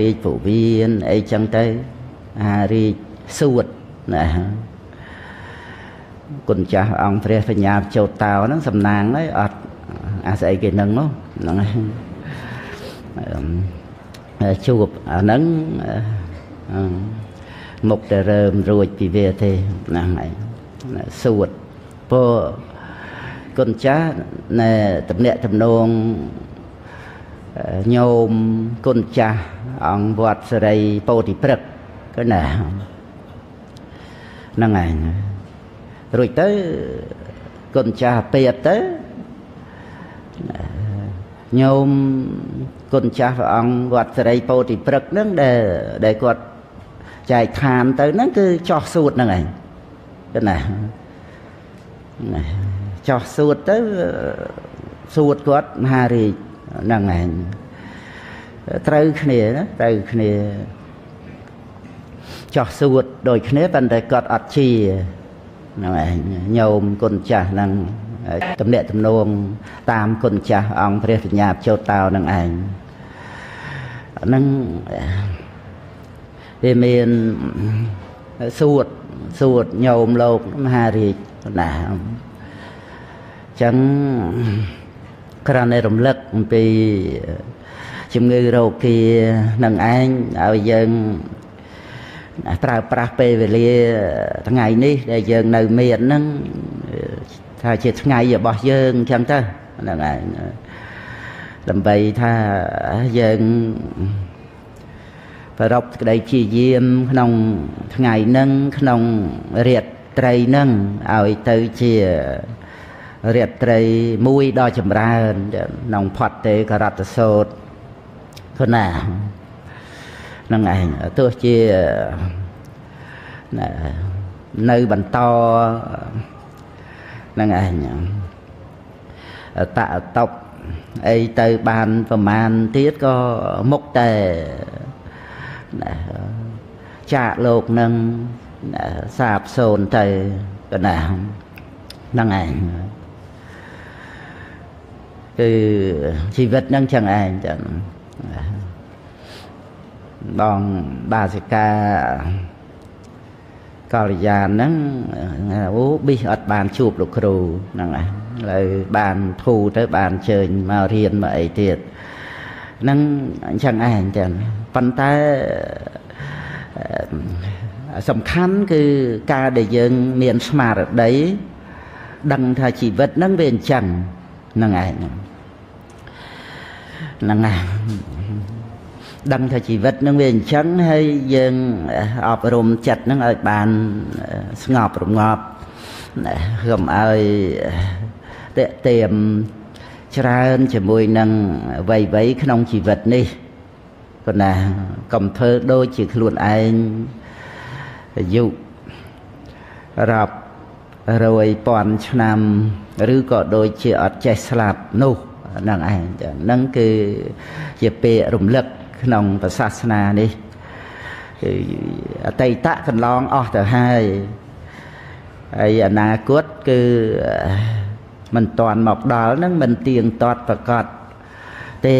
រាជពវៀនអីចឹងទៅអារាជសួតណាគុណចាស់អង្គព្រះបញ្ញាចោតតោហ្នឹងសំណាងហើយអត់អាស្អីគេនឹងនោះហ្នឹងហើយជួបអាហ្នឹងមុខតែរើមរួចពីវាទេហ្នឹងហើយសួតពោគុណចាស់ណែតំណាក់តំណងញោមគុណចាស់ អង្គវត្តសេរីពោធិព្រឹកគឺណាហ្នឹងឯងរួចទៅគុណចាស់ពេតទៅញោមគុណចាស់ព្រះអង្គវត្តសេរីពោធិព្រឹកហ្នឹងដែលដែលគាត់ចែកឋានទៅហ្នឹងគឺចោះសួតហ្នឹងឯងគឺណាណាចោះសួតទៅសួតគាត់មហារាជហ្នឹងឯង ត្រូវគ្នាណាត្រូវគ្នាចោះសួតដូចគ្នាប៉ុន្តែគាត់អត់ជាហ្នឹងឯងញោមគុណចាស់ហ្នឹងតំណាក់តំណងតាមគុណចាស់អង្គព្រះបញ្ញាចោតតោនឹងឯងហ្នឹងវាមានសួតសួតញោមលោកមហារាជណាអញ្ចឹងក្រណែរំលឹកអំពី ជំងឺរោគានឹងឯងឲ្យយើងប្រើប្រាស់ពេលវេលាថ្ងៃនេះ ដែលយើងនៅមានហ្នឹងថាជាថ្ងៃរបស់យើងអញ្ចឹងទៅហ្នឹងឯងដើម្បីថាយើងប្ររពក្តីជាយាមក្នុងថ្ងៃហ្នឹងក្នុងរាត្រីហ្នឹងឲ្យទៅជារាត្រីមួយដ៏ចម្រើនក្នុងផតទេករតសោត គណានឹងឯងទោះជានៅបន្តនឹងឯងតតប់អីទៅបានប្រមាណទៀតក៏មុខតែចាកលោកនឹងសាបសូន្យទៅកណាហ្នឹងឯងគឺជីវិតហ្នឹងចឹងឯងចឹង បងបាសិកាកល្យានហ្នឹងអូប៊ីសអត់បានជួបលោកគ្រូហ្នឹងឯងឥឡូវបានធូរទៅបានជើញមករៀនមកអីទៀតហ្នឹងអញ្ចឹងឯងចឹងប៉ុន្តែសំខាន់គឺការដែលយើងមានស្មារតីដឹងថាជីវិតហ្នឹងវាអញ្ចឹងហ្នឹងឯង ហ្នឹងឯងដឹងថាជីវិតនឹងវាអញ្ចឹងហើយយើងអប់រំចិត្តនឹងឲ្យបានស្ងប់រងាប់កុំឲ្យតេទៀមច្រើនជាមួយនឹងវ័យវ័យក្នុងជីវិតនេះប៉ុន្តែកុំធ្វើដូចជាខ្លួនឯងអាយុរាប់រយពាន់ឆ្នាំ ឬក៏ដូចជាអត់ចេះស្លាប់នោះ ហ្នឹងឯងហ្នឹងគឺជាពាក្យរំលឹកក្នុងសាសនានេះគឺអតីតកន្លងអស់ទៅហើយហើយអនាគតគឺមិនតាន់មកដល់នឹងមិនទៀងទាត់ប្រកបទេ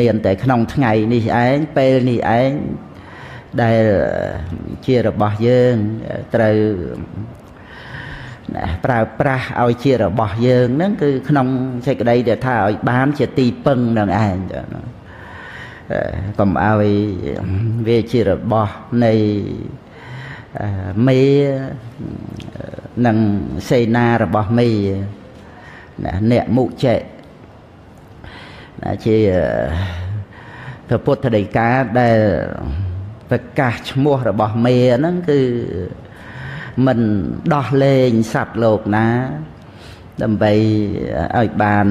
មានតែក្នុងថ្ងៃនេះឯងពេលនេះឯងដែលជារបស់យើងត្រូវ ប្រើប្រាស់ឲ្យជារបស់យើងហ្នឹងគឺក្នុងសេចក្តីដែលថាឲ្យបានជាទីពឹងនឹងឯងកុំឲ្យវាជារបស់នៃមេនិងសេនារបស់មេអ្នកមុចេជាព្រះពុទ្ធដីកាដែលប្រកាសឈ្មោះរបស់មេហ្នឹងគឺ មិនដោះលែងសត្វលោកណា ដើម្បីឲ្យបាន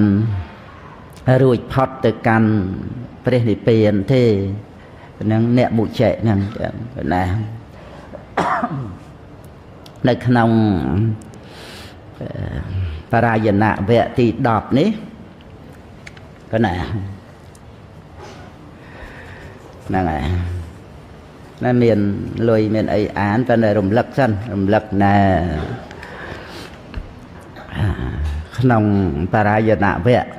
រួចផុតទៅកាន់ព្រះនិព្វានទេហ្នឹងអ្នកមុជៈហ្នឹងណានៅក្នុងបរាយណៈវគ្គទី10នេះក៏ណាហ្នឹងហើយ ណាមានលុយមានអីអានតែរំលឹកសិនរំលឹកណែក្នុងបរាយណៈវគ្គ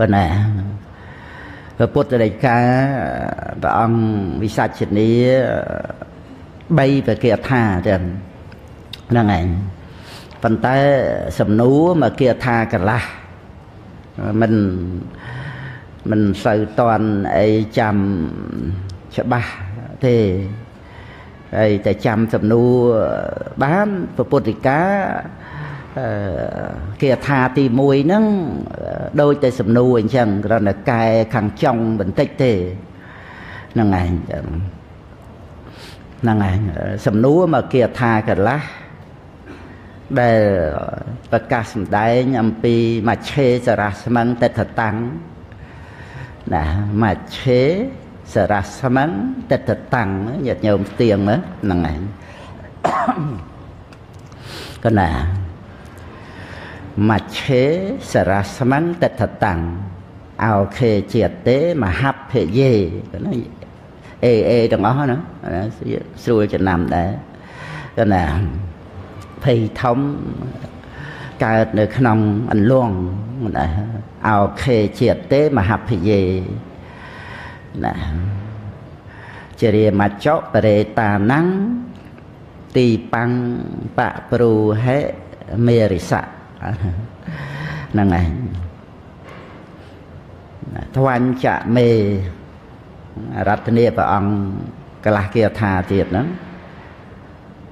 ក៏ណាព្រះពុទ្ធដីកាព្រះអង្គវិសាជនី3ប្រគាថាចឹងហ្នឹងឯងប៉ុន្តែសំណួរមកគាថាកន្លះមិនមិនសូវតន់អីចាំ ច្បាស់ទេហើយតែចាំសំណួរបានពុទ្ធិកាគេថាទី1ហ្នឹងដូចតែសំណួរអញ្ចឹងគ្រាន់តែកែខាងចុងបន្តិចទេហ្នឹងឯងហ្នឹងឯងសំណួរមកគេថាកន្លះដែលប្រកាសសម្ដែងអំពីមច្ឆេសរស្មឹងតិដ្ឋតាំងណាមច្ឆេ សរស្មឹងតិដ្ឋតាំងញាតិញោមស្ទៀងមើលហ្នឹងឯងកណាមច្ឆេសរស្មੰតិដ្ឋតាំងអោខេជាតេមហភយេណាអេអេទាំងអស់ណាស្រួលចំណាំដែរគឺណាភ័យធំកើតនៅក្នុងអន្លង់ណាអោខេជាតេមហភយេ ណាជារាមច្ចៈបរេតាណੰទីបាំងបប្រូហេមេរិសៈហ្នឹងឯងថ្វាញ់ចមេរតនីព្រះអង្គកលាស់គាថាទៀតហ្នឹង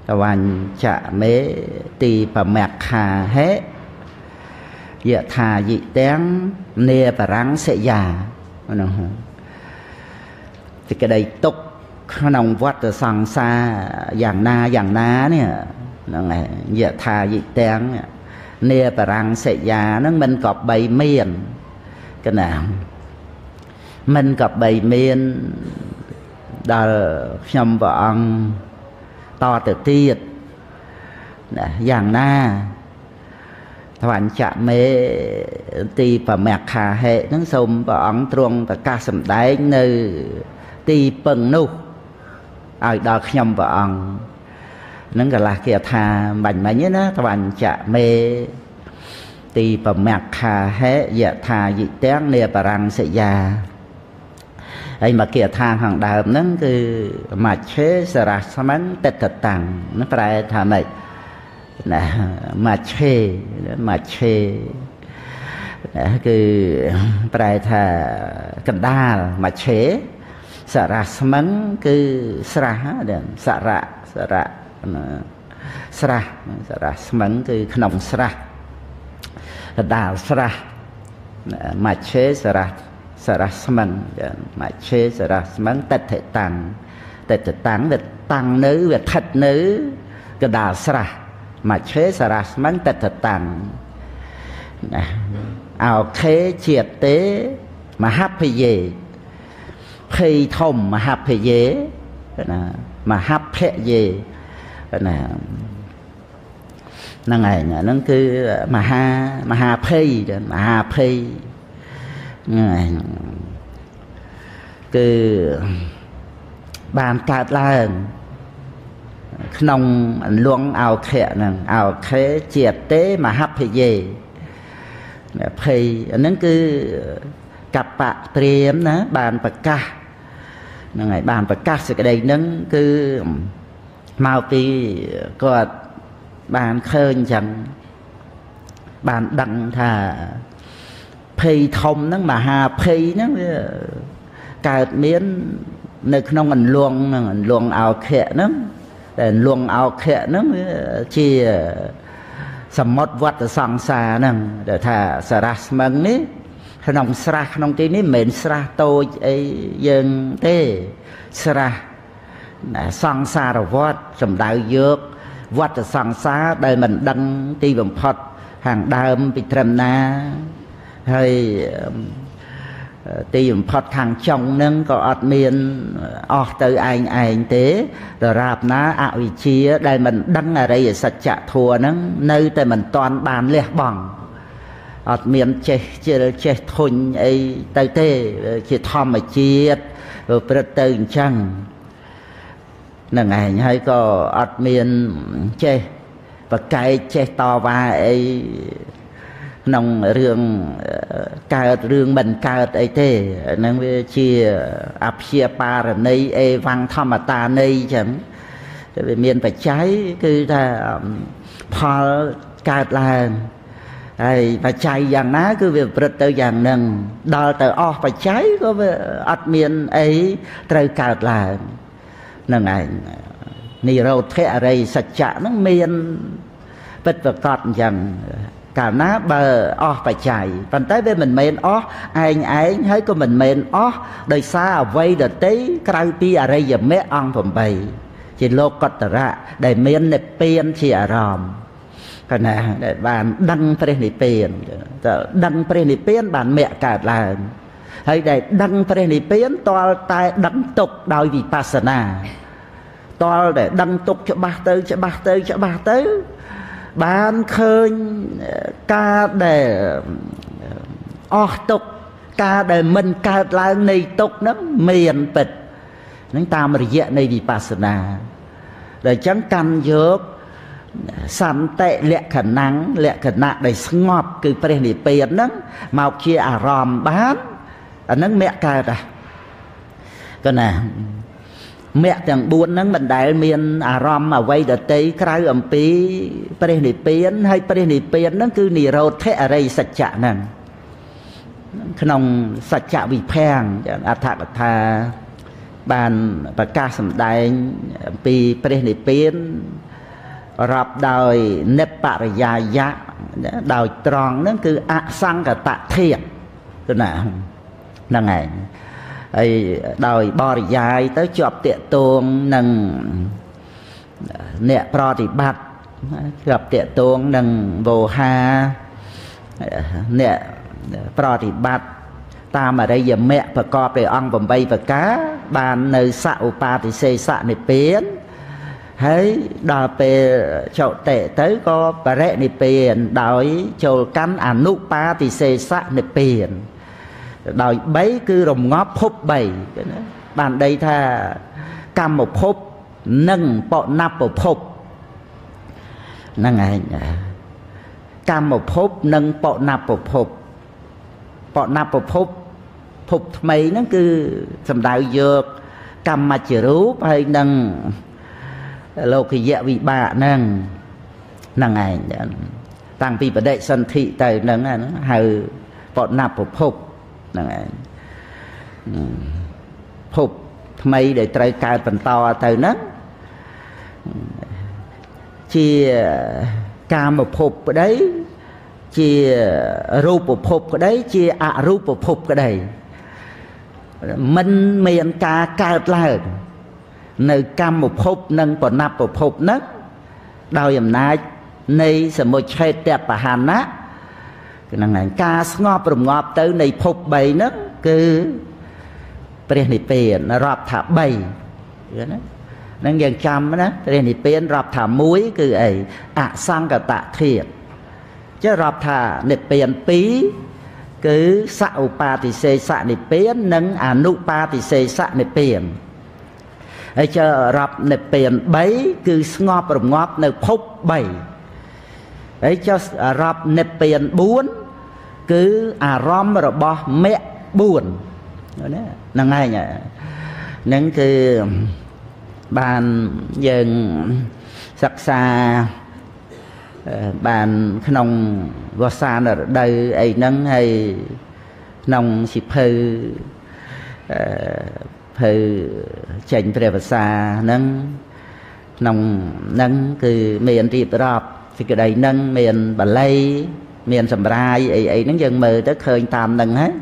ថ្វាញ់ចមេទីប្រមក្ខាហេយថាយិទាំងនេបរាំងសិយាហ្នឹង ទីក្តីទុកក្នុងវត្តសង្សារយ៉ាងណាយ៉ាងណានេះហ្នឹងឯងយថាយិទាំងនេបរាំងសិយាហ្នឹងមិនក៏បីមានកណាមិនក៏បីមានដល់ខ្ញុំព្រះអង្គតទៅទៀតណាយ៉ាងណាថ្វាញ់ចមេទីប្រមគ្ខាហេហ្នឹងសូមព្រះអង្គទ្រង់ប្រកាសសម្ដែងនៅ ទីពឹងនោះឲ្យដល់ខ្ញុំព្រះអង្គនឹងកន្លះគេថាបាញ់មិញណាថ្វាញ់ចមេទីប្រមគ្ខាហេយថាយិទាំងនេបរាំងសយាហើយមកគាថាខាងដើមហ្នឹងគឺមច្ឆេសរស្មੰតិតតាំងនោះប្រែថាម៉េចណាមច្ឆេមច្ឆេណាគឺប្រែថាកណ្ដាលមច្ឆេ សរស្មੰគឺស្រះសារៈសារៈស្រះសារៈស្មੰគឺក្នុងស្រះកដាលស្រះមច្ឆេសារៈសារៈស្មੰមច្ឆេសារៈស្មੰតិដ្ឋិតាំងតិដ្ឋិតាំងវាតាំងនៅវាស្ថិតនៅកដាលស្រះមច្ឆេសារៈស្មੰតិដ្ឋិតាំងណាអោខេជាទេមហភយេ ភ័យធំមហភយេណាមហភយេណាហ្នឹងឯងហ្នឹងគឺមហាមហាភ័យមហាភ័យហ្នឹងឯងគឺបានកើតឡើងក្នុងអន្លង់អោខៈហ្នឹងអោខេជាទេមហភយេភ័យអាហ្នឹងគឺកបៈត្រៀមណាបានប្រកាស ហ្នឹងហើយបានប្រកាសសេចក្តីហ្នឹងគឺមកពីគាត់បានឃើញអញ្ចឹងបានដឹងថាភ័យធំហ្នឹងមហាភ័យហ្នឹងវាកើតមាននៅក្នុងអន្លង់ហ្នឹងអន្លង់អោខៈហ្នឹងតែអន្លង់អោខៈហ្នឹងវាជាសមុទ្រវត្តសង្សារហ្នឹងដែលថាសារៈស្មឹងនេះ ក្នុងស្រះក្នុងទីនេះមិនមែនស្រះតូចអីយើងទេស្រះសង្សារវត្តសំដៅយកវត្តសង្សារដែលមិនដឹងទីបំផុតខាងដើមពីត្រឹមណាហើយទីបំផុតខាងចុងនឹងក៏អត់មានអស់ទៅឯងឯងទេដរាបណាអវិជ្ជាដែលមិនដឹងអរិយសច្ចធัวហ្នឹងនៅតែមិនតាន់បានលះបង់ អត់មានចេះជិលចេះធុញអីទៅទេជាធម្មជាតិព្រឹត្តទៅអញ្ចឹងនឹងឯងហើយក៏អត់មានចេះប្រកែកចេះតវ៉ាអីក្នុងរឿងកើតរឿងមិនកើតអីទេហ្នឹងវាជាអព្យាបាលនីអេវੰធម្មតានីអញ្ចឹងវាមានបច្ច័យគឺថាផលកើតឡើង ហើយបច្ច័យយ៉ាងណា គឺវាប្រព្រឹត្តទៅយ៉ាងហ្នឹងដល់ទៅអស់បច្ច័យក៏វាអត់មានអីត្រូវកើតឡើងហ្នឹងឯងនិរោធអរិយសច្ចៈហ្នឹងមានពិតប្រកបអញ្ចឹងកាលណាបើអស់បច្ច័យប៉ុន្តែវាមិនមែនអស់ឯងឯងហើយក៏មិនមែនអស់ដោយសារអវ័យដតីក្រៅពីអរិយមគ្គអង្គ8ជាលោកតរៈដែលមាននិព្វានជាអារម្មណ៍ កណាដែលបានដឹងព្រះនិព្វានតើដឹងព្រះនិព្វានបានមគ្គកើតឡើងហើយដែលដឹងព្រះនិព្វានតលតែដឹងទុកដោយវិបស្សនាតលតែដឹងទុកច្បាស់ទៅច្បាស់ទៅច្បាស់ទៅបានឃើញការដែលអស់ទុកការដែលមិនកើតឡើងនៃទុកហ្នឹងមានពិតហ្នឹងតាមរយៈនៃវិបស្សនាដែលអញ្ចឹងកាន់យក សន្តិលក្ខណៈលក្ខណៈដែលស្ងប់គឺព្រះនិព្វានហ្នឹងមកជាអារម្មណ៍បានអាហ្នឹងមគ្គកើតហ่ะក៏ណាមគ្គទាំង4ហ្នឹងមិនដែលមានអារម្មណ៍អ្វីដតីក្រៅអំពីព្រះនិព្វានហើយព្រះនិព្វានហ្នឹងគឺនិរោធអរិយសច្ចៈហ្នឹងក្នុងសច្ចវិភាំងអត្ថកថាបានប្រកាសសម្ដែងអំពីព្រះនិព្វាន រាប់ដោយនិបរិយាយៈដោយត្រង់ហ្នឹងគឺអសង្កតធាតទៅណាហ្នឹងឯងហើយដោយបរិយាយទៅជាប់តាកតងនឹងអ្នកប្រតិបត្តិជាប់តាកតងនឹងវោហាអ្នកប្រតិបត្តិតាមអរិយមគ្គប្រកបដោយអង្គ8ប្រការបាននៅសឧបាទិសេសនិព្វាន ហើយដល់ពេលចុតិទៅក៏បរិនិព្វានដោយចូលកាន់អនុបាទិសេសនិព្វានដោយ3គឺរងាប់ភព3ណាបានដីថាកម្មភពនិងបណពភពហ្នឹងឯងកម្មភពនិងបណពភពបណពភពភពថ្មីហ្នឹងគឺសំដៅយកកម្មច្ចរូបហើយនឹង លោកយៈវិបាកហ្នឹងហ្នឹងឯងតាំងពីបដិសន្ធិទៅហ្នឹងហៅបណពភពហ្នឹងឯងភពថ្មីដែលត្រូវកើតបន្តទៅហ្នឹងជាកាមភពក្តី ជារូបភពក្តី ជាអរូបភពក្តីមិនមានការកើតឡើង នៅកម្មភពនិងបណពភពហ្នឹងដោយអំណាចនៃសមុច្ឆេតបហានៈហ្នឹងហើយការស្ងប់រងាប់ទៅនៃភព3ហ្នឹងគឺព្រះនិព្វានរាប់ថា3ឃើញណានឹងយើងចាំណាព្រះនិព្វានរាប់ថា1គឺអីអសង្កតធាតចេះរាប់ថានិព្វាន2គឺសឧបាទិសេសនិព្វាននិងអនុបាទិសេសនិព្វាន ហើយចើរាប់និព្វាន3គឺស្ងប់រងាប់នៅភព3ហើយចុះរាប់និព្វាន4គឺអារម្មណ៍របស់មគ្គ4ណាហ្នឹងឯងហ្នឹងគឺបានយើងសិក្សាបានក្នុងវស្សានរដូវអីហ្នឹងហើយក្នុងសិភៅអឺ ភៅចេញព្រះវសាហ្នឹងក្នុងហ្នឹងគឺមានរៀបរាប់សេចក្តីហ្នឹងមានបល័យមានសម្រាយអីអីហ្នឹងយើងមើលទៅឃើញតាមហ្នឹងហើយ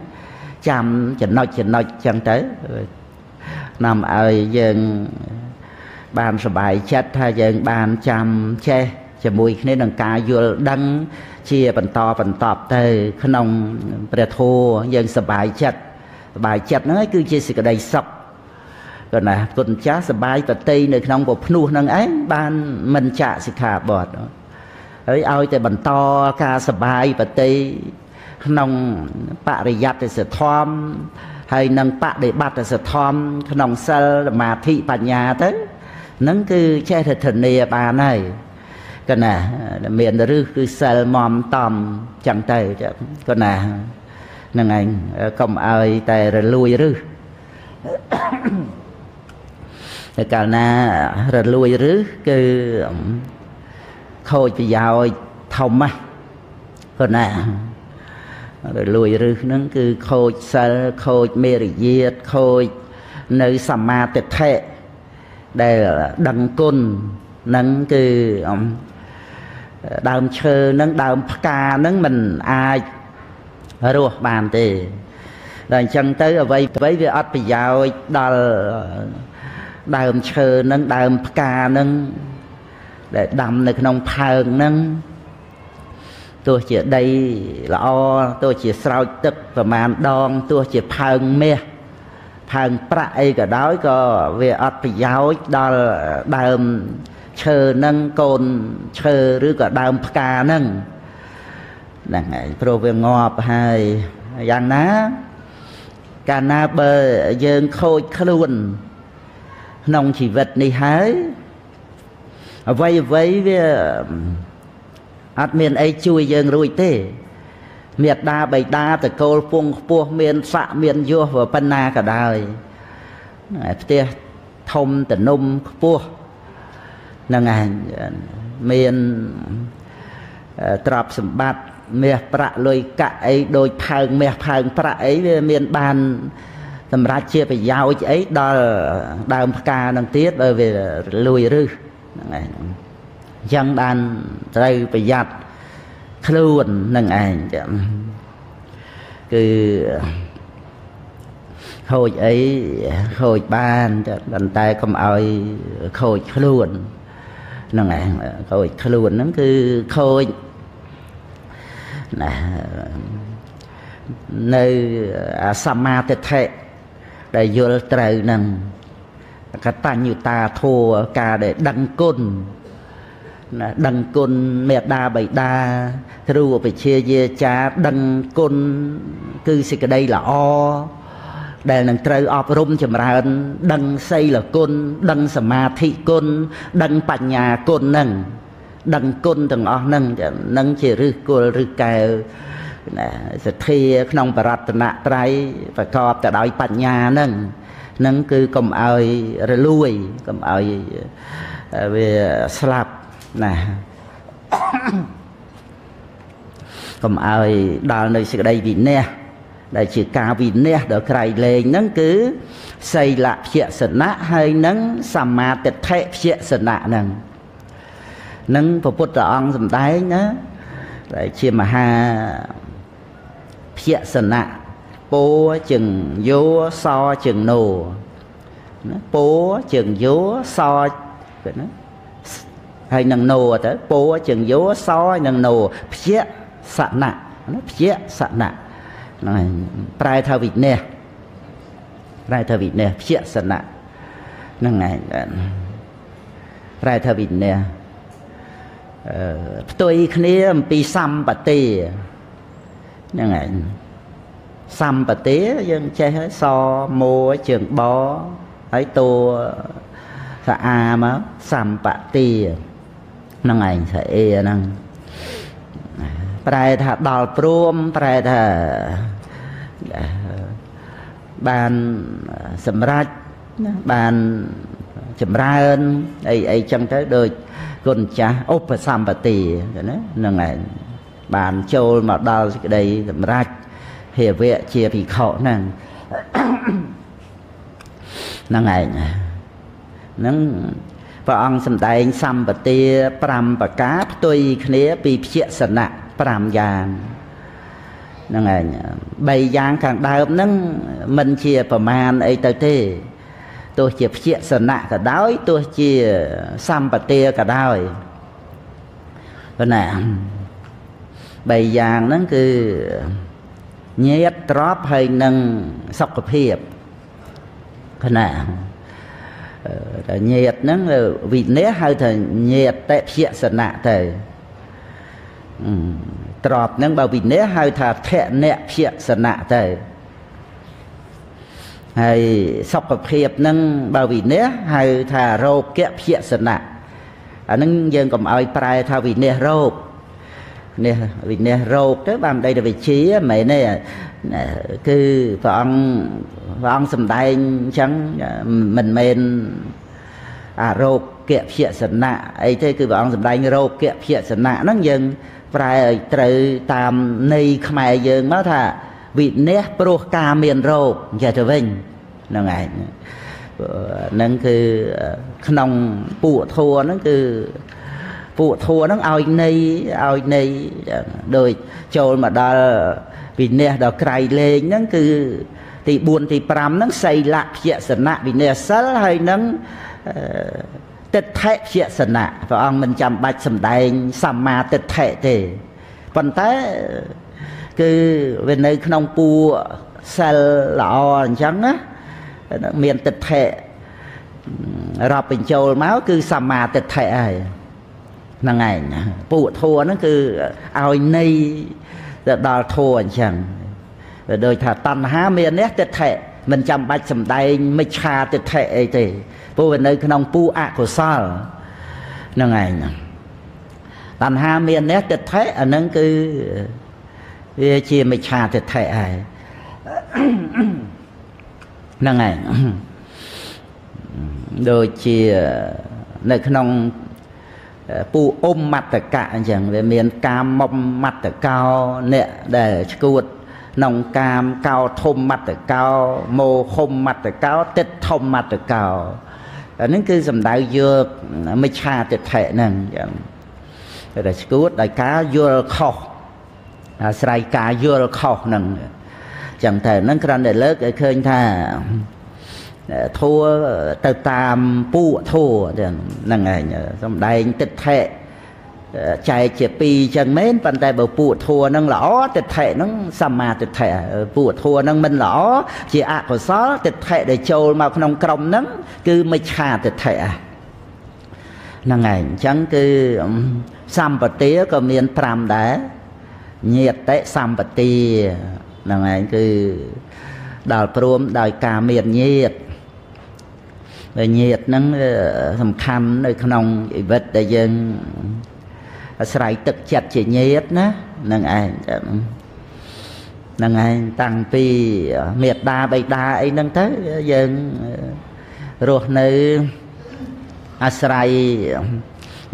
ចាំចំណុចចំណុចចឹងទៅនាំឲ្យយើងបានសុបាយចិត្តថាយើងបានចាំចេះជាមួយគ្នានឹងការយល់ដឹងជាបន្តបន្តទៅក្នុងព្រះធម៌យើងសុបាយចិត្តសុបាយចិត្តហ្នឹងគឺជាសេចក្តីសុខ គាត់ណាគុណចាស់សបាយតតីនៅក្នុងពភ្នោះនឹងឯងបានមិនចាក់សិក្ខាបទហើយឲ្យតែបន្តការសបាយបតីក្នុងបរិយត្តិសធម្មហើយនឹងបដិបត្តិសធម្មក្នុងសិលសមាធិបញ្ញាទៅនឹងគឺចេះធានាបានហើយកណាមានរឹសគឺសិលមមតំចឹងទៅកណាហ្នឹងឯងកុំឲ្យតែរលួយរឹស តែកាលណារលួយរឹសគឺខូចប្រយោជន៍ធំណាស់កណារលួយរឹសហ្នឹងគឺខូចសិលខូចមេរយាទខូចនៅសមាទិដ្ឋិដែលដឹងគុណហ្នឹងគឺដើមឈើហ្នឹងដើមផ្កាហ្នឹងมันអាចរស់បានទេដល់អញ្ចឹងទៅអ្វីអ្វីវាអត់ប្រយោជន៍ដល់ ដើមឈើហ្នឹងដើមផ្កាហ្នឹងដែលដាំនៅក្នុងផើងហ្នឹងទោះជាដីល្អទោះជាស្រោចទឹកប្រមាណដងទោះជាផើងមាសផើងប្រាក់អីក៏ដោយក៏វាអត់ប្រយោជន៍ដល់ដើមឈើនឹងកូនឈើឬក៏ដើមផ្កានឹងហ្នឹងហើយព្រោះវាងាប់ហើយយ៉ាងណាកាលណាបើយើងខូចខ្លួន ក្នុងជីវិតនេះហើយអ្វីអ្វីវាអត់មានអីជួយយើងរួចទេមេត្តាបៃតាតកូលពងខ្ពស់មានស័កមានយសប៉ុណ្ណាក៏ដោយផ្ទះធំតនំខ្ពស់ហ្នឹងឯងមានទ្រព្យសម្បត្តិមាសប្រាក់លុយកាក់អីដូចផើងមាសផើងប្រាក់អីវាមានបាន សម្រាប់ជាប្រយោជន៍អីដល់ដើមផ្កានឹងទៀតបើវាលួយរឹសហ្នឹងឯងអញ្ចឹងបានត្រូវប្រយ័ត្នខ្លួននឹងឯងចឹងគឺខូចអីខូចបានប៉ុន្តែកុំឲ្យខូចខ្លួនហ្នឹងឯងខូចខ្លួនហ្នឹងគឺខូចណានៅអាសមាទិដ្ឋិ ដែលយល់ត្រូវហ្នឹងកតញ្ញុតាធัวការដែលដឹងគុណណាដឹងគុណមេដាបៃតាគ្រូឧបជាយាចាដឹងគុណគឺសេចក្តីល្អដែលនឹងត្រូវអប់រំចម្រើន ដឹងសីលគុណដឹងសមាធិគុណដឹងបញ្ញាគុណនឹងដឹងគុណទាំងអស់នឹងនឹងជាឫសគល់ឬកែវ ណាសទ្ធាក្នុងបរតនត្រ័យប្រកបទៅដោយបញ្ញានឹងនឹងគឺកុំឲ្យរលួយកុំឲ្យវាស្លាប់ណាកុំឲ្យដល់នៅសេចក្តីវិន័យដែលជាការវិន័យដល់ក្រៃលែងហ្នឹងគឺសីលភយសនៈហើយនឹងសមាទិដ្ឋិភយសនៈហ្នឹងនឹងពពុទ្ធអង្គសម្ដែងណាដែលជាមហា ភយសនៈពោជឹងយោសជឹងណូណាពោជឹងយោសគឺណាហើយនឹងណូទៅពោជឹងយោសនឹងណូភយសនៈណាភយសនៈហ្នឹងហើយប្រែថាវិន័យប្រែថាវិន័យភយសនៈហ្នឹងហើយប្រែថាវិន័យអឺផ្ទុយគ្នាអំពីសម្បទា ហ្នឹងហើយសម្បទាយើងចេះហើយសមួជើងបហើយតួសាអាមកសម្បទាហ្នឹងឯងស្អីហ្នឹងប្រែថាដល់ព្រមប្រែថាបានសម្រេចណាបានចម្រើនអីអីចឹងទៅដូចគុណចាស់ឧបសម្បទាណាហ្នឹងឯង បានចូលមកដល់សេចក្តីសម្រេចហេវៈជាភិក្ខុហ្នឹងហ្នឹងឯងហ្នឹងព្រះអង្គសម្ដែងសម្បទា5ប្រការផ្ទុយគ្នាពីភយសនៈ5យ៉ាងហ្នឹងឯង3យ៉ាងខាងដើមហ្នឹងមិនជាប្រមាណអីទៅទេទោះជាភយសនៈក៏ដោយទោះជាសម្បទាក៏ដោយប៉ុន្តែ 3យ៉ាងហ្នឹងគឺញាតទ្របហើយនឹងសុខភាពគណៈតែញាតហ្នឹងវិន័យហៅថាញាតតិភយសនៈទៅទ្របហ្នឹងបើវិន័យហៅថាធនៈភយសនៈទៅហើយសុខភាពហ្នឹងបើវិន័យហៅថារោគភយសនៈអានឹងយើងកុំឲ្យប្រែថាវិនិច្ឆ័យរោគ នេះវិនិច្ឆ័យរោគទៅបានដីទៅវិជាមិនមែនទេគឺព្រះអង្គព្រះអង្គសំដែងអញ្ចឹងមិនមែនអារោគគៈភយសនៈអីទេគឺព្រះអង្គសំដែងរោគគៈភយសនៈហ្នឹងយើងប្រែឲ្យត្រូវតាមន័យខ្មែរយើងមកថាវិនិច្ឆ័យព្រោះការមានរោគចេះទៅវិញហ្នឹងឯងហ្នឹងគឺក្នុងពួកធัวហ្នឹងគឺ ពួកធัวហ្នឹងឲ្យន័យឲ្យន័យដូចចូលមកដល់វិនិច្ឆ័យដល់ក្រៃលេងហ្នឹងគឺទី4ទី5ហ្នឹងសីលៈភយសនៈវិនិច្ឆ័យសិលហើយនឹងទិដ្ឋិភយសនៈព្រះអង្គមិនចាំបាច់សំដែងសម្មាទិដ្ឋិទេប៉ុន្តែគឺវានៅក្នុងពួកសិលល្អអញ្ចឹងណាមានទិដ្ឋិរាប់បញ្ចូលមកគឺសម្មាទិដ្ឋិហើយ ហ្នឹងឯងពួកធัวហ្នឹងគឺឲ្យន័យទៅដល់ធัวអញ្ចឹងវាដូចថាតណ្ហាមាននេះទិដ្ឋិមិនចាំបាច់សំដែងមិច្ឆាទិដ្ឋិអីទេព្រោះវានៅក្នុងពូអកុសលហ្នឹងឯងតណ្ហាមាននេះទិដ្ឋិអាហ្នឹងគឺវាជាមិច្ឆាទិដ្ឋិហើយហ្នឹងឯងដូចជានៅក្នុង ពូអ៊ុំមត្តកៈអញ្ចឹងវាមានកាមមុំមត្តកោអ្នកដែលឈួតក្នុងកាមកោធំមត្តកោមោហុំមត្តកោទិដ្ឋធំមត្តកោអានឹងគឺសំដៅយកមិឆាទិដ្ឋិហ្នឹងចឹងតែឈួតដោយការយល់ខុសអាស្រ័យការយល់ខុសហ្នឹងចឹងតែហ្នឹងគ្រាន់តែលើកឲ្យឃើញថា ធัวទៅតាមពួកធัวហ្នឹងឯងសំដែងទិដ្ឋិចែកជាពីរចឹងមែនប៉ុន្តែបើពួកធัวហ្នឹងល្អទិដ្ឋិហ្នឹងសម្មាទិដ្ឋិពួកធัวហ្នឹងមិនល្អជាអកុសលទិដ្ឋិដែលចូលមកក្នុងក្រុមហ្នឹងគឺមិច្ឆាទិដ្ឋិហ្នឹងឯងអញ្ចឹងគឺសម្បទាក៏មាន5ដែរញាតិសម្បទាហ្នឹងឯងគឺដល់ព្រមដោយការមានញាតិ ញាតិហ្នឹងសំខាន់នៅក្នុងជីវិតដែលយើងអាស្រ័យទឹកចិត្តជាញាតិណានឹងឯងនឹងឯងតាំងពីមេត្តាបិតាអីហ្នឹងទៅយើងរស់នៅអាស្រ័យ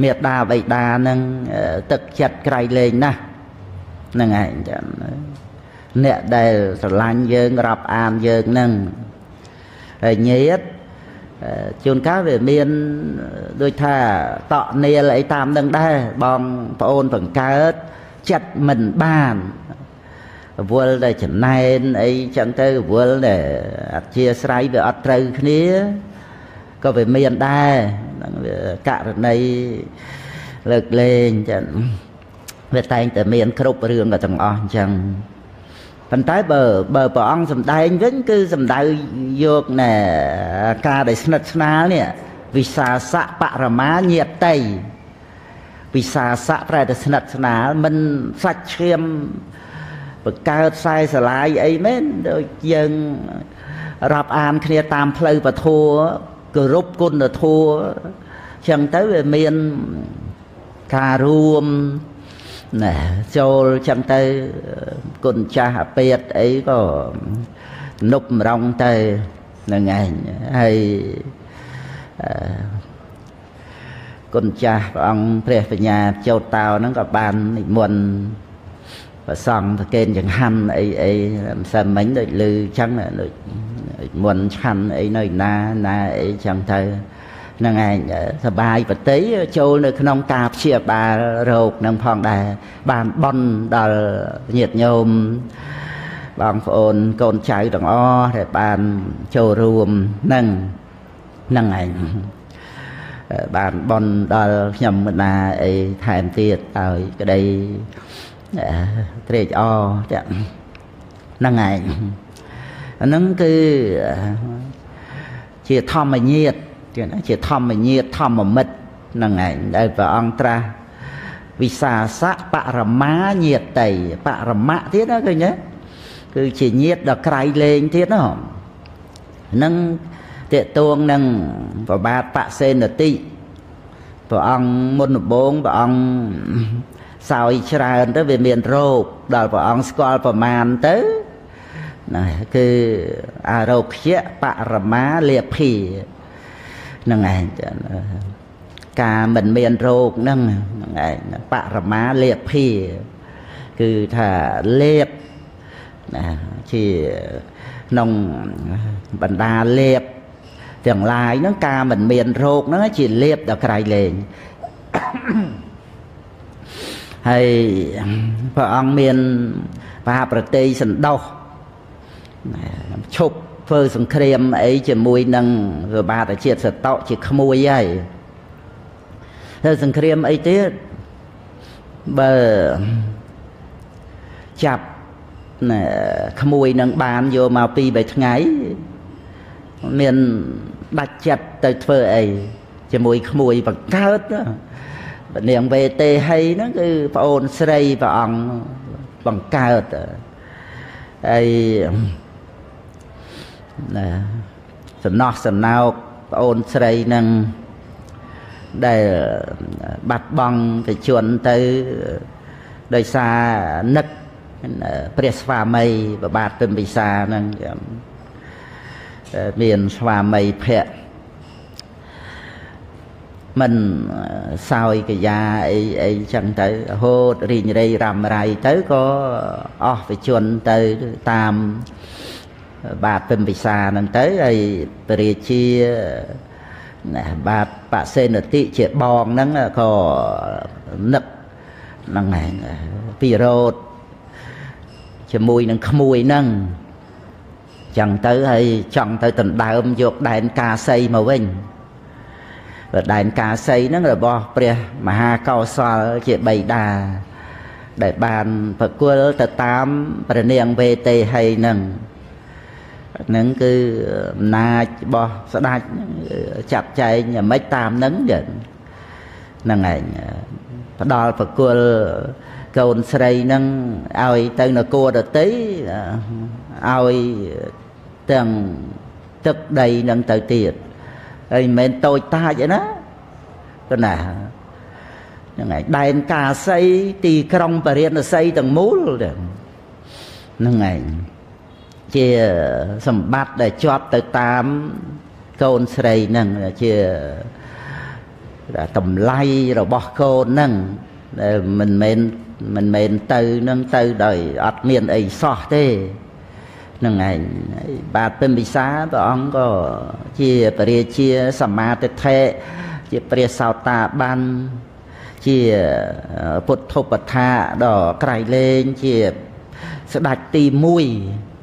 មេត្តាបិតានឹងទឹកចិត្តក្រៃលែងណាស់នឹងឯងចឹងអ្នកដែលស្រឡាញ់យើងរាប់អានយើងនឹងហើយញាតិ ជួនកាលវាមានដូចថាតក់នាលអីតាមនឹងដែរបងប្អូនបង្កើតចិត្តមិនបានវល់តែចំណែនអីចឹងទៅវល់តែអធិស្រ័យវាអត់ត្រូវគ្នាក៏វាមានដែរហ្នឹងវាករណីលើកលែងចឹងវាតែងតែមានគ្រប់រឿងក៏ទាំងអស់អញ្ចឹង ប៉ុន្តែបើបើព្រះអង្គសំដែងវិញគឺសំដៅយកណែការដែលស្និទ្ធស្នាលនេះវិសាសៈបរមាញាតិវិសាសៈប្រែតែស្និទ្ធស្នាលមិនសាច់ឈាមបង្កើតខ្សែស្រឡាយអីមែនដូចយើងរាប់អានគ្នាតាមផ្លូវពធัวគោរពគុណធัวចឹងទៅវាមានការរួម ណែចូលចឹងទៅគុណចាស់អាពេតអីក៏នុកម្រងទៅនឹងឯងហើយគុណចាស់ព្រះអង្គព្រះបញ្ញាចោតតោហ្នឹងក៏បាននិមន្តប្រសង់ប្រកេនចង្ហាន់អីអីមិនសិនមិញដូចលឺចឹងដូចមុនឆាន់អីនៅណាណាអីចឹងទៅ នឹងឯងសបាយបតីចូលនៅក្នុងការព្យាបាលរោគនឹងផងដែរបានបន់ដល់ញាតិញោមបងប្អូនកូនចៅទាំងអស់ដែលបានចូលរួមនឹងនឹងឯងបានបន់ដល់ខ្ញុំមណាអីថែមទៀតឲ្យក្តីត្រេកអរចាហ្នឹងឯងអាហ្នឹងគឺជាធម្មញាតិ ទៀតជាធម្មញាតធម្មមិត្តហ្នឹងឯងដែលព្រះអង្គត្រាស់វិសាសៈបរមាញាតិបរមៈទៀតណាឃើញទេគឺជាញាតដល់ក្រៃលែងទៀតណាហ្នឹងតេតួងនឹងប្របាទបសេនតិព្រះអង្គមុនដំបូងព្រះអង្គសោយច្រើនទៅវាមានរោគដល់ព្រះអង្គស្គាល់ប្រមាណទៅណាគឺអារោគ្យបរមាលាភីហ្នឹងឯងការមិនមានរោគហ្នឹងហ្នឹងឯងបរមាលាភីគឺថាលេបណាជាក្នុងបណ្ដាលេបទាំងឡាយហ្នឹងការមិនមានរោគហ្នឹងជាលេបដល់ក្រៃលែងហើយព្រះអង្គមានបាប្រតិសន្តោសឈប់ ធ្វើសង្គ្រាមអីជាមួយនឹងរបាទជាតិសតោជាក្មួយហើយធ្វើសង្គ្រាមអីទៀតបើចាប់ក្មួយនឹងបានយកមកពី3ថ្ងៃមានដាច់ចិត្តទៅធ្វើអីជាមួយក្មួយបង្កើតនាងវេទេហីហ្នឹងគឺប្អូនស្រីព្រះអង្គបង្កើតហើយ ណាសំណោះសំណោកប្អូនស្រីនឹងដែលបាត់បង់ទៅជន់ទៅដោយសារនឹកព្រះស្វាមីប្របាទពិមពិសានឹងមានស្វាមីភ័ក្រមិនសោយកាយាអីអីចឹងទៅរហូតរីងរៃរ៉ាំរៃទៅក៏អស់វិជនទៅតាម បាទពិមពិសាហ្នឹងទៅហើយពរាជាណាបាទបសេនតិជាបងហ្នឹងក៏នឹកហ្នឹងឯងពីរោតជាមួយនឹងក្មួយហ្នឹងចឹងទៅហើយចង់ទៅដណ្ដើមយកដែនកាសីមកវិញដែនកាសីហ្នឹងរបស់ព្រះមហាកោសលជាបៃតាដែលបានប្រគល់ទៅតាមព្រះនាងវេទេហីហ្នឹង ហ្នឹងគឺអំណាចរបស់ស្ដេចចាត់ចែងយ៉ាងម៉េចតាមហ្នឹងហ្នឹងឯងផ្ដាល់ប្រគល់កូនស្រីហ្នឹងឲ្យទៅនគរដតីឲ្យទាំងទឹកដីនឹងទៅទៀតហើយមិនមែនតូចតាចទេណាគណាហ្នឹងហើយដែនកាសីទីក្រុងបរិណសីទាំងមូលហ្នឹងឯង ជាសម្បត្តិដែលជាប់ទៅតាមកូនស្រីហ្នឹងជាតម្លៃរបស់កូនហ្នឹងដែលមិនមែនមិនមែនទៅនឹងទៅដោយអត់មានអីសោះទេនឹងឯងបាទពិមពិសាព្រះអង្គក៏ជាពរាជាសមាទិដ្ឋិជាព្រះសោតាបានជាពុទ្ធឧបថាដ៏ក្រៃលែងជាស្ដេចទី1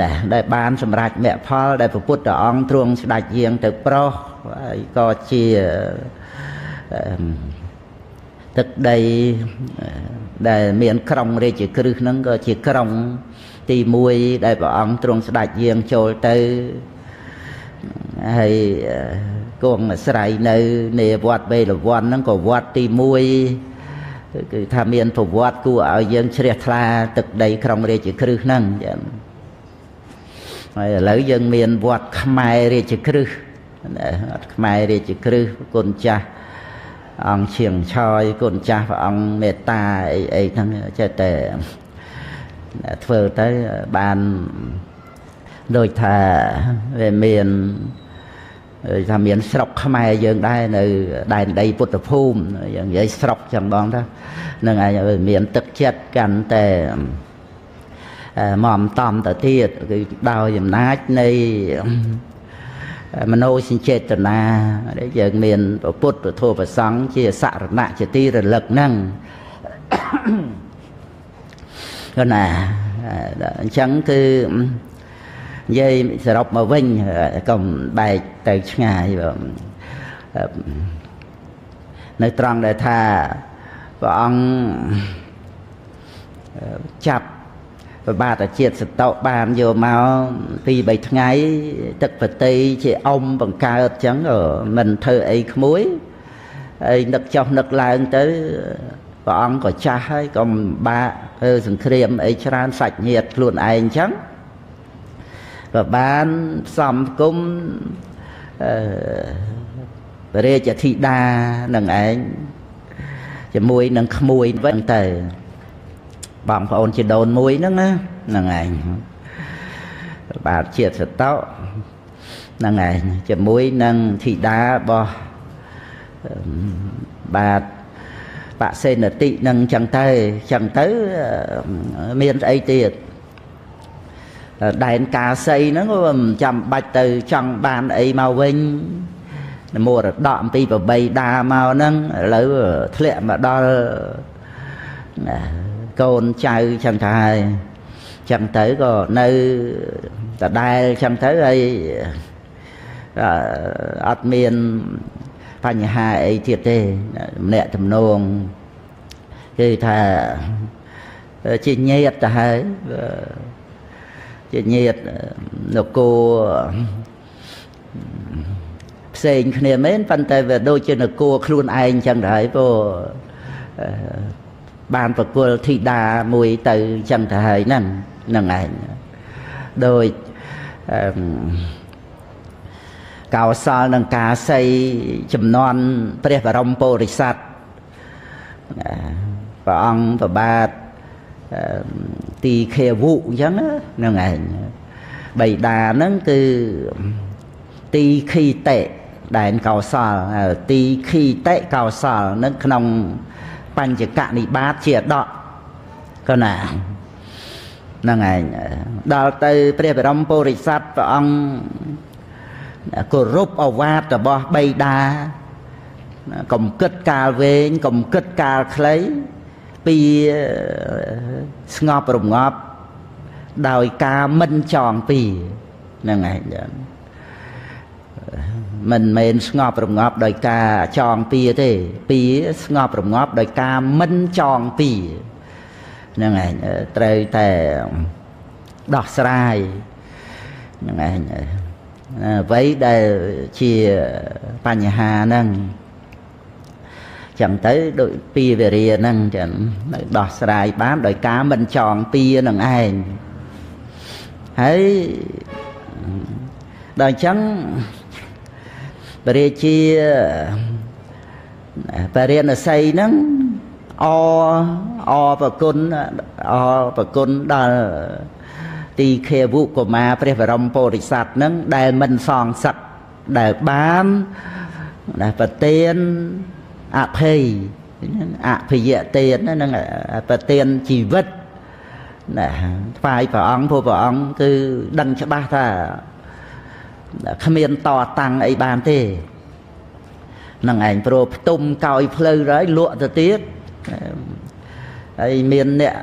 ណាដែលបានសម្រេចមគ្គផលដែលព្រះពុទ្ធអង្គទ្រង់ស្ដេចយាងទៅប្រុសហើយក៏ជាទឹកដីដែលមានក្រុងរាជក្រឹសហ្នឹងក៏ជាក្រុងទី1ដែលព្រះអង្គទ្រង់ស្ដេចយាងចូលទៅហើយគង់អាស្រ័យនៅនៃវត្តវេលវ័នហ្នឹងក៏វត្តទី1គឺថាមានប្រវត្តិគួរឲ្យយើងជ្រះថ្លាទឹកដីក្រុងរាជក្រឹសហ្នឹងចា៎ ហើយឥឡូវយើងមានវត្តខ្មែររាជក្រឹសវត្តខ្មែររាជក្រឹសគុណចាស់អង្គឈៀងឆយគុណចាស់ព្រះអង្គមេត្តាអីអីហ្នឹងចេះតែធ្វើទៅបានដូចថាវាមានថាមានស្រុកខ្មែរយើងដែរនៅដែនដីពុទ្ធភូមិយើងនិយាយស្រុកចឹងបងថានឹងឯងមានទឹកចិត្តកាន់តែ មកតំទៅទៀតគឺដោយអំណាចនៃមโนសញ្ចេតនាដែលយើងមានពុទ្ធពធប្រសង់ជាសរណៈជាទីរលឹកហ្នឹងក៏ណាអញ្ចឹងគឺនិយាយសរុបមកវិញកុំបែកទៅឆ្ងាយបងនៅត្រង់ដែលថាព្រះអង្គចាប់ ប្របាទជាតិសតោបានយកមកពី3ថ្ងៃទឹកបតីជាអ៊ំបង្កើតចឹងមិនធ្វើអីក្មួយហើយនឹកចុះនឹកឡើងទៅព្រះអង្គក៏ចាស់ហើយក៏មិនបាក់ធ្វើសង្គ្រាមអីច្រើនសាច់ញាតិខ្លួនឯងចឹងក៏បានផ្សំគុំអឺរាជធីតានឹងឯងជាមួយនឹងក្មួយវិញទៅ បងប្អូនជាដូនមួយហ្នឹងណាហ្នឹងឯងបាទជាតិសតោហ្នឹងឯងជាមួយនឹងធីតារបស់បាទបសេនតិនឹងចឹងទៅចឹងទៅមានស្អីទៀតដែនកាសីហ្នឹងក៏មិនចាំបាច់ទៅចង់បានអីមកវិញមរតកអំពីប្របីដាមកហ្នឹងឥឡូវធ្លាក់មកដល់ កូនចៅចឹងទៅហើយចឹងទៅក៏នៅដដែលចឹងទៅហើយអត់មានបញ្ហាអីទៀតទេម្នាក់ទំនងគឺថាជាញាតទៅហើយជាញាតនគរផ្សេងគ្នាមែនប៉ុន្តែវាដូចជានគរខ្លួនឯងចឹងទៅហើយព្រោះ បានប្រគល់ធីតាមួយទៅចឹងទៅហើយហ្នឹងហ្នឹងឯងដោយអឺកោសលនឹងការសីចំនួនព្រះបរមពុរិស័ទព្រះអង្គប្របាទទីខេវុអញ្ចឹងហ្នឹងឯងបៃតាហ្នឹងគឺទីខីតេដែនកោសលទីខីតេកោសលនឹងក្នុង បញ្ចកនិបាតជាដកក៏ណាហ្នឹងឯងដល់ទៅព្រះបរមពុរិស័ទព្រះអង្គគោរពអវាទរបស់បៃតាកុំគិតកាលវែងកុំគិតកាលខ្លីពីស្ងប់រងាប់ដោយការមិនចងពីហ្នឹងឯង មិនមែនស្ងប់រងាប់ដោយការចងពីទេពីស្ងប់រងាប់ដោយការមិនចងពីហ្នឹងឯងត្រូវតែដោះស្រាយហ្នឹងឯងអ្វីដែលជាបញ្ហាហ្នឹងចឹងទៅដូចពីវេរាហ្នឹងចឹងដោះស្រាយបានដោយការមិនចងពីនឹងឯងហើយដល់អញ្ចឹង បរិជាបរិណស័យហ្នឹងអអប្រគុណអប្រគុណដល់ទីខេវុកុមារព្រះបរមពោធិសត្វនឹងដែលមិនសងសឹកដែលបានដែលប្រទានអភ័យអភិយទាននឹងប្រទានជីវិតណាថ្វាយព្រះអង្គព្រោះព្រះអង្គគឺដឹងច្បាស់ថា គ្មានតតាំងអីបានទេនឹងឯងព្រោះផ្ទុំកោយផ្លូវហើយលក់ទៅទៀតហើយមានអ្នក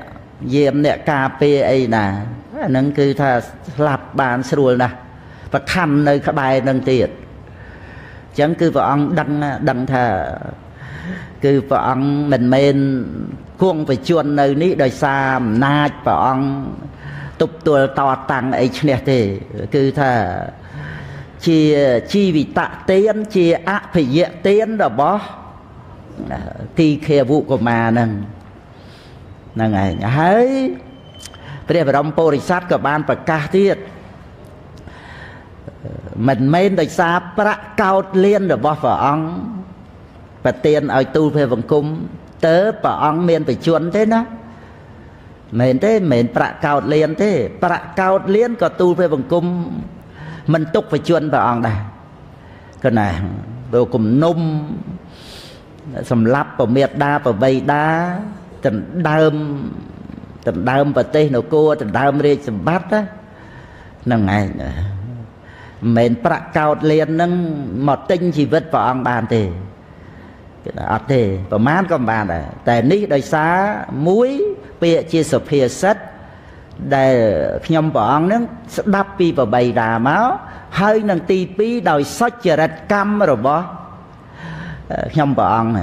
យាមអ្នកការពារអីណាអាហ្នឹងគឺថាស្លាប់បានស្រួលណាស់ប្រខំនៅក្បែរនឹងទៀតអញ្ចឹងគឺព្រះអង្គដឹងដឹងថាគឺព្រះអង្គមិនមែនគង់បច្ចុប្បន្ននៅនេះដោយសារអំណាចព្រះអង្គទប់ទល់តតាំងអីឈ្នះទេ គឺថា ជាជីវិតទានជាអភិយទានរបស់ទីខេវុកុមារហ្នឹងហ្នឹងឯងហើយព្រះបរមពុរិស័ទក៏បានប្រកាសទៀតមិនមែនដោយសារប្រាក់កោតលៀនរបស់ព្រះអង្គប្រទានឲ្យទូលព្រះបង្គំតើព្រះអង្គមានបច្ចុប្បន្នទេណាមែនទេមិនមែនប្រាក់កោតលៀនទេ ប្រាក់កោតលៀនក៏ទូលព្រះបង្គំ មិនទុកបច្ចុប្បន្នព្រះអង្គដែរកណាព្រោះគំនុំសម្រាប់ពមេដាប្របីដាដណ្ដើមដណ្ដើមប្រទេសនគរដណ្ដើមរាជសម្បត្តិហ្នឹងឯងមិនមែនប្រាក់កោតលៀនហ្នឹងមកទិញជីវិតព្រះអង្គបានទេគេថាអត់ទេប្រមាណក៏មិនបានដែរតែនេះដោយសារមួយពាក្យជាសុភាសិត ដែលខ្ញុំព្រះអង្គនឹងស្ដាប់ពីប្របីដាមកហើយនឹងទី2ដោយសុចរិតកម្មរបស់ខ្ញុំព្រះអង្គ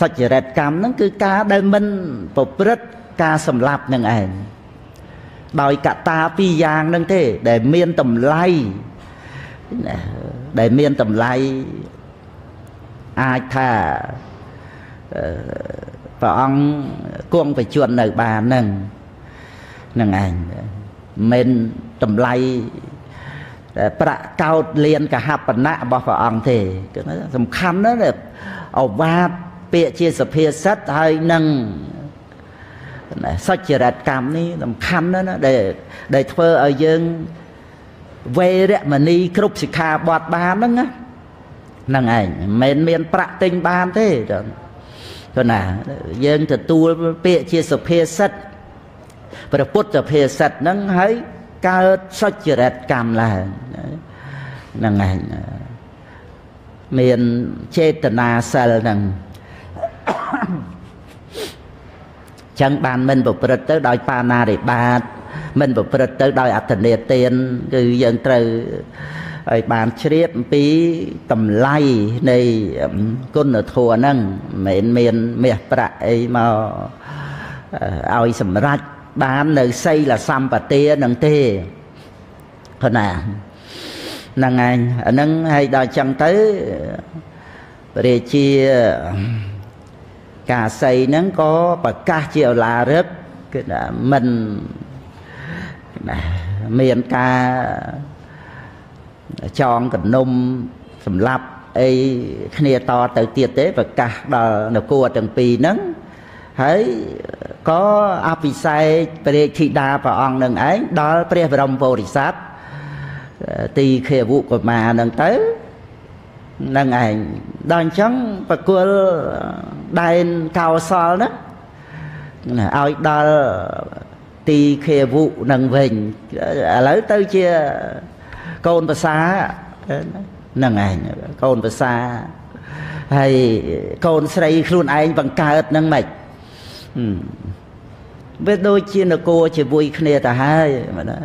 សុចរិតកម្មហ្នឹងគឺការដែលមិនប្រព្រឹត្តការសម្លាប់នឹងឯងដោយកតាពីរយ៉ាងនឹងទេ ដែលមានតម្លៃដែលមានតម្លៃអាចថាព្រះអង្គគង់បច្ចុប្បន្ននៅបាននឹង នឹងឯងមិនតម្លៃប្រាក់កោតលៀនកហបណៈរបស់ព្រះអង្គទេគឺសំខាន់ណាស់អវាទពាក្យជាសភាសិទ្ធហើយនឹងសុចរិតកម្មនេះសំខាន់ណាស់ណាដែលដែលធ្វើឲ្យយើងវេរមណីគ្រប់សិក្ខាបទបានហ្នឹងណាហ្នឹងឯងមិនមែនមានប្រាក់ទិញបានទេទៅណាយើងទទួលពាក្យជាសុភាសិទ្ធ ព្រះពុទ្ធភាសិទ្ធហ្នឹងហើយកើតសុចរិតកម្មឡើងហ្នឹងឯងមានចេតនាសិលហ្នឹងចឹងបានមិនប្រព្រឹត្តទៅដោយបាណារិបាតមិនប្រព្រឹត្តទៅដោយអត្តនេទានគឺយើងត្រូវឲ្យបានជ្រាបអំពីតម្លៃនៃគុណធម៌ហ្នឹងមិនមែនមានមាសប្រាក់អីមកឲ្យសម្រេច បាននៅសីលសម្បទានឹងទេគណាហ្នឹងឯងអាហ្នឹងហើយដល់ចឹងទៅព្រះជាកាសីហ្នឹងក៏ប្រកាសជាឧឡារឹកគឺថាមិនមានការចងកនុំសម្លាប់អីគ្នាតទៅទៀតទេប្រកាសដល់នគរទាំងពីរហ្នឹងហើយ ក៏អភិសេកព្រះរាជធីតាព្រះអង្គនឹងឯងដល់ព្រះបរមពុរិស័ទទីខេវុកុមារនឹងទៅនឹងឯងដល់អញ្ចឹងប្រគល់ដែនកោសលណាឲ្យដល់ទីខេវុនឹងវិញឥឡូវទៅជាកូនភាសាហ្នឹងឯងកូនភាសាហើយកូនស្រីខ្លួនឯងបង្កើតនឹងម៉េច វាដូចជានគរជាមួយគ្នាទៅហើយណា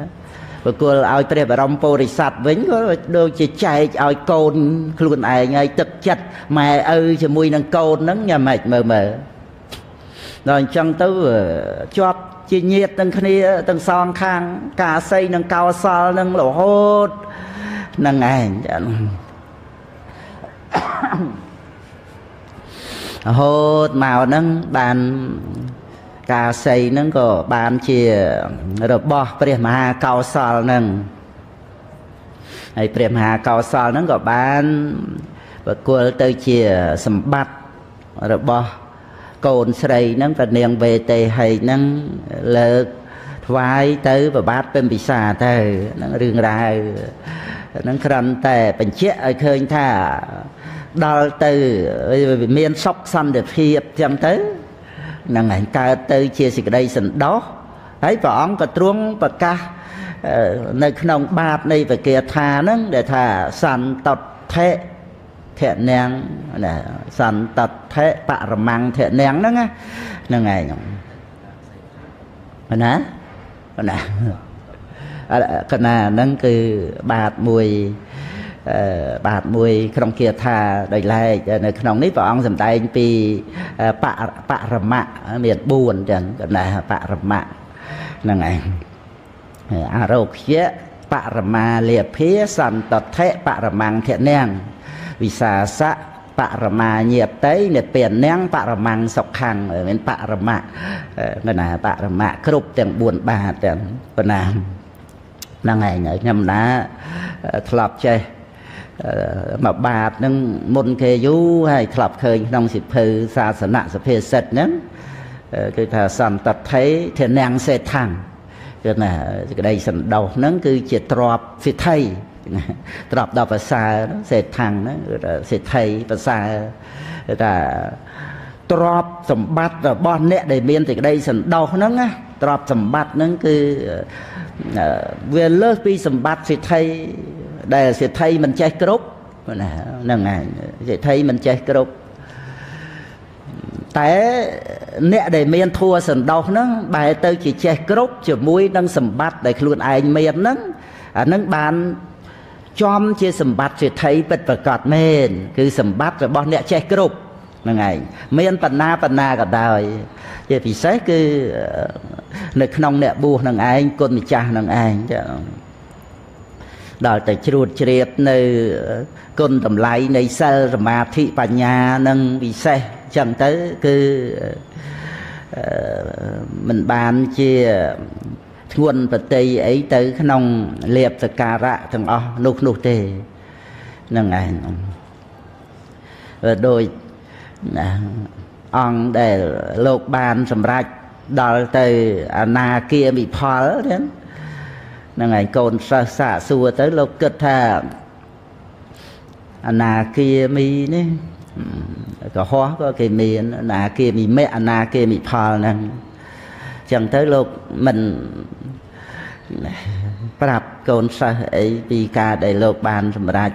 បកលឲ្យព្រះបរមពុរិស័ទវិញក៏ដូចជាចែកឲ្យកូន ខ្លួនឯងហើយទឹកចិត្តម៉ែឪជាមួយនឹងកូនហ្នឹងយ៉ាងម៉េចមើលមើលដល់អញ្ចឹងទៅជាប់ជាញាតទាំងគ្នាទាំងសងខាង កាសីនិងកោសលនឹងរហូតនឹងឯងចា រហូតមកហ្នឹងបានកាសីហ្នឹងក៏បានជារបស់ព្រះមហាកោសលហ្នឹងហើយព្រះមហាកោសលហ្នឹងក៏បានប្រគល់ទៅជាសម្បត្តិរបស់កូនស្រីហ្នឹងប្រនាងវេទេហីហ្នឹងលើកថ្វាយទៅប្របាទពេញពិសាទៅហ្នឹងរឿងរ៉ាវហ្នឹងគ្រាន់តែបញ្ជាក់ឲ្យឃើញថា ដល់ទៅមានសុខសន្តិភាពចឹងទៅហ្នឹងឯងកើតទៅជាសេចក្តីសន្តោសហើយព្រះអង្គក៏ទ្រង់ប្រកាសនៅក្នុងបាតនៃវិគាថាហ្នឹងដែលថាសន្តថេធនាងណាសន្តថេបរមង្គធនាងហ្នឹងហ្នឹងឯងណាណាកណាហ្នឹងគឺបាតមួយ បាទមួយក្នុងគាថាដោយឡែកនៅក្នុងនេះព្រះអង្គសម្ដែងពីបបរមៈមាន4ចឹងកណាបរមៈហ្នឹងឯងអរោគ្យបរមាលាភាសន្តថេបរមង្គធនាងវិសាសៈបរមាញាតីនិព្វានាងបរមង្គសុខੰមានបរមៈកណាបរមៈគ្រប់ទាំង4បាតទាំងប៉ុណ្ណាហ្នឹងឯងខ្ញុំណាធ្លាប់ចេះ មួយបាតហ្នឹងមុនគេយូរហើយធ្លាប់ឃើញក្នុងសិភៅសាសនៈសភាសិទ្ធហ្នឹងគឺថាសន្តថេធនាងសេដ្ឋាំងគឺថាសេចក្តីសន្តោសហ្នឹងគឺជាទ្របសិទ្ធិទ្របដល់ប្រសើរសេដ្ឋាំងហ្នឹងគឺថាសិទ្ធិប្រសើរគឺថាទ្របសម្បត្តិរបស់អ្នកដែលមានសេចក្តីសន្តោសហ្នឹងណាទ្របសម្បត្តិហ្នឹងគឺវាលើសពីសម្បត្តិសិទ្ធិ ដែលសេដ្ឋីមិនចេះគ្រប់ណាហ្នឹងឯងសេដ្ឋីមិនចេះគ្រប់តែអ្នកដែលមានធัวសន្តោសហ្នឹងបែរទៅជាចេះគ្រប់ជាមួយនឹងសម្បត្តិដែលខ្លួនឯងមានហ្នឹងអាហ្នឹងបានចំជាសម្បត្តិសេដ្ឋីពិតប្រកបមែនគឺសម្បត្តិរបស់អ្នកចេះគ្រប់ហ្នឹងឯងមានបណ្ណាបណ្ណាក៏ដោយជាពិសេសគឺនៅក្នុងអ្នកបួសនឹងឯងគុណម្ចាស់នឹងឯងចា ដល់តែជ្រួតជ្រាបនៅគុណតម្លៃនៃសិលសមាធិបញ្ញានឹងពិសេសចឹងទៅគឺមិនបានជាធ្ងន់ប្រតិអីទៅ ក្នុងលៀបសការៈទាំងអស់នោះនោះទេហ្នឹងឯងដោយអង្គដែលលោកបានសម្រេចដល់ទៅអនាគាមិផលហ្នឹង ឯងកូនសិស្សសាកសួរទៅលោកគិតថាអនាគាមីនេះកុហកក៏គេមានអនាគាមីមៈអនាគាមិផលហ្នឹងចឹងទៅលោកមិនប្រាប់កូនសិស្សអីពីការដែលលោកបានសម្រេច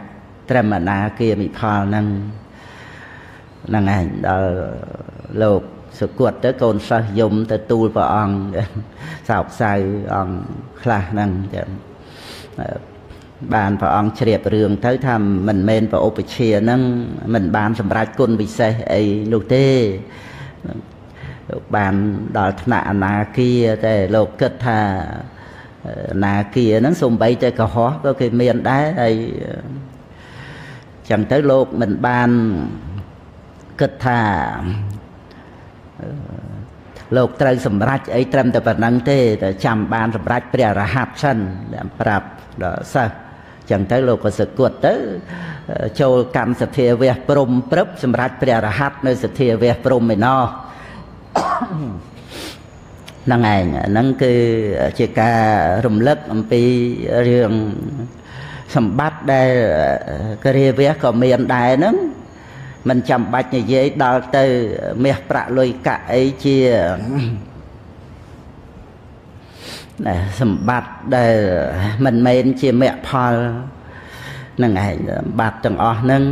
ត្រឹមអនាគាមិផលហ្នឹងហ្នឹងឯងដល់លោក សុគតទៅកូនសិស្សយំទៅទូលព្រះអង្គសោកសៅអង្គខ្លះហ្នឹងចឹងបានព្រះអង្គជ្រាបរឿងទៅថាមិនមែនប្រឧបជាហ្នឹងមិនបានសម្រេចគុណពិសេសអីនោះទេលោកបានដល់ថ្នាក់អនាគាតែលោកគិតថាអនាគាហ្នឹងសំបីតែកុហកក៏គេមានដែរហើយចឹងទៅលោកមិនបានគិតថា លោកត្រូវសម្រេចអីត្រឹមតែប៉ុណ្្នឹងទេតែចាំបានសម្រេចព្រះរហ័តសិនប្រាប់ដល់សិស្សចឹងទៅលោកក៏សគត់ទៅ ចូលកម្មសធាវះព្រំព្រឹបសម្រាប់ព្រះរហ័តនៅសធាវះព្រំឯណោះហ្នឹងឯងហ្នឹងគឺជាការរំលឹកអំពីរឿងសម្បត្តិដែលគរាវះក៏មានដែរហ្នឹង មិនចាំបាច់និយាយដល់ទៅមាសប្រាក់លុយកាក់អីជាណាសម្បត្តិដែលមិនមែនជាមគ្គផលនឹងឯងបាត់ទាំងអស់ហ្នឹង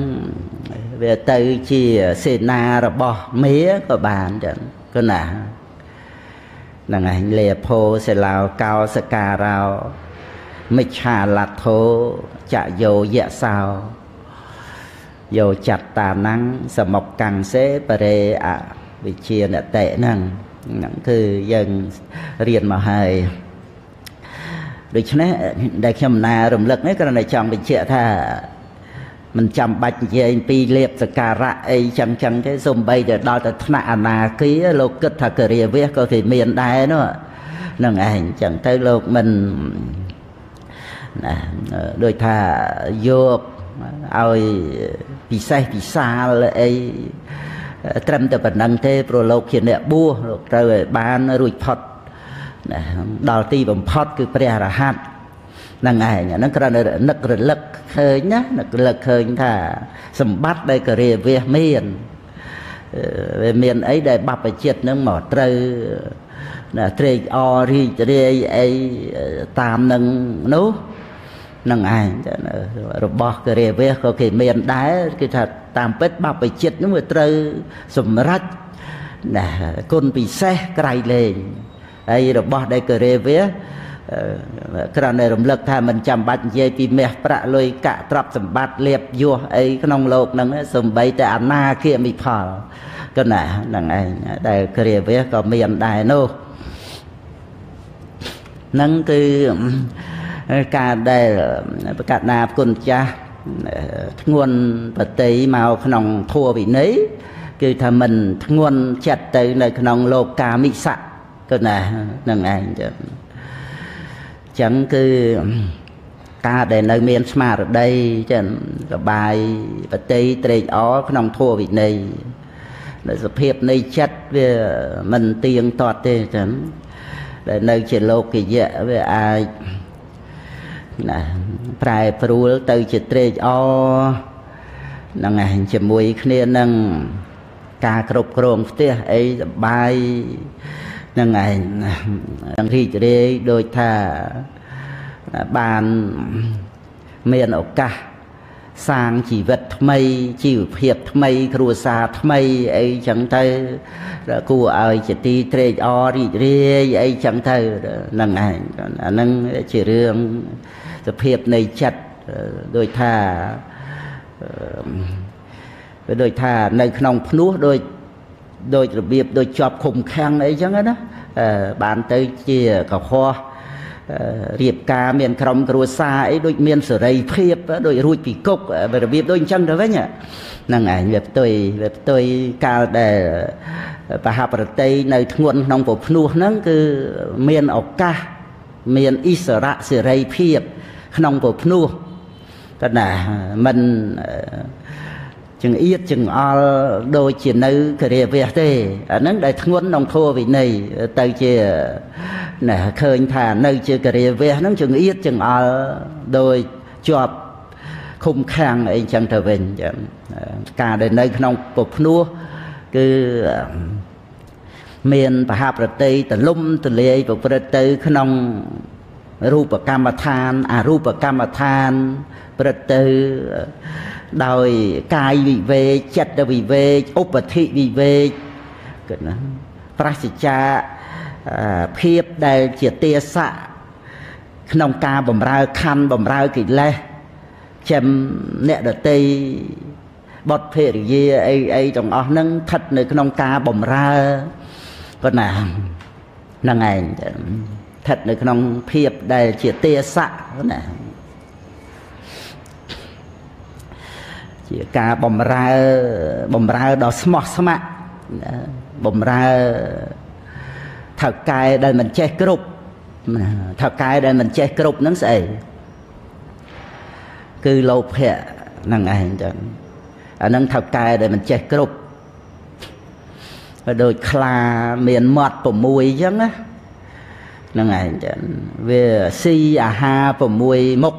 វាទៅជាសេនារបស់មេក៏បានចឹងក៏ណានឹងឯងលេភោសិឡោកោសការោមិច្ឆាលទ្ធោចយោយៈសោ យោចត្តាណੰសមុបកាំងសេបរេអវិជានតិហ្នឹងហ្នឹងគឺយើងរៀនមកហើយដូច្នេះដែលខ្ញុំណារំលឹកនេះគ្រាន់តែចង់បញ្ជាក់ថាមិនចាំបាច់និយាយពីលៀបសការៈអីចឹងចឹងទេសំបីតែដល់ទៅថ្នាក់អនាគាលោកគិតថាគរាវះក៏គេមានដែរនោះនឹងឯងចឹងទៅលោកមិនណាដូចថាយកឲ្យ ពិសេសពិសាលអីត្រឹមតែប៉ុណ្្នឹងទេព្រោះលោកជាអ្នកបួសលោកត្រូវឲ្យបានរួចផុតណាដល់ទីបំផុតគឺព្រះរហ័តហ្នឹងឯងហ្នឹងគ្រាន់តែនឹករលឹកឃើញណានឹករលឹកឃើញថាសម្បត្តិដែលករាវះមានវាមានអីដែលបព្វជិតហ្នឹងមកត្រូវណាត្រេកអររីករាយអីតាមនឹងនោះ នឹងឯងរបស់គរិវេសក៏គេមានដែរគឺថាតាមពិតបបិចិត្តនឹងវាត្រូវសម្រេចណាគុណពិសេសក្រៃលែងហើយរបស់ដែលគរិវេសក្រណែរំលឹកថាមិនចាំបាច់និយាយពីមាសប្រាក់លុយកាក់ទ្រព្យសម្បត្តិលៀបយោះអីក្នុងโลកហ្នឹងសំបីតែអនាគមិផលក៏ណាហ្នឹងឯងដែលគ្រាវេសក៏មានដែរនោះហ្នឹងគឺ ការដែលប្រកាសណាគុណចាស់ធ្ងន់បតីមកក្នុងធัวវិន័យគឺថាមិនធ្ងន់ចិត្តទៅនៅក្នុងលោកកាមិសៈគឺណានឹងឯងចឹងចឹងគឺការដែលនៅមានស្មារតីចឹងសបាយបតីត្រេកអរក្នុងធម៌វិន័យនៅសភាពនៃចិត្តវាមិនទៀងទាត់ទេចឹងដែលនៅជាលោកយៈវាអាច ណាប្រែប្រួលទៅជាត្រេកអរនឹងឯងជាមួយគ្នានឹងការគ្រប់គ្រងផ្ទះអីសបាយនឹងឯងនឹងរីករាយដូចថាបានមានឱកាសសាងជីវិតថ្មីជីវភាពថ្មី គ្រួសារថ្មីអីចឹងទៅគួរឲ្យជាទីត្រេកអររីករាយអីចឹងទៅនឹងឯងអានឹងជារឿង សភាពនៃចិត្តដូចថាវាដូចថានៅក្នុងភ្នោះដូចដូចរបៀបដូចជាប់ឃុំខាំងអីចឹងណាបានទៅជាកុហករៀបការមានក្រុមគ្រួសារអីដូចមានសេរីភាពដូចរួចពីគុករបៀបដូចអញ្ចឹងទៅវិញហ្នឹងឯងវាផ្ទុយវាផ្ទុយកាលដែលបហប្រតិនៅធ្ងន់ក្នុងពភ្នោះហ្នឹងគឺមានឱកាសមានអិសរៈសេរីភាព ក្នុងពភ្នោះក៏ណាមិនចង្អៀតចង្អល់ដូចជានៅគរិវៈទេអាហ្នឹងដែលធ្ងន់ក្នុងធัวវិន័យទៅជាណាឃើញថានៅជាគរិវៈហ្នឹងចង្អៀតចង្អល់ដោយជាប់ឃុំខាំងអីចឹងទៅវិញចឹងការដែលនៅក្នុងពភ្នោះគឺមានបហប្រតិទលំទលាយប្រព្រឹត្តទៅក្នុង រូបកម្មដ្ឋានអរូបកម្មដ្ឋានព្រឹត្តទៅដោយកាយវិវេកចិត្តវិវេកឧបធិវិវេកគឺណាប្រសិជ្ជាភាពដែលជាទេសៈក្នុងការបំរើខណ្ឌបំរើកិលេសចាំអ្នកដតីបទភរិយាអីអីទាំងអស់ហ្នឹងស្ថិតនៅក្នុងការបំរើប៉ុណ្ណាហ្នឹងឯង ស្ថិតនៅក្នុងភាពដែលជាទេសៈណាជាការបំរើបំរើដ៏ស្មោះស្ម័គ្របំរើថៅកែដែលមិនចេះគ្រប់ថៅកែដែលមិនចេះគ្រប់ហ្នឹងស្អីគឺលោភៈហ្នឹងឯងចឹងអាហ្នឹងថៅកែដែលមិនចេះគ្រប់ដូចខ្លាមានមាត់6អញ្ចឹងណា ហ្នឹងឯងចឹងវាស៊ីអាហារ6មុខ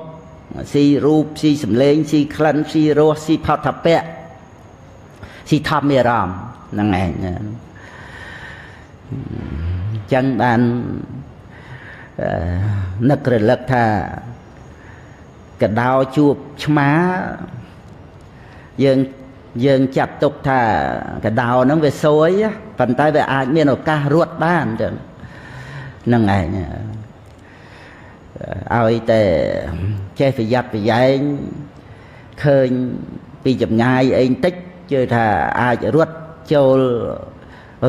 ស៊ីរូបស៊ីសម្លេងស៊ីក្លិនស៊ីរសស៊ីផតពៈស៊ីធម្មអារម្មណ៍ហ្នឹងឯងចឹងបាននឹករលឹកថាកដោជួបឆ្មាយើងយើងចាត់ទុកថាកដោហ្នឹងវាសួយប៉ុន្តែវាអាចមានឱកាសរត់បានចឹងហ្នឹងឯងឲ្យតែចេះប្រយ័ត្នប្រយែងឃើញពីចម្ងាយអីបន្តិចជឿថាអាចរត់ចូល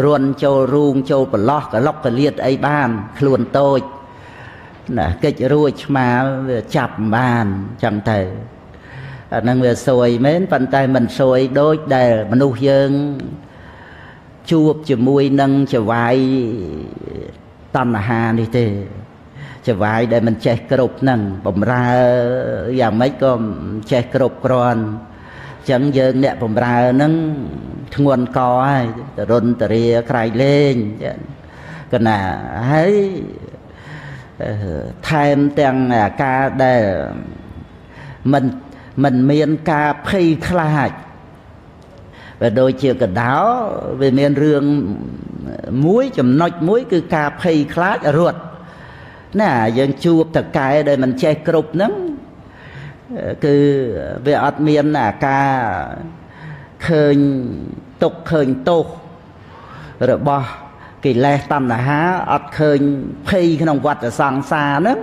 រុនចូលរូងចូលប្រឡោះកឡុកកលៀតអីបាន ខ្លួនតូចណាកិច្ចរួចឆ្មាវាចាប់បានចឹងទៅអានឹងវាសួយមែនប៉ុន្តែមិនសួយដូចដែលមនុស្សយើងជួបជាមួយនឹងចវាយ តណ្ហានេះទេចវាយដែលមិនចេះគ្រប់ហ្នឹងបំរើយ៉ាងម៉េចក៏ចេះគ្រប់គ្រាន់អញ្ចឹងយើងអ្នកបំរើហ្នឹងធ្ងន់កហើយរុនតរាក្រៃលែងកណាហើយថែមទាំងអាការដែលមិនមិនមានការភ័យខ្លាចបើដូចជាកដោវាមានរឿង មួយចំណុចមួយ គឺការភ័យខ្លាចរត់ណាយើងជួបតកែដែលមិនចេះគ្រប់ហ្នឹងគឺវាអត់មានអាការឃើញទុកឃើញទោសរបស់កិលេសតណ្ហាអត់ឃើញភ័យក្នុងវដ្តសង្សារហ្នឹង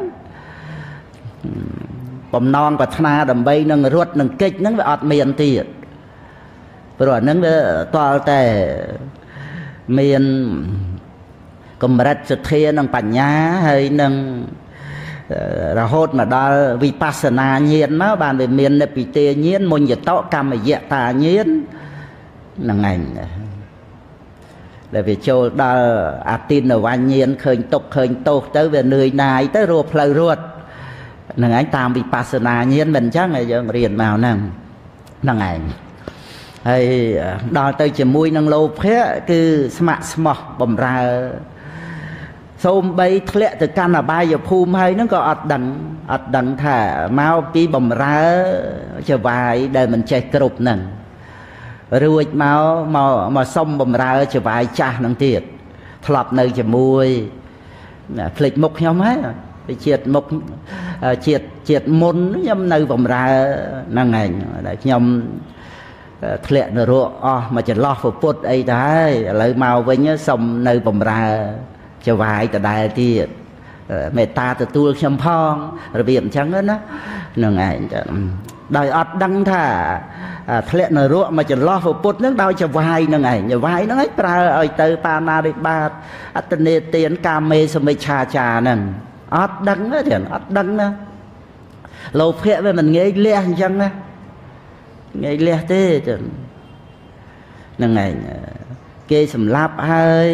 បំណងប្រាថ្នាដើម្បីនឹងរត់នឹងកិច្ចហ្នឹងវាអត់មានទៀតព្រោះអាហ្នឹងវាតលតែ មានកម្រិតសទ្ធានិងបញ្ញាហើយនឹងរហូតមកដល់វិបស្សនាញាណមកបានវាមាននិព្វិទាញាណមុញ្ញតកម្មយតាញាណហ្នឹងឯងដែលវាចូលដល់អាទិនវញ្ញាណឃើញទុកឃើញទោសទៅវានឿយណាយទៅរស់ផ្លូវរត់ហ្នឹងឯងតាមវិបស្សនាញាណមិនអញ្ចឹងយើងរៀនមកហ្នឹងហ្នឹងឯង ហើយដល់ទៅជាមួយនឹងលោភៈគឺស្ម័គ្រស្មោះបំរើសូមបីធ្លាក់ទៅកាន់អបាយភូមិហើយហ្នឹងក៏អត់ដឹងអត់ដឹងថាមកពីបំរើចវាយដែលមិនចេះគ្រប់ហ្នឹងរួចមកមកមកសុំបំរើចវាយចាស់ហ្នឹងទៀតធ្លាប់នៅជាមួយផ្លេចមុខខ្ញុំហើយជាតិមុខជាតិជាតិមុនខ្ញុំនៅបំរើហ្នឹងឯងដែលខ្ញុំ ធ្លាក់នរកអស់មកចន្លោះពុទ្ធអីទៅហើយឥឡូវមកវិញសុំនៅបំរើចវាយដដែលទៀតមេត្តាទទួលខ្ញុំផងរបៀបអញ្ចឹងណាហ្នឹងឯងដោយអត់ដឹងថាធ្លាក់នរកមកចន្លោះពុទ្ធនឹងដោយចវាយនឹងឯងចវាយនឹងឯងប្រើឲ្យទៅបាណារិបាតអត្តនេទានកាមេសមិច្ឆាចាហ្នឹងអត់ដឹងទេអត់ដឹងណាលោភៈវាមិនងាយលះអញ្ចឹងណា ងាយលះទេចឹងហ្នឹងឯងគេសម្លាប់ហើយ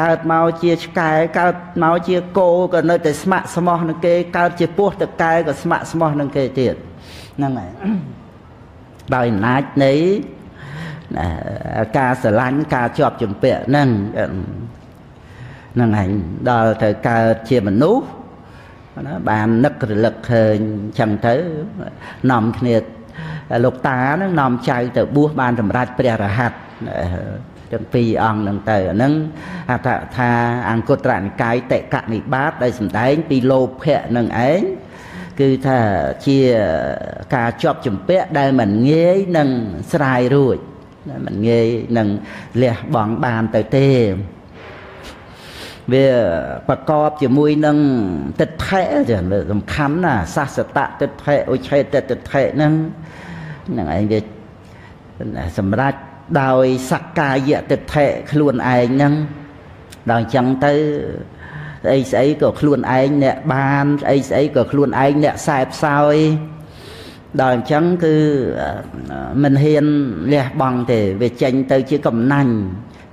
កើតមកជាឆ្កែកើតមកជាគោក៏នៅតែស្ម័គ្រស្មោះនឹងគេកើតជាពស់តកែក៏ស្ម័គ្រស្មោះនឹងគេទៀតហ្នឹងហើយដោយអំណាចនៃការស្រឡាញ់ការជាប់ជំពាក់ហ្នឹងហ្នឹងហើយដល់ទៅកើតជាមនុស្សណាបាននឹករលឹកឃើញចឹងទៅនាំគ្នា លោកតាហ្នឹងនាំចៅទៅបួសបានសម្រេចព្រះរហ័តទាំងពីរអង្គហ្នឹងទៅអាហ្នឹងហៅថាអង្គត្រនិកាយតិកនិបាតដែលសំដែងពីលោភៈនឹងឯងគឺថាជាការជាប់ជំពាក់ដែលមិនងាយនឹងស្រាយរួចមិនងាយនឹងលះបង់បានទៅទេ វាប្រកបជាមួយនឹងទិដ្ឋិចឹងសំខាន់ណាសាសតៈទិដ្ឋិឧឆេតទិដ្ឋិហ្នឹងហ្នឹងឯងវាសម្រាប់ដោយសក្កាយទិដ្ឋិខ្លួនឯងហ្នឹងដល់អញ្ចឹងទៅស្អីស្អីក៏ខ្លួនឯងអ្នកបានស្អីស្អីក៏ខ្លួនឯងអ្នកខ្សែផ្សោយដល់អញ្ចឹងគឺមិនហ៊ានលះបង់ទេវាចេញទៅជាកំណាញ់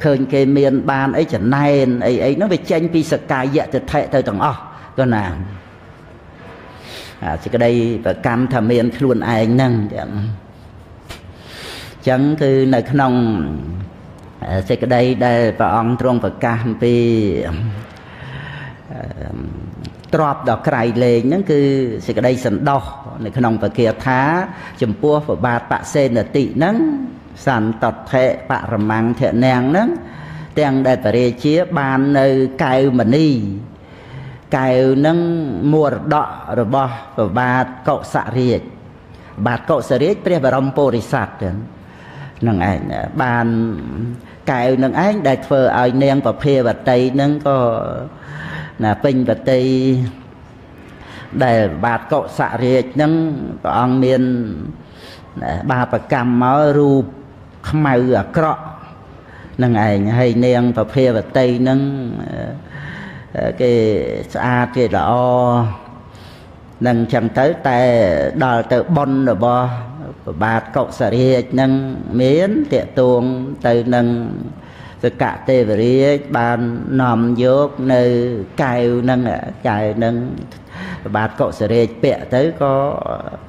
ឃើញគេមានបានអីចំណែនអីអីហ្នឹងវាចេញពីសកាយៈទិដ្ឋិទៅទាំងអស់ក៏ណាអាសេចក្តីប្រកម្មថាមានខ្លួនឯងហ្នឹងចឹងចឹងគឺនៅក្នុងសេចក្តីដែលព្រះអង្គទ្រង់ប្រកាសអំពីទ្របដល់ក្រៃលែងហ្នឹងគឺសេចក្តីសន្តោសនៅក្នុងពគាថា ចំពោះប្របាទបសេនតិហ្នឹង សន្តថេបរមង្គធនាងហ្នឹងទាំងដែលបរិជាបាននៅកៅមនីកៅនឹងមរតករបស់ប្របាទកុសរាជបាទកុសរាជព្រះបរមពុរិស័ទនឹងឯងបានកែវនឹងឯងដែលធ្វើឲ្យនាងប្រភាវតីនឹងក៏ណាពេញបតីដែលបាទកុសរាជនឹងព្រះអង្គមានបាបកម្មមករូប ខ្មៅអាក្រក់នឹងឯងហើយនាងប្រភាវតីនឹងគេស្អាតគេល្អនឹងចឹងទៅតែដល់ទៅប៉ុនរបស់ប្របាទកុសរាជនឹងមានតេតួងទៅនឹងសកទេវរាជបាននាំយកនៅកែវនឹងកែវនឹងប្របាទកុសរាជពាក់ទៅក៏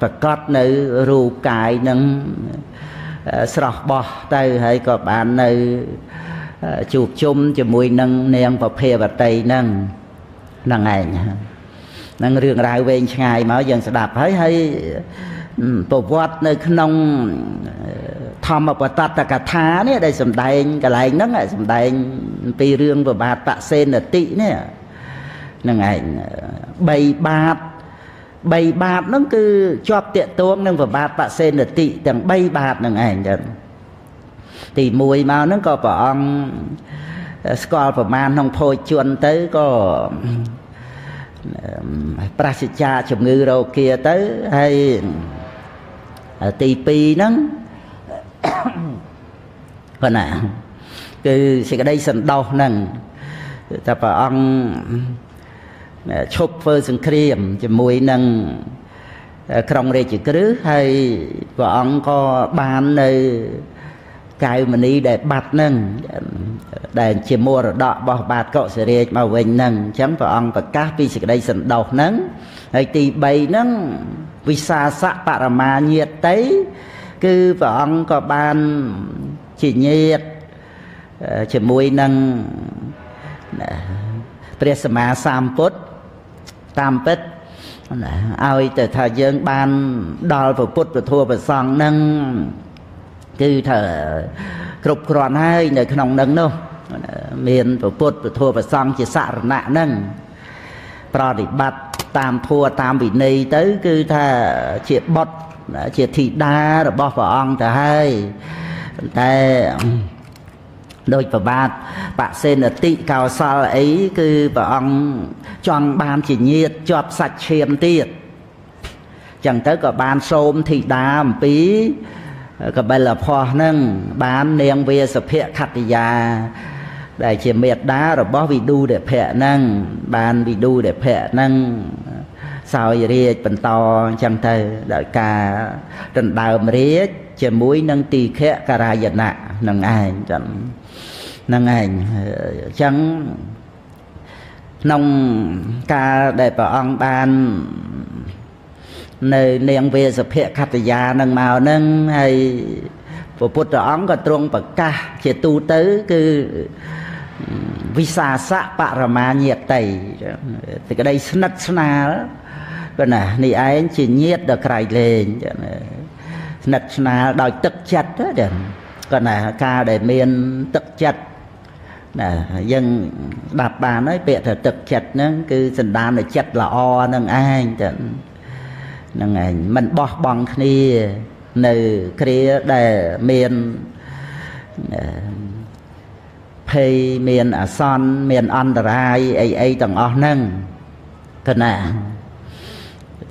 ប្រកាសនៅរូបកាយនឹង ស្រស់បោះទៅហើយក៏បាននៅជួបជុំជាមួយនឹងនាងប្រភាវតីនឹងហ្នឹងឯងហ្នឹងរឿងរ៉ាវវែងឆ្ងាយមកយើងស្ដាប់ហើយហើយប្រវត្តិនៅក្នុងធម្មបតតកថានេះដែលសំដែងកន្លែងហ្នឹងសំដែងពីរឿងប្របាទបសេនតិនេះហ្នឹងឯង3បាត 3បាតហ្នឹងគឺជាប់តាកតួងនឹងប្របាទបសេនតិទាំង3បាតហ្នឹងឯងចឹងទី1មកហ្នឹងក៏ព្រះអង្គស្គាល់ប្រមាណក្នុងភោជនទៅក៏ប្រសិជ្ជាជំងឺរោគាទៅហើយទី2ហ្នឹងប៉ុណ្ណាគឺសេចក្តីសន្តោសហ្នឹងតែព្រះអង្គ ឈប់ធ្វើសង្គ្រាមជាមួយនឹងក្រុងរាជក្រឹសហើយព្រះអង្គក៏បាននៅកៅមនីដែលបាត់នឹងដែលជាមរតករបស់បាទកុសរាជមកវិញនឹងអញ្ចឹងព្រះអង្គប្រកាសពីសេចក្តីសន្តោសនឹងហើយទី3ហ្នឹងវិសាសៈបរមាញាតិគឺព្រះអង្គក៏បានជាញាតជាមួយនឹងព្រះសម្មាសម្ពុទ្ធ តាមពិតឲ្យទៅថាយើងបានដល់ពុទ្ធពធប្រសង់នឹងគឺថាគ្រប់គ្រាន់ហើយនៅក្នុងនឹងនោះមានពុទ្ធពធប្រសង់ជាសរណៈនឹងប្រតិបត្តិតាមធัวតាមវិន័យទៅ គឺថាជាបុត្រជាធីតារបស់ព្រះអង្គទៅហើយប៉ុន្តែ ដោយប្របាទបសេនតិកោសលអីគឺព្រះអង្គចង់បានជាញាតជាប់សាច់ឈាមទៀតចឹងទៅក៏បានសូមធីតាអំពីកបិលផោះហ្នឹងបាននាងវាសភៈខត្តយាដែលជាមេត្តារបស់វិឌូដេភៈហ្នឹងបានវិឌូដេភៈហ្នឹងសោយរាជបន្តអញ្ចឹងទៅដោយការដណ្ដើមរាជជាមួយនឹងទីខៈការាយណៈនឹងឯងចឹង ហ្នឹងឯងអញ្ចឹងក្នុងការដែលព្រះអង្គបាននៅនាងវេសភៈខត្តយានឹងមកហ្នឹងហើយព្រះពុទ្ធអង្គក៏ទ្រង់ប្រកាសជាទូទៅគឺវិសាសៈបរមាញាតិសេចក្តីស្និទ្ធស្នាលប៉ុណ្ណានេះឯងជាញាតិដ៏ក្រៃលែងស្និទ្ធស្នាលដោយទឹកចិត្តចឹងគាត់ណាការដែលមានទឹកចិត្ត ណាយើងស្ដាប់បានហើយពាក្យថាទឹកចិត្តហ្នឹងគឺសន្តានចិត្តល្អនឹងឯងចឹងហ្នឹងឯងមិនបោះបង់គ្នានៅគ្រាដែលមានភ័យមានអាសន្នមានអន្តរាយអីអីទាំងអស់ហ្នឹងកណា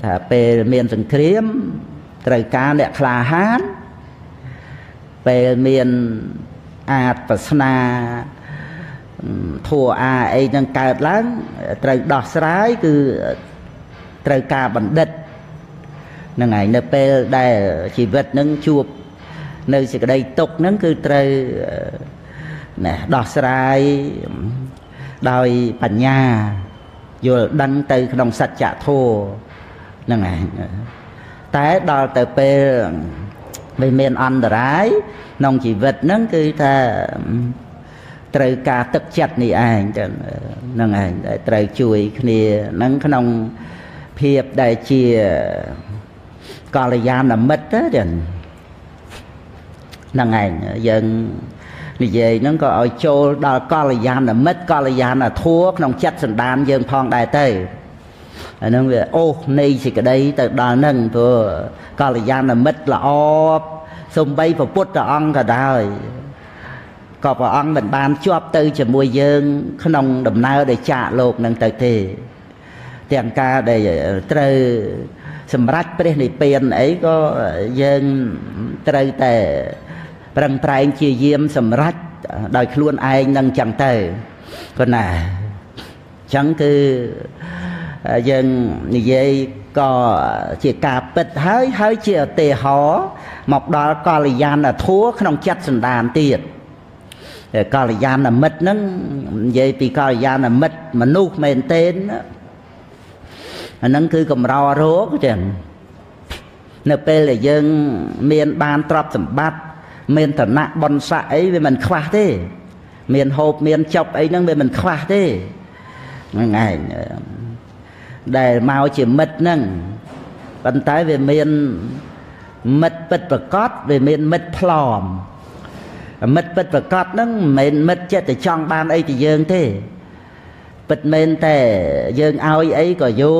ថាពេលមានសង្គ្រាមត្រូវការអ្នកក្លាហានពេលមានអាចប្រស្នា ធัวអាអីនឹងកើតឡើងត្រូវដោះស្រាយគឺត្រូវការបណ្ឌិតហ្នឹងហើយនៅពេលដែលជីវិតនឹងជួបនៅសេចក្តីទុកហ្នឹងគឺត្រូវណាដោះស្រាយដោយបញ្ញាយល់ដឹងទៅក្នុងសច្ចធម៌ហ្នឹងឯងតែដល់ទៅពេលវាមានអន្តរាយក្នុងជីវិតហ្នឹងគឺថា ត្រូវការទឹកចិត្តនេះឯងចឹងហ្នឹងឯងត្រូវជួយគ្នាហ្នឹងក្នុងភាពដែលជាកល្យាណមិត្តចឹងហ្នឹងឯងយើងនិយាយហ្នឹងក៏ឲ្យចូលដល់កល្យាណមិត្តកល្យាណធัวក្នុងចិត្តសន្តានយើងផងដែរទៅអាហ្នឹងវាអូសនៃសេចក្តីទៅដល់ហ្នឹងព្រោះកល្យាណមិត្តល្អសំបីព្រះពុទ្ធអង្គក៏ដោយ ក៏ព្រះអង្គមិនបានជាប់ទៅជាមួយយើង ក្នុងដំណើរដែលចាកលោកនឹងទៅទេ ទាំងការដែលត្រូវសម្រាប់ព្រះនិព្វានអីក៏យើងត្រូវតែប្រឹងប្រែងជាយាមសម្រេចដោយខ្លួនឯងនឹងចឹងទៅគាត់ណាចឹងគឺយើងនិយាយក៏ជាការពិតហើយហើយជាឧទាហរណ៍មកដល់កល្យាណធัวក្នុងចិត្តសន្តានទៀត កល្យាណមិត្តហ្នឹងនិយាយពីកល្យាណមិត្តមនុស្សមែនទែនអាហ្នឹងគឺកម្ររោគចឹងនៅពេលដែលយើង មានបានទ្រព្យសម្បត្តិមានឋានៈបុណ្យស័ក្តិអីវាមិនខ្វះទេ មានហូបមានចប់អីហ្នឹងវាមិនខ្វះទេហ្នឹងឯងដែលមកជាមិត្តហ្នឹងប៉ុន្តែវាមានមិត្តពិតប្រកបវាមានមិត្តផ្លอม មិត្តពិតប្រកបហ្នឹងមិនមែនមិត្តចិត្តតែចង់បានអីពីយើងទេពិតមែនតែយើងឲ្យអីក៏យោ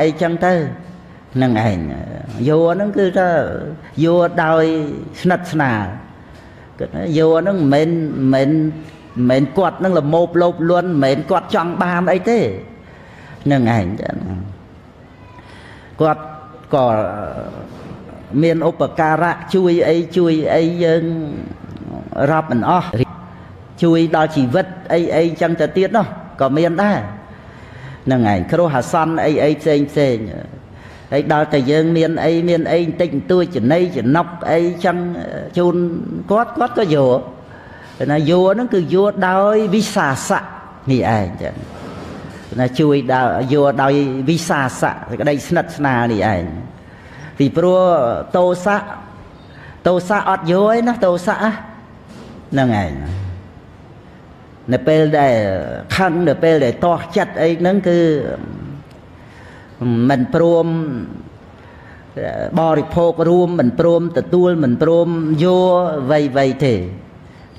អីចឹងទៅនឹងឯងយោហ្នឹងគឺថាយោដោយស្និទ្ធស្នាលគិតយោហ្នឹងមិនមែនមិនមែនគាត់ហ្នឹងលមោបលោបលន់មិនមែនគាត់ចង់បានអីទេនឹងឯងគាត់ក៏មានឧបការៈជួយអីជួយអីយើង រាប់មិនអស់ជួយដល់ជីវិតអីអីចឹងទៅទៀតនោះក៏មានដែរហ្នឹងឯងគ្រោះអាសន្នអីអីផ្សេងផ្សេងហើយដល់តែយើងមានអីមានអីបន្តិចបន្តួចចំណៃចំណប់អីចឹងជូនគាត់គាត់ក៏យកណាយកហ្នឹងគឺយកដោយវិសាសៈនេះឯងចឹងណាជួយដល់យកដោយវិសាសៈក្តីស្និទ្ធស្នាលនេះឯងពីព្រោះតោសៈតោសៈអត់យកឯណាតោសៈ ហ្នឹងឯងនៅពេលដែលខឹងនៅពេលដែលតោះចិត្តអីហ្នឹងគឺមិនព្រមបរិភោគរួមមិនព្រមទទួលមិនព្រមយកវ័យវ័យទេ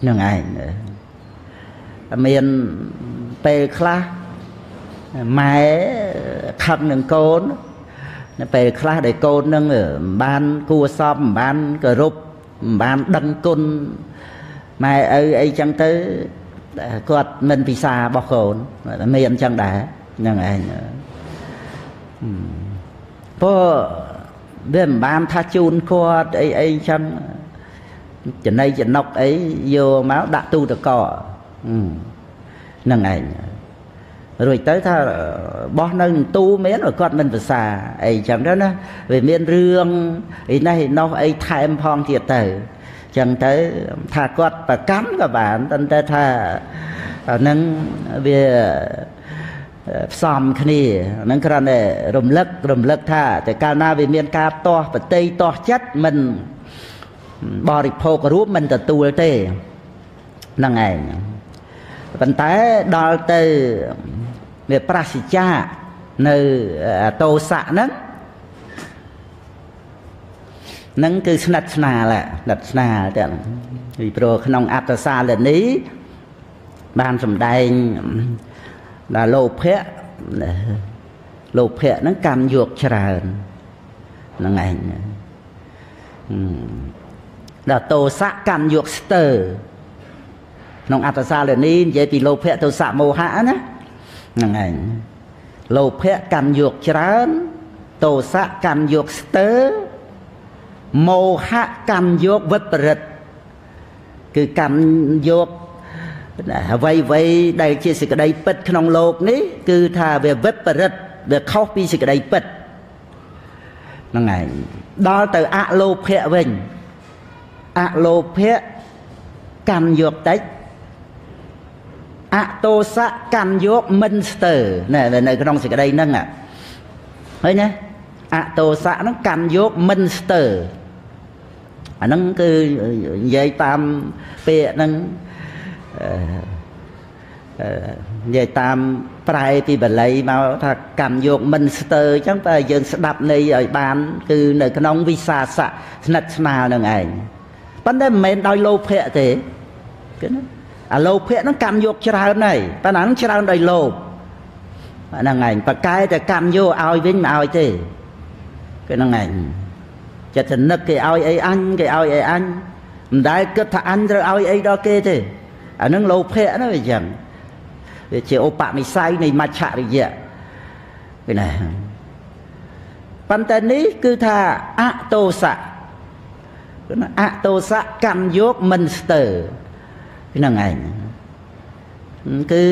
ហ្នឹងឯងមានពេលខ្លះម៉ែខឹងនឹងកូននៅពេលខ្លះដែលកូននឹងមិនបានគួសមមិនបានគោរពមិនបានដឹងគុណ ម៉ែឪអីចឹងទៅគាត់មិនពិសារបស់កូនមានអញ្ចឹងដែរហ្នឹងឯងព្រោះវាមិនបានថាជូនគាត់អីអីចឹងចំណៃចំណុកអីយកមកដាក់ទូតកហ្នឹងឯងរួចទៅថាបោះនៅទូមានគាត់មិនភាសាអីចឹងទៅណាវាមានរឿងអីនេះឯនោះអីថែមផងទៀតទៅ ចឹងទៅថាគាត់ប្រកម្មក៏បានប៉ុន្តែថាហ្នឹងវាផ្សំគ្នាហ្នឹងគ្រាន់តែរំលឹករំលឹកថាតែកាលណាវាមានការទាស់ប្រតិទាស់ចិត្តមិនបរិភោគរួមមិនទទួលទេហ្នឹងឯងប៉ុន្តែដល់ទៅវាប្រសិជ្ជានៅតោសៈហ្នឹង នឹងគឺស្និទ្ធស្នាលស្និទ្ធស្នាលទាំងពីព្រោះក្នុងអត្តសាលនីបានសម្ដែងដល់លោភៈលោភៈហ្នឹងកម្មយកច្រើនហ្នឹងឯងដល់តោសៈកម្មយកស្ទើក្នុងអត្តសាលនីនិយាយពីលោភៈទោសៈមោហៈណាហ្នឹងឯងលោភៈកម្មយកច្រើនតោសៈកម្មយកស្ទើ មោហៈកម្មយកវិបរិតគឺកម្មយកអ្វីអ្វីដែលជាសេចក្តីពិតក្នុងโลกនេះ គឺថាវាវិបរិតវាខុសពីសេចក្តីពិតហ្នឹងឯងដល់ទៅអលោភៈវិញអលោភៈកម្មយកតិចអតោសៈកម្មយកមិនស្ទើណែនៅក្នុងសេចក្តីហ្នឹងហើយណាអតោសៈហ្នឹងកម្មយកមិនស្ទើ អាហ្នឹងគឺនិយាយតាមពាក្យហ្នឹងនិយាយតាមប្រែពីបល័យមកថាកម្មយកមិនស្ទើអញ្ចឹងតែយើងស្ដាប់ន័យឲ្យបាន គឺនៅក្នុងវិសាសៈស្និទ្ធស្នាលនឹងឯងប៉ុន្តែមិនមែនដោយលោភៈទេគឺណាអាលោភៈហ្នឹងកម្មយកច្រើនហើយប៉ុន្តែហ្នឹងច្រើនដោយលោភហ្នឹងឯងប្រកែតែកម្មយកឲ្យវិញមិនឲ្យទេគឺហ្នឹងឯង ចិត្តនឹកគេឲ្យអីអញគេឲ្យអីអញមិនដែលគិតថាអញត្រូវឲ្យអីដល់គេទេអានឹងលោភៈណាវាចឹងវាជាឧបនិស្ស័យនៃមច្ឆរិយៈគឺណាប៉ុន្តែនេះគឺថាអតោសៈគឺណាអតោសៈកម្មយកមិនស្ទើហ្នឹងឯងគឺ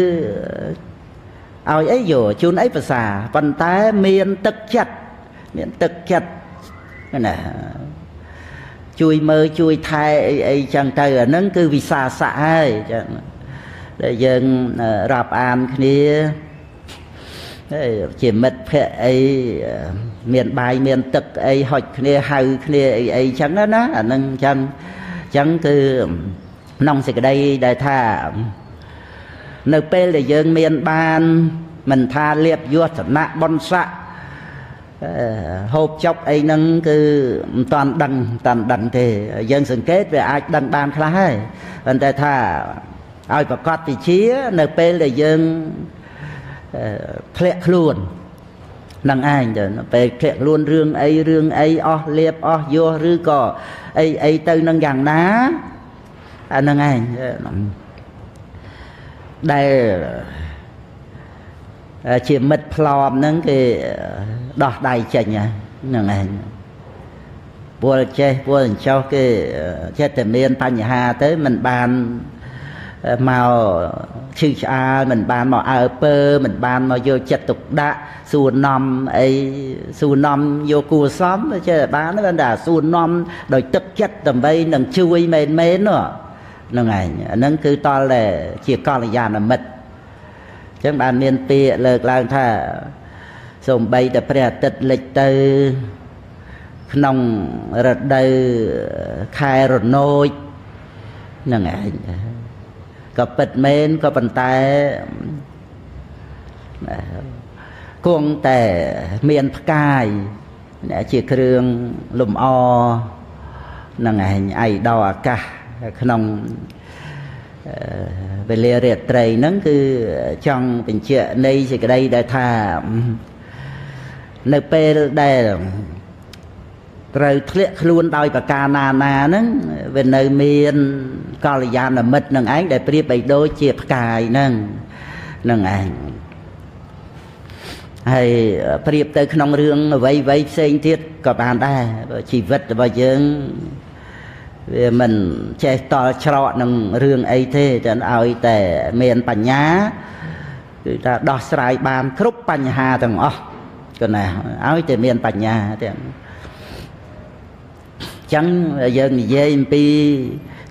ឲ្យអីយកជូនអីភាសាប៉ុន្តែមានទឹកចិត្តមានទឹកចិត្ត ណាជួយមើលជួយថែអីអីចឹងទៅអាហ្នឹងគឺវិសាសៈហើយចឹងដែលយើងរាប់អានគ្នាជាមិត្តភក្តិអីមានបាយមានទឹកអីហុចគ្នាហៅគ្នាអីអីចឹងណាអាហ្នឹងចឹងចឹងគឺក្នុងសេចក្តីដែលថា នៅពេលដែលយើងមានបានមិនថាលៀបយសសំណាក់បុណ្យស័ក្តិ ហូបចុកអីហ្នឹងគឺមិនតាន់ដឹងតាន់ដឹងទេយើងសង្កេតវាអាចដឹងបានខ្លះហើយប៉ុន្តែថាឲ្យប្រកាសវិជានៅពេលដែលយើងធ្លាក់ខ្លួននឹងឯងទៅពេលធ្លាក់ខ្លួនរឿងអីរឿងអីអស់លៀបអស់យោឬក៏អីអីទៅនឹងយ៉ាងណាអានឹងឯងដែល ជាមិត្តផ្លอมហ្នឹងគេដោះដៃចេញហ្នឹងឯងពលចេះពលចោះគេចិត្តតែមានបញ្ហាទៅមិនបានមកឈឺឆ្អាលមិនបានមកអើពើមិនបានមកយកចិត្តទុកដាក់សួរនាំអីសួរនាំយកគួសមចេះបានប៉ុន្តែសួរនាំដោយទឹកចិត្តដើម្បីនឹងជួយមែនមែនហ្នឹងឯងអាហ្នឹងគឺតលតែជាកល្យាណមិត្តអញ្ចឹងបានមានពាក្យលើកឡើងថាសំបីតែព្រះអាទិត្យលិចទៅ ក្នុងរដូវខែរនោចហ្នឹងឯងក៏ពិតមែនក៏ប៉ុន្តែគង់តែមានផ្កាយជាគ្រឿងលំអហ្នឹងឯងអៃដល់អាកាសក្នុង វេលារាត្រីហ្នឹងគឺចង់បញ្ជាក់នៃសេចក្តីដែលថានៅពេលដែលត្រូវធ្លាក់ខ្លួនដោយប្រការណាណាហ្នឹងវានៅមានកល្យាណមិត្តនឹងឯងដែលប្រៀបបីដូចជាផ្កាយហ្នឹងនឹងឯងហើយប្រៀបទៅក្នុងរឿងអ្វីអ្វីផ្សេងទៀតក៏បានដែរជីវិតរបស់យើង វាមិនចេះតល់ច្រកនឹងរឿងអីទេចឹងឲ្យតែមានបញ្ញាគឺថាដោះស្រាយបានគ្រប់បញ្ហាទាំងអស់ក៏ណាឲ្យតែមានបញ្ញាទាំងចឹងយើងនិយាយអំពី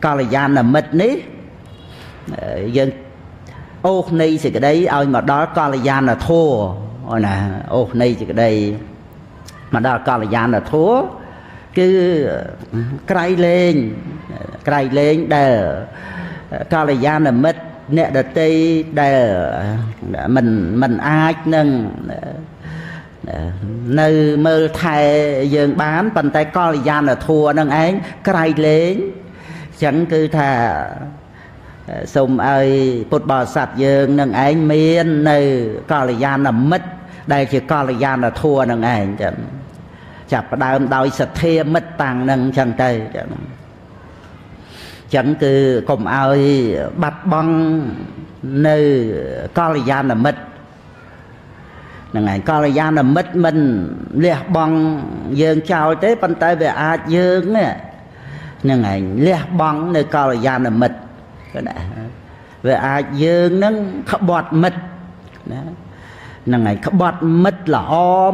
កល្យាណមិត្តនេះយើងអូសនៃសេចក្តីឲ្យមកដល់កល្យាណធัวអូណាអូសនៃសេចក្តីមកដល់កល្យាណធัว គឺក្រៃលែងក្រៃលែងដែលកល្យាណមិត្តអ្នកដតីដែលមិនមិនអាចនឹងនៅមើលថែយើងបានប៉ុន្តែកល្យាណធัวនឹងឯងក្រៃលែងចឹងគឺថាសូមឲ្យពុទ្ធបរិស័ទយើងនឹងឯងមាននៅកល្យាណមិត្តដែលជាកល្យាណធัวនឹងឯងចឹង ចាប់ផ្ដើមដោយសទ្ធាមិត្តតាំងនឹងចឹងទៅចឹងចឹងគឺកុំឲ្យបាត់បង់នៅកល្យាណមិត្តហ្នឹងហើយកល្យាណមិត្តមិនលះបង់យើងចោលទេប៉ុន្តែវាអាចយើងហ្នឹងឯងលះបង់នៅកល្យាណមិត្តណាវាអាចយើងនឹងក្បត់មិត្តណា ហ្នឹងហើយក្បត់មិត្តល្អ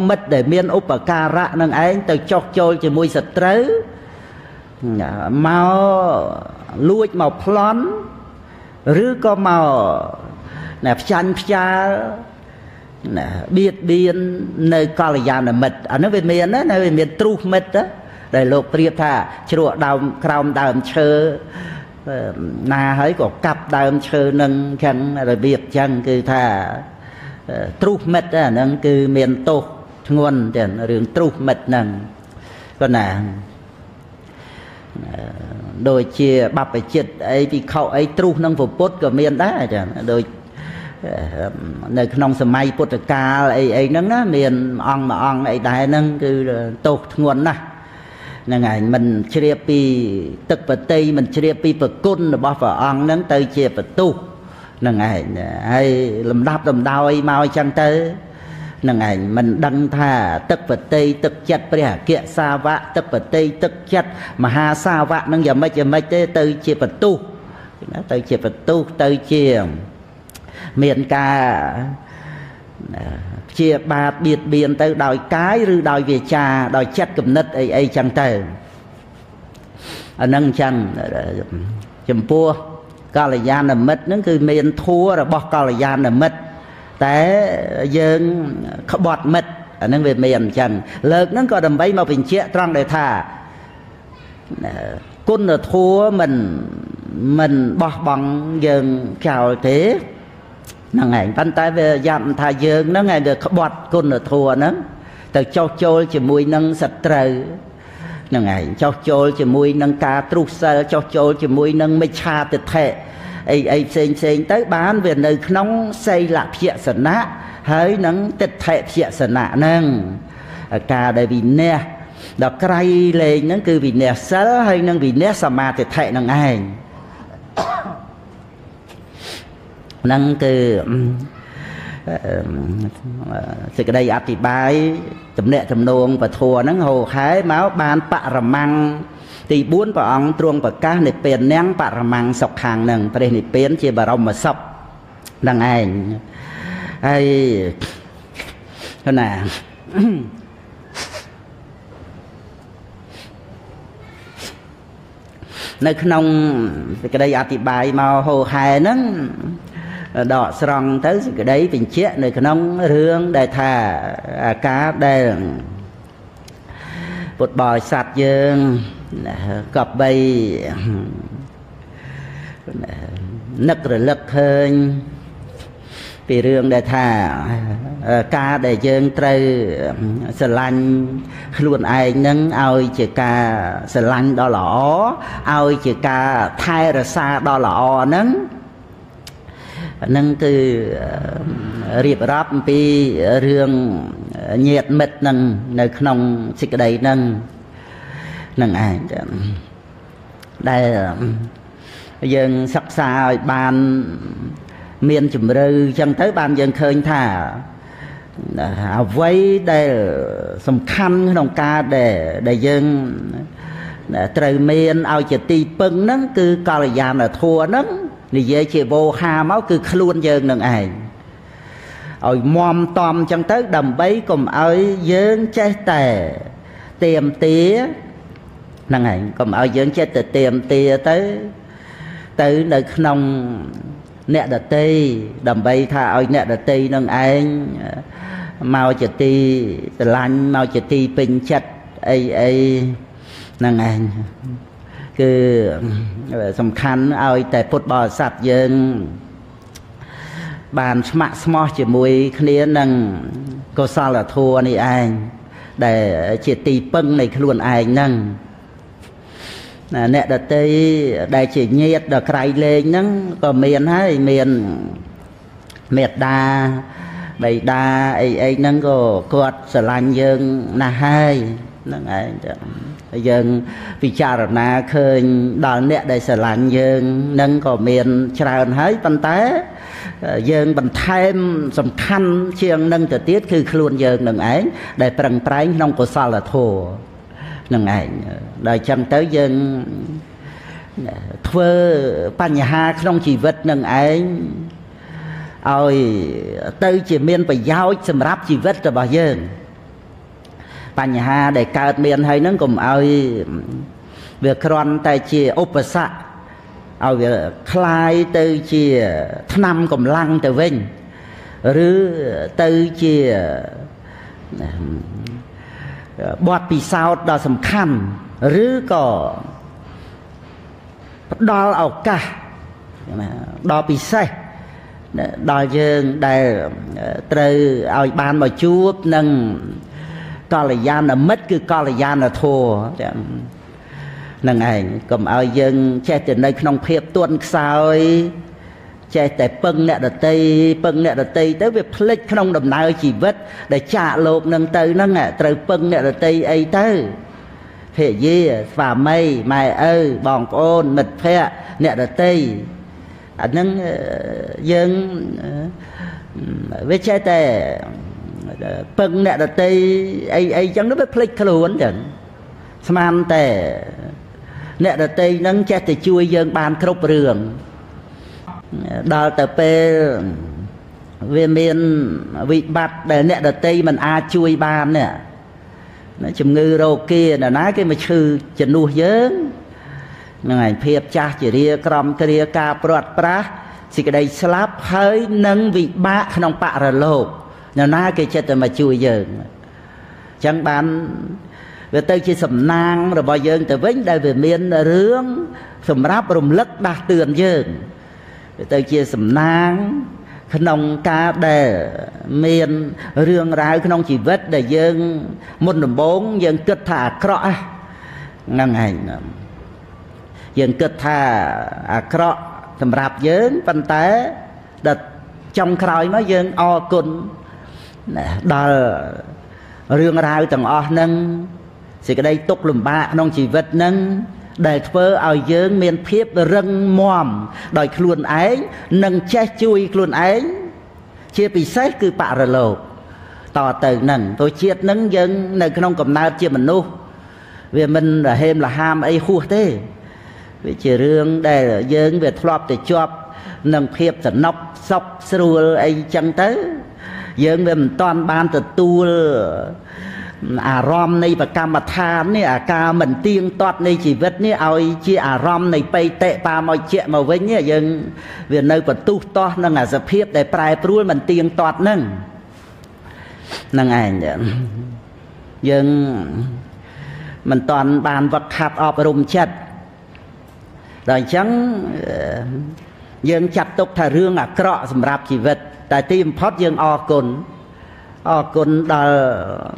មិត្តដែលមានឧបការៈនឹងឯងទៅចោះចូលជាមួយសត្រូវមកលួចមកប្លន់ឬក៏មកណាផ្ចាញ់ផ្ចាលណាបៀតបៀននៅកល្យាណមិត្តអានោះវាមានណានៅវាមានទ្រុសមិត្តដែលលោកប្រៀបថាជ្រក់ដើមក្រោមដើមឈើណាហើយក៏កាប់ដើមឈើនឹងចឹងរបៀបចឹងគឺថា ទ្រុសមិត្តអាហ្នឹងគឺមានទោសធ្ងន់ទាំងរឿងទ្រុសមិត្តហ្នឹងក៏ណាដូចជាបព្វជិតអីពិខុអីទ្រុសនឹងពុទ្ធក៏មានដែរចាដូចនៅក្នុងសម័យពុទ្ធកាលអីអីហ្នឹងណាមានអង្គមួយអង្គអីដែរហ្នឹងគឺទោសធ្ងន់ណាស់ហ្នឹងហើយមិនជ្រាបពីទឹកបតីមិនជ្រាបពីប្រគុណរបស់ព្រះអង្គហ្នឹងទៅជាបទុះហ្នឹងឯងហើយលំដាប់លំដោយមកអញ្ចឹងទៅនឹងឯងមិនដឹងថាទឹកបតីទឹកចិត្តព្រះអគ្គសាវកទឹកបតីទឹកចិត្តមហាសាវកនឹងយ៉ាងម៉េចយ៉ាងម៉េចទេទៅជាបន្ទុះណាទៅជាបន្ទុះទៅជាមានការជាបាបបៀតបៀនទៅដោយកាយឬដោយវាចាដោយចិត្តគំនិតអីអីចឹងទៅអានឹងចឹងចំពោះ កល្យាណមិត្តហ្នឹងគឺមានធัวរបស់កល្យាណមិត្តតែយើងក្បត់មិត្តអានឹងវាមានអញ្ចឹងលើកហ្នឹងក៏ដើម្បីមកបញ្ជាក់ត្រង់ដែលថាគុណធัวមិនមិនបោះបង់យើងចោលទេហ្នឹងឯងប៉ុន្តែវាយ៉ាប់ថាយើងហ្នឹងឯងវាក្បត់គុណធัวហ្នឹងទៅចោះចូលជាមួយនឹងសត្រូវហ្ នឹងឯងចោះចូលជាមួយនឹងការទ្រុសសិលចោះចូលជាមួយនឹងមិច្ឆាទិដ្ឋិអីអីផ្សេងផ្សេងទៅបានវានៅក្នុងសីលភយសនៈហើយនឹងទិដ្ឋិភយសនៈហ្នឹងការដែលវិន័យដល់ក្រៃលែងហ្នឹងគឺវិន័យសិលហើយនឹងវិន័យសមាធិហ្នឹងឯងហ្នឹងគឺ សេចក្តីអธิបាយទំនាក់ទំនងពធហ្នឹងហូខែមកបានបរមង្គទី4ព្រះអង្គទ្រង់ប្រកាសនិព្វាននាំងបរមង្គសុខខាងនឹងព្រះនិព្វានជាបរមសុខនឹងឯងហើយណានៅក្នុងសេចក្តីអธิបាយមកហូហែហ្នឹង ដកស្រង់ទៅសេចក្តីបញ្ជាក់នៅក្នុងរឿងដែលថាអាការដែលពុទ្ធបរិស័ទយើងកប់បីនឹករលឹកឃើញពីរឿងដែលថាការដែលយើងត្រូវស្រឡាញ់ខ្លួនឯងនឹងឲ្យជាការស្រឡាញ់ដ៏ល្អឲ្យជាការថែរក្សាដ៏ល្អហ្នឹង ហ្នឹងគឺរៀបរាប់អំពីរឿងញាតមិត្តនឹងនៅក្នុងសេចក្តីហ្នឹងនឹងឯងដែលយើងសិក្សាឲ្យបានមានជំរឿចឹងទៅបានយើងឃើញថាអ្វីដែលសំខាន់ក្នុងការដែលដែលយើងត្រូវមានឲ្យជាទីពឹងហ្នឹងគឺកល្យាណធម៌ហ្នឹង និយាយជាវោហាមកគឺខ្លួនយើងនឹងឯងឲ្យមមតំចឹងទៅ ដើម្បីកុំឲ្យយើងចេះតែទៀមទាហ្នឹងហើយកុំឲ្យយើងចិត្តទៅទៀមទាទៅទៅនៅក្នុងអ្នកដតីដើម្បីថាឲ្យអ្នកដតីនឹងឯងមកជាទីស្រឡាញ់មកជាទីពេញចិត្តអីអីហ្នឹងឯង គឺសំខាន់ឲ្យតែពុទ្ធបរិស័ទយើងបានស្ម័គ្រស្មោះជាមួយគ្នានឹងកុសលធម៌នេះឯងដែលជាទីពឹងនៃខ្លួនឯងហ្នឹងអ្នកដតីដែលជាញាតដល់ក្រៃលែងហ្នឹងក៏មានហើយមានមេត្តាបៃតាអីអីហ្នឹងក៏គាត់ស្រឡាញ់យើងណាស់ហើយហ្នឹងឯងចឹង យើងពិចារណាឃើញដល់អ្នកដែលស្រឡាញ់យើងនឹងក៏មានច្រើនហើយប៉ុន្តែយើងបន្ថែមសំខាន់ជាងនឹងទៅទៀតគឺខ្លួនយើងនឹងឯងដែលប្រឹងប្រែងក្នុងកុសលធម៌នឹងឯងដល់ចឹងទៅយើងធ្វើបញ្ហាក្នុងជីវិតនឹងឯងឲ្យទៅជាមានប្រយោជន៍សម្រាប់ជីវិតរបស់យើង បញ្ហាដែលកើតមានហើយហ្នឹងកុំឲ្យវាគ្រាន់តែជាឧបសគ្គឲ្យវាคลายទៅជាឆ្នាំកម្លាំងទៅវិញឬទៅជាបទពិសោធន៍ដ៏សំខាន់ឬក៏ផ្ដល់ឱកាសដ៏ពិសេសដល់យើងដែលត្រូវឲ្យបានមកជួបនឹង កល្យាណមិត្តគឺកល្យាណធម៌នឹងឯងកុំឲ្យយើងចេះតែនៅក្នុងភាពទន់ខ្សោយចេះតែពឹងអ្នកដតីពឹងអ្នកដតីទៅវាភ្លេចក្នុងដំណើរជីវិត ដែលចាកលោកនឹងទៅហ្នឹងត្រូវពឹងអ្នកដតីអីទៅភរិយាស្វាមីម៉ែឪបងប្អូនមិត្តភ័ក្តិអ្នកដតីអាហ្នឹងយើងវាចេះតែ ពឹងអ្នកដតីអីអីចឹងទៅវាភ្លេចខ្លួនចឹងស្មានតែអ្នកដតីនឹងចេះតែជួយយើងបានគ្រប់រឿងដល់ទៅពេលវាមានវិបត្តិដែលអ្នកដតីមិនអាចជួយបាននេះជំងឺរោគានរណាគេមកឈឺជំនួសយើងនឹងឯងភាពចាស់ជារាក្រំគ្រាការព្រាត់ប្រាសសេចក្តីស្លាប់ហើយនឹងវិបាកក្នុងបរលោក នរណាគេចិត្តតែមកជួយយើងអញ្ចឹងបានវាទៅជាសំណាងរបស់យើងទៅវិញដែលវាមានរឿងសម្រាប់រំលឹកដាស់តឿនយើងវាទៅជាសំណាងក្នុងការដែលមានរឿងរ៉ាវក្នុងជីវិតដែលយើងមុនដំបូងយើងគិតថាអាក្រក់ហ្នឹងឯងយើងគិតថាអាក្រក់សម្រាប់យើងប៉ុន្តែដល់ចុងក្រោយមកយើងអរគុណ ដល់រឿងរ៉ាវទាំងអស់ហ្នឹងសេចក្តីទុកលំបាកក្នុងជីវិតហ្នឹងដែលធ្វើឲ្យយើងមានភាពរឹងមាំដោយខ្លួនឯងនិងចេះជួយខ្លួនឯងជាពិសេសគឺបរលោកតទៅនឹងទៅជាតិនឹងយើងនៅក្នុងកំណើតជាមនុស្សវាមិនរហេមលហាមអីហួសទេវាជារឿងដែលយើងវាធ្លាប់តែជាប់នឹងភាពសំណប់សុខស្រួលអីចឹងទៅ យើងវាមិនតាន់បានទទួលអារម្មណ៍នៃប្រកម្មដ្ឋាននេះអាការមិនទៀងទាត់នៃជីវិតនេះឲ្យជាអារម្មណ៍នៃបៃតិបាមកជាមកវិញយើងវានៅបន្ទុះតោះនឹងអាសភាពដែលប្រែប្រួលមិនទៀងទាត់នឹងនឹងឯងយើងមិនតាន់បានវឹកហាត់អប់រំចិត្តដល់អញ្ចឹងយើងចាត់ទុកថារឿងអាក្រក់សម្រាប់ជីវិត តែទីបំផុតយើងអរគុណអរគុណដល់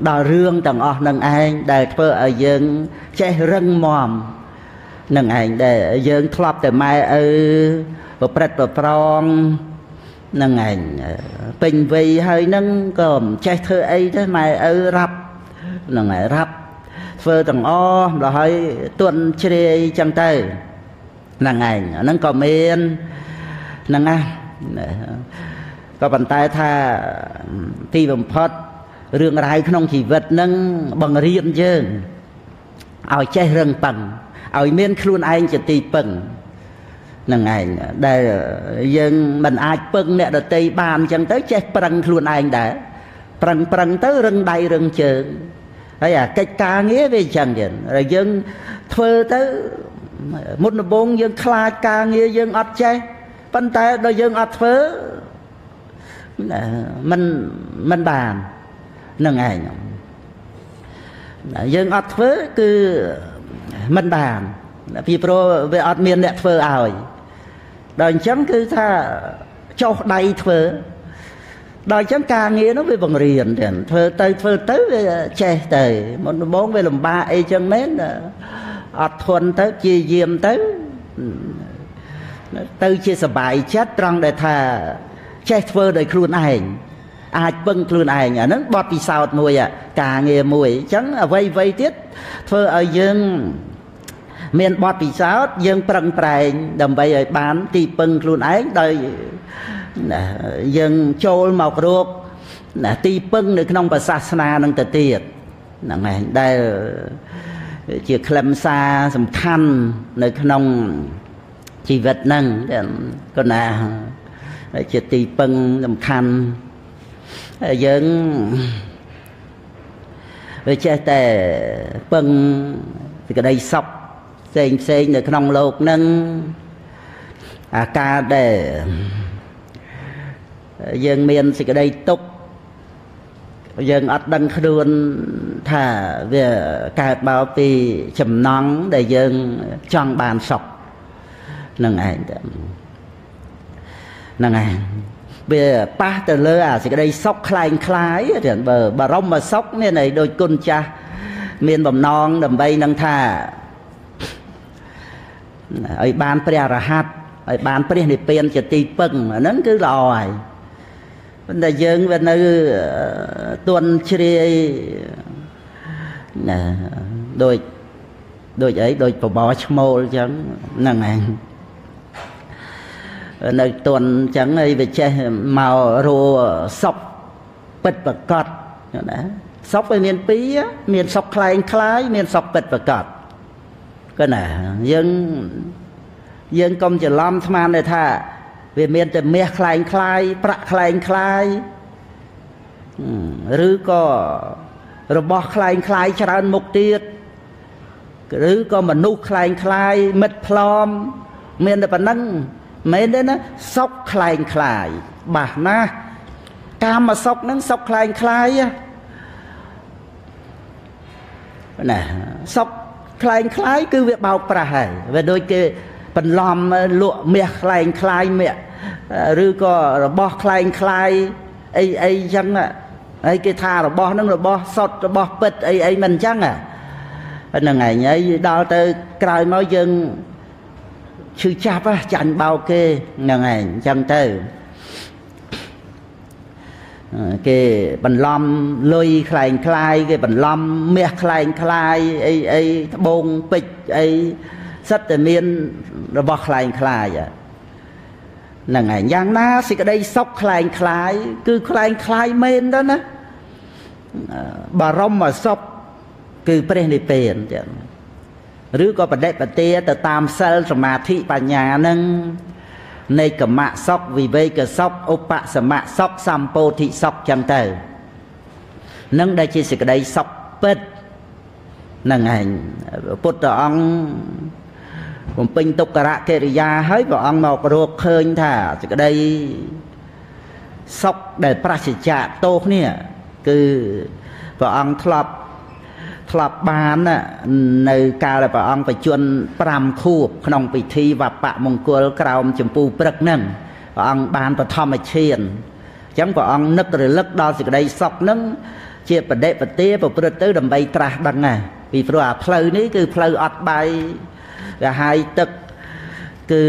ដល់រឿងទាំងអស់នឹងឯងដែលធ្វើឲ្យយើងចេះរឹងមាំនឹងឯងដែលយើងធ្លាប់តែម៉ែឪប្រព្រឹត្តប្រប្រងនឹងឯងពេញវ័យហើយនឹងក៏មិនចេះធ្វើអីទេម៉ែឪរាប់នឹងឯងរាប់ធ្វើទាំងអស់ដល់ហើយទន់ជ្រាយចឹងទៅហ្នឹងឯងហ្នឹងក៏មានហ្នឹងណា ក៏ប៉ុន្តែថាទីបំផុតរឿងរ៉ាវក្នុងជីវិតនឹងបង្រៀនយើងឲ្យចេះរឹងប៉ឹងឲ្យមានខ្លួនឯងជាទីពឹងនឹងឯងដែលយើងមិនអាចពឹងអ្នកដតីបានអញ្ចឹងទៅចេះប្រឹងខ្លួនឯងដែរប្រឹងប្រឹងទៅរឹងដៃរឹងជើងហើយអាកិច្ចការងារវាអញ្ចឹងទៀតហើយយើងធ្វើទៅមុនដំបូងយើងខ្លាចការងារយើងអត់ចេះប៉ុន្តែដល់យើងអត់ធ្វើ มันมันបាននឹងឯងយើងអត់ធ្វើគឺมันបានពីព្រោះវាអត់មានអ្នកធ្វើឲ្យដល់អញ្ចឹងគឺថាចុះដៃធ្វើដល់អញ្ចឹងការងារនោះវាបង្រៀនទៀតធ្វើទៅធ្វើទៅវាចេះទៅមុនដំបូងវាលំបាកអីចឹងមែនអត់ធន់ទៅជាយាមទៅទៅជាសบายចិត្តត្រង់ដែលថា ចេះធ្វើដោយខ្លួនឯងអាចពឹងខ្លួនឯងអាហ្នឹងបទពិសោធន៍មួយការងារមួយអញ្ចឹងអ្វីអ្វីទៀតធ្វើឲ្យយើងមានបទពិសោធន៍យើងប្រឹងប្រែងដើម្បីឲ្យបាន ទីពឹងខ្លួនឯងដោយយើងចូលមករកណាទីពឹងនៅក្នុងសាសនានឹងទៅទៀតហ្នឹងឯងដែលជាខ្លឹមសារសំខាន់នៅក្នុងជីវិតហ្នឹងក៏ណា ជាទីពឹងសំខាន់យើងវាចេះតែពឹងសេចក្តីសុខផ្សេងផ្សេងនៅក្នុងโลกហ្នឹងអាការដែលយើងមានសេចក្តីទុក្ខយើងអត់ដឹងខ្លួនថាវាកើតមកពីចំណង់ដែលយើងចង់បានសុខនឹងឯង ហ្នឹងឯងវាប៉ះទៅលើអាសេចក្តីសុខคล้ายคล้ายទាំងបើបរមសុខមានន័យដូចគុណចាស់មានបំណងដើម្បីនឹងថាឲ្យបានព្រះអរហន្តឲ្យបានព្រះនិព្វានជាទីពឹងអាហ្នឹងគឺល្អហើយប៉ុន្តែយើងវានៅទន់ជ្រាយណាដូចដូចអីដូចបបរឈ្មោលអញ្ចឹងហ្នឹងឯង នៅទន់អញ្ចឹងហើយវាចេះមករសុខពិតប្រកបណាសុខវាមានពីរមានសុខคล้ายคล้ายមានសុខពិតប្រកបក៏ណាយើងយើងកុំច្រឡំស្មានទេថាវាមានតែមាសคล้ายคล้ายប្រាក់คล้ายคล้ายឬក៏របស់คล้ายคล้ายច្រើនមុខទៀតឬក៏មនុស្សคล้ายคล้ายមិត្តផ្លอมមានតែប៉ុណ្ណឹង មែនទេណាសុកខ្លែងខ្លាយបាទណាកាមសុកនឹងសុកខ្លែងខ្លាយណាសុកខ្លែងខ្លាយគឺវាបោកប្រាស់ហើយវាដូចគេបន្លំលក់មាសខ្លែងខ្លាយមាសឬក៏របស់ខ្លែងខ្លាយអីអីចឹងហើយគេថារបស់នឹងរបស់សុតរបស់ពិតអីអីមិនចឹងហ្នឹងឯងហើយដល់ទៅក្រោយមកយើង ឈឺចាប់ចាញ់បោកគេហ្នឹងឯងអញ្ចឹងទៅគេបន្លំលុយคล้ายคล้ายគេបន្លំមាសคล้ายคล้ายអីអីត្បូងពេជ្រអីសិតតែមានរបស់คล้ายคล้ายហ្នឹងឯងយ៉ាងណាសេចក្តីសុខคล้ายคล้ายគឺคล้ายคล้ายមែនទៅណាបរមសុខគឺព្រះនិព្វានចឹង ឬក៏បដិបទាទៅតាមសិលសមាធិបញ្ញានឹងនៃកម្មសុខវិវេកសុខឧបសមសុខសម្ពោធិសុខចឹងទៅនឹងដែលជាសេចក្តីសុខពិតនឹងឯងពុទ្ធអង្គបំពេញទុក្ករកិរិយាហើយព្រះអង្គមករកឃើញថាសេចក្តីសុខដែលប្រសិជ្ជៈទោសនេះគឺព្រះអង្គធ្លាប់ ធ្លាប់បាននៅកាលព្រះអង្គបច្ចុប្បន្ន5ខួបក្នុងពិធីវបៈមង្គលក្រោមចម្ពូព្រឹកហ្នឹងព្រះអង្គបានបឋមឈានអញ្ចឹងព្រះអង្គនឹករលឹកដល់សេចក្តីសុខហ្នឹងជាបដិបទាប្រព្រឹត្តទៅដើម្បីត្រាស់ដឹងណាពីព្រោះអាផ្លូវនេះគឺផ្លូវអត់បាយកាហាយទឹកគឺ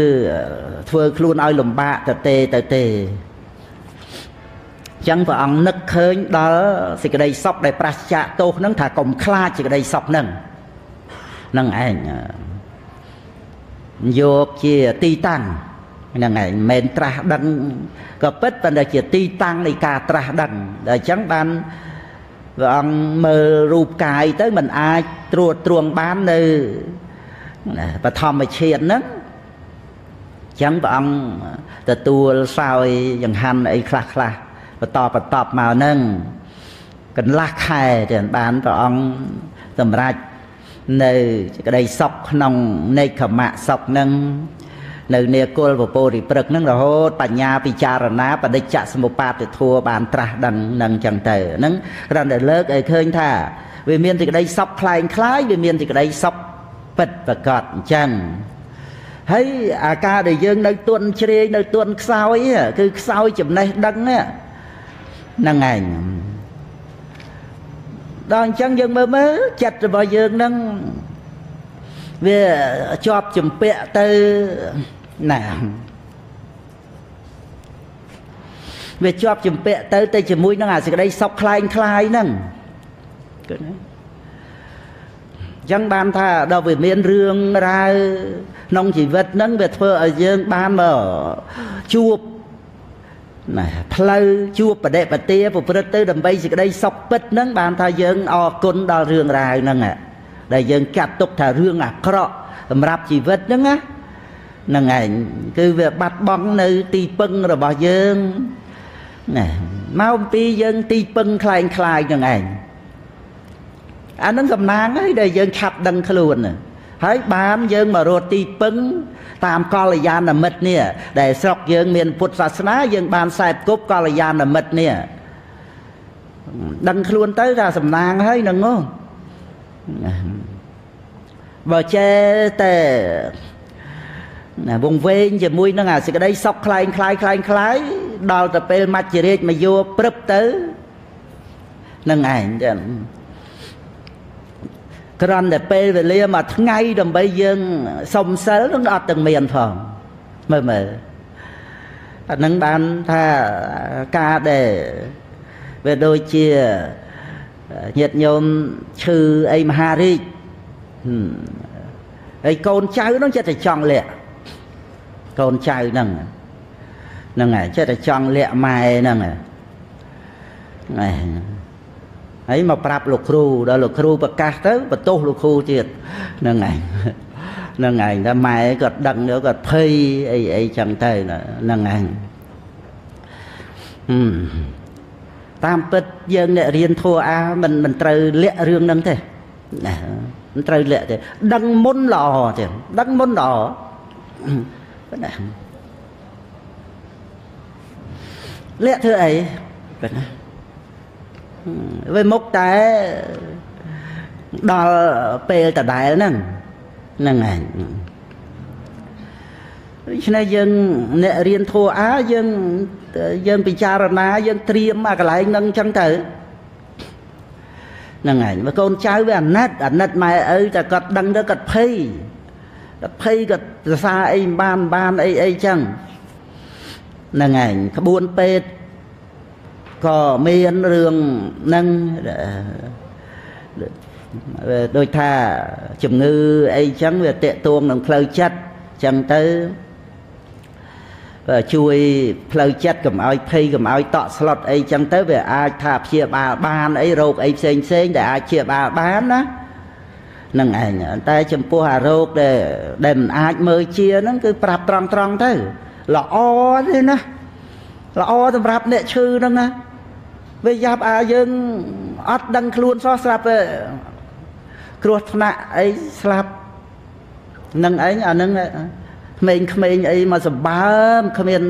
ធ្វើខ្លួនឲ្យលំបាកទៅទេទៅទេ ចឹងព្រះអង្គនឹកឃើញដល់សេចក្តីសុខដែលប្រសិជ្ជៈទោសហ្នឹងថាកុំខ្លាចសេចក្តីសុខហ្នឹងហ្នឹងឯងយកជាទីតាំងហ្នឹងឯងមិនមែនត្រាស់ដឹងក៏ពិតប៉ុន្តែជាទីតាំងនៃការត្រាស់ដឹងដល់អញ្ចឹងបានព្រះអង្គមើលរូបកាយទៅมันអាចត្រួតត្រងបាននៅបឋមឈានហ្នឹងអញ្ចឹងព្រះអង្គទទួលសោយចង្ហាន់អីខ្លះខ្លះ បន្តបន្តមកហ្នឹង កន្លះខែទៀតបានព្រះអង្គសម្រេចនៅក្តីសុខក្នុងនេកខមៈសុខនឹងនៅនេគុលពពោរិព្រឹកហ្នឹងរហូតបញ្ញាពិចារណាបដិច្ចសមុបាទធัวបានត្រាស់ដឹងនឹងចឹងទៅហ្នឹងគ្រាន់តែលើកឲ្យឃើញថា វាមានសេចក្តីសុខคล้ายคล้ายវាមានសេចក្តីសុខពិតប្រកបអញ្ចឹងហើយអាការដែលយើងនៅទន់ជ្រាយនៅទន់ខ្សោយគឺខ្សោយចំណេះដឹងហ្នឹង ឯងដល់អញ្ចឹងយើងមើលមើលចិត្តរបស់យើងហ្នឹងវាជាប់ចម្ពាក់ទៅណាវាជាប់ចម្ពាក់ទៅទៅជាមួយនឹងអាសេចក្តីសុខคล้ายคล้ายហ្នឹងគឺណាចឹងបានថាដល់វាមានរឿងរ៉ាវក្នុងជីវិតហ្នឹងវាធ្វើឲ្យយើងបានមកជួប ណាផ្លូវជួបបដិបទាប្រព្រឹត្តទៅដើម្បីសេចក្តីសុខពិតហ្នឹងបានថាយើងអរគុណដល់រឿងរ៉ាវហ្នឹងដែលយើងចាត់ទុកថារឿងអាក្រក់សម្រាប់ជីវិតហ្នឹងណាហ្នឹងឯងគឺវាបាត់បង់នៅទីពឹងរបស់យើងណាមកអំពីយើងទីពឹងคล้ายคล้ายហ្នឹងឯងអានឹងសំណាងហើយដែលយើងឆាប់ដឹងខ្លួនហើ យបានយើងមករត់ទីពឹងតាមកល្យាណមិត្តនេះដែលស្រុកយើងមានពុទ្ធសាសនាយើងបានខ្សែគប់កល្យាណមិត្តនេះដឹងខ្លួនទៅថាសំណាងហើយនឹងហ៎បើចេះតែណាវងវែងជាមួយនឹងអាសេចក្តីសុខคล้ายคล้ายคล้ายคล้ายដល់ទៅពេលមច្ចរាជមកយកព្រឹបទៅនឹងឯងចឹង គ្រាន់តែពេលវេលាមួយថ្ងៃដើម្បីយើងសុំសិលនឹងអត់ទាំងមានផងមើលមើលអានឹងបានថាការដែលវាដូចជាញាតិញោមឈឺអីមហារាជហើយកូនចៅនោះចិត្តតែចង់លាក់កូនចៅហ្នឹងហ្នឹងហើយចិត្តតែចង់លាក់ម៉ែហ្នឹងហ្នឹង ហើយមកប្រាប់លោកគ្រូដល់លោកគ្រូប្រកាសទៅបន្ទោសលោកគ្រូទៀតហ្នឹងឯងហ្នឹងឯងតែម៉ែគាត់ដឹងទៅគាត់ភ័យអីអីចឹងទៅហ្នឹងឯងតាមពិតយើងអ្នករៀនធัวអាមិនមិនត្រូវលាក់រឿងហ្នឹងទេណាមិនត្រូវលាក់ទេដឹងមុនល្អទេដឹងមុនល្អប៉ុណ្ណាលាក់ធ្វើអីប៉ុណ្ណា វាមុខតែដល់ពេលដដែលហ្នឹងហ្នឹងឯងដូច្នេះយើងអ្នករៀនធัวអាយើងយើងពិចារណាយើងត្រៀមអាកន្លែងហ្នឹងអញ្ចឹងទៅហ្នឹងឯងបើកូនចៅវាអាណិតអាណិតម៉ែឪតែគាត់ដឹងទៅគាត់ភ័យគាត់ភ័យគាត់សរសើរអីមិនបានបានអីអីចឹងហ្នឹងឯងក្បួនពេទ្យ ក៏មានរឿងហ្នឹងដូចថាជំងឺអីចឹងវាតេតួងនឹងផ្លូវចិត្តចឹងទៅជួយផ្លូវចិត្តកុំឲ្យភ័យកុំឲ្យតក់ស្លុតអីចឹងទៅវាអាចថាព្យាបាលបានអីរោគអីផ្សេងផ្សេងដែលអាចព្យាបាលបានណានឹងឯងតែចំពោះអារោគដែលដែលមិនអាចមើលជាហ្នឹងគឺប្រាប់ត្រង់ត្រង់ទៅល្អទេណាល្អសម្រាប់អ្នកឈឺហ្នឹងណា វាយ៉ាប់អាយើងអត់ដឹងខ្លួនសោះស្រាប់គ្រោះថ្នាក់អីស្លាប់នឹងឯងអានឹងក្មេងក្មេងអីមកសម្បើមគ្មាន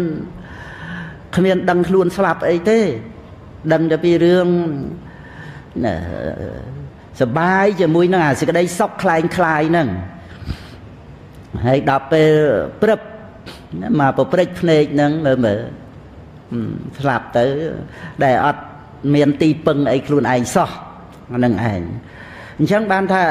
គ្មានដឹងខ្លួនស្លាប់អីទេដឹងតែពីរឿងសបាយជាមួយនឹងអាសេចក្តីសុខคล้ายคล้ายហ្នឹងហើយដល់ពេលព្រឹបមកប្រព្រឹត្តភ្នែកហ្នឹងមើលមើលស្លាប់ទៅដែលអត់ មានទីពឹងអីខ្លួនឯងសោះហ្នឹងឯងអញ្ចឹងបានថា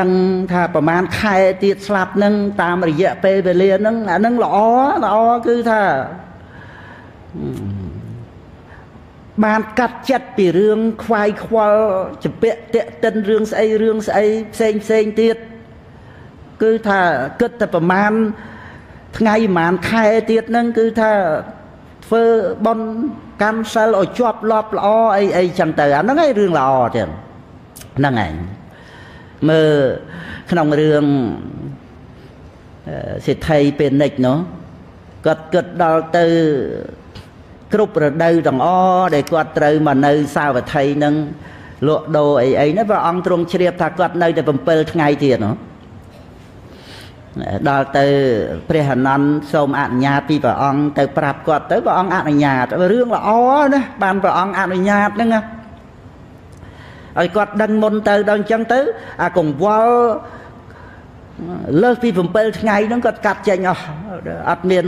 ដឹងថាប្រហែលខែទៀតស្លាប់នឹងតាមរយៈពេលវេលានឹងអានឹងល្អល្អគឺថាបានកាត់ចិត្តពីរឿងខ្វាយខ្វល់ចពាក់តាក់តិនរឿងស្អីរឿងស្អីផ្សេងផ្សេងទៀតគឺថាគិតតែប្រហែលថ្ងៃប្រហែលខែទៀតហ្នឹងគឺថាធ្វើបន់ កម្មសិលឲ្យជាប់លាប់ល្អអីអីចឹងទៅអាហ្នឹងឯងរឿងល្អទៀតហ្នឹងឯងមើលក្នុងរឿងសិទ្ធិពេនិចនោះគាត់គិតដល់ទៅគ្រប់រដូវទាំងអដែលគាត់ត្រូវមកនៅសាវត្ថីនឹងលក់ដូរអីអីហ្នឹងព្រះអង្គទ្រង់ជ្រាបថាគាត់នៅតែ7ថ្ងៃទៀតណា ដល់ទៅព្រះអនន្តសូមអនុញ្ញាតពីព្រះអង្គទៅប្រាប់គាត់ទៅព្រះអង្គអនុញ្ញាតរឿងល្អណាបានព្រះអង្គអនុញ្ញាតហ្នឹងឲ្យគាត់ដឹងមុនទៅដល់អញ្ចឹងទៅអាកង្វល់លើសពី7ថ្ងៃហ្នឹងគាត់កាត់ចេញអស់អត់មាន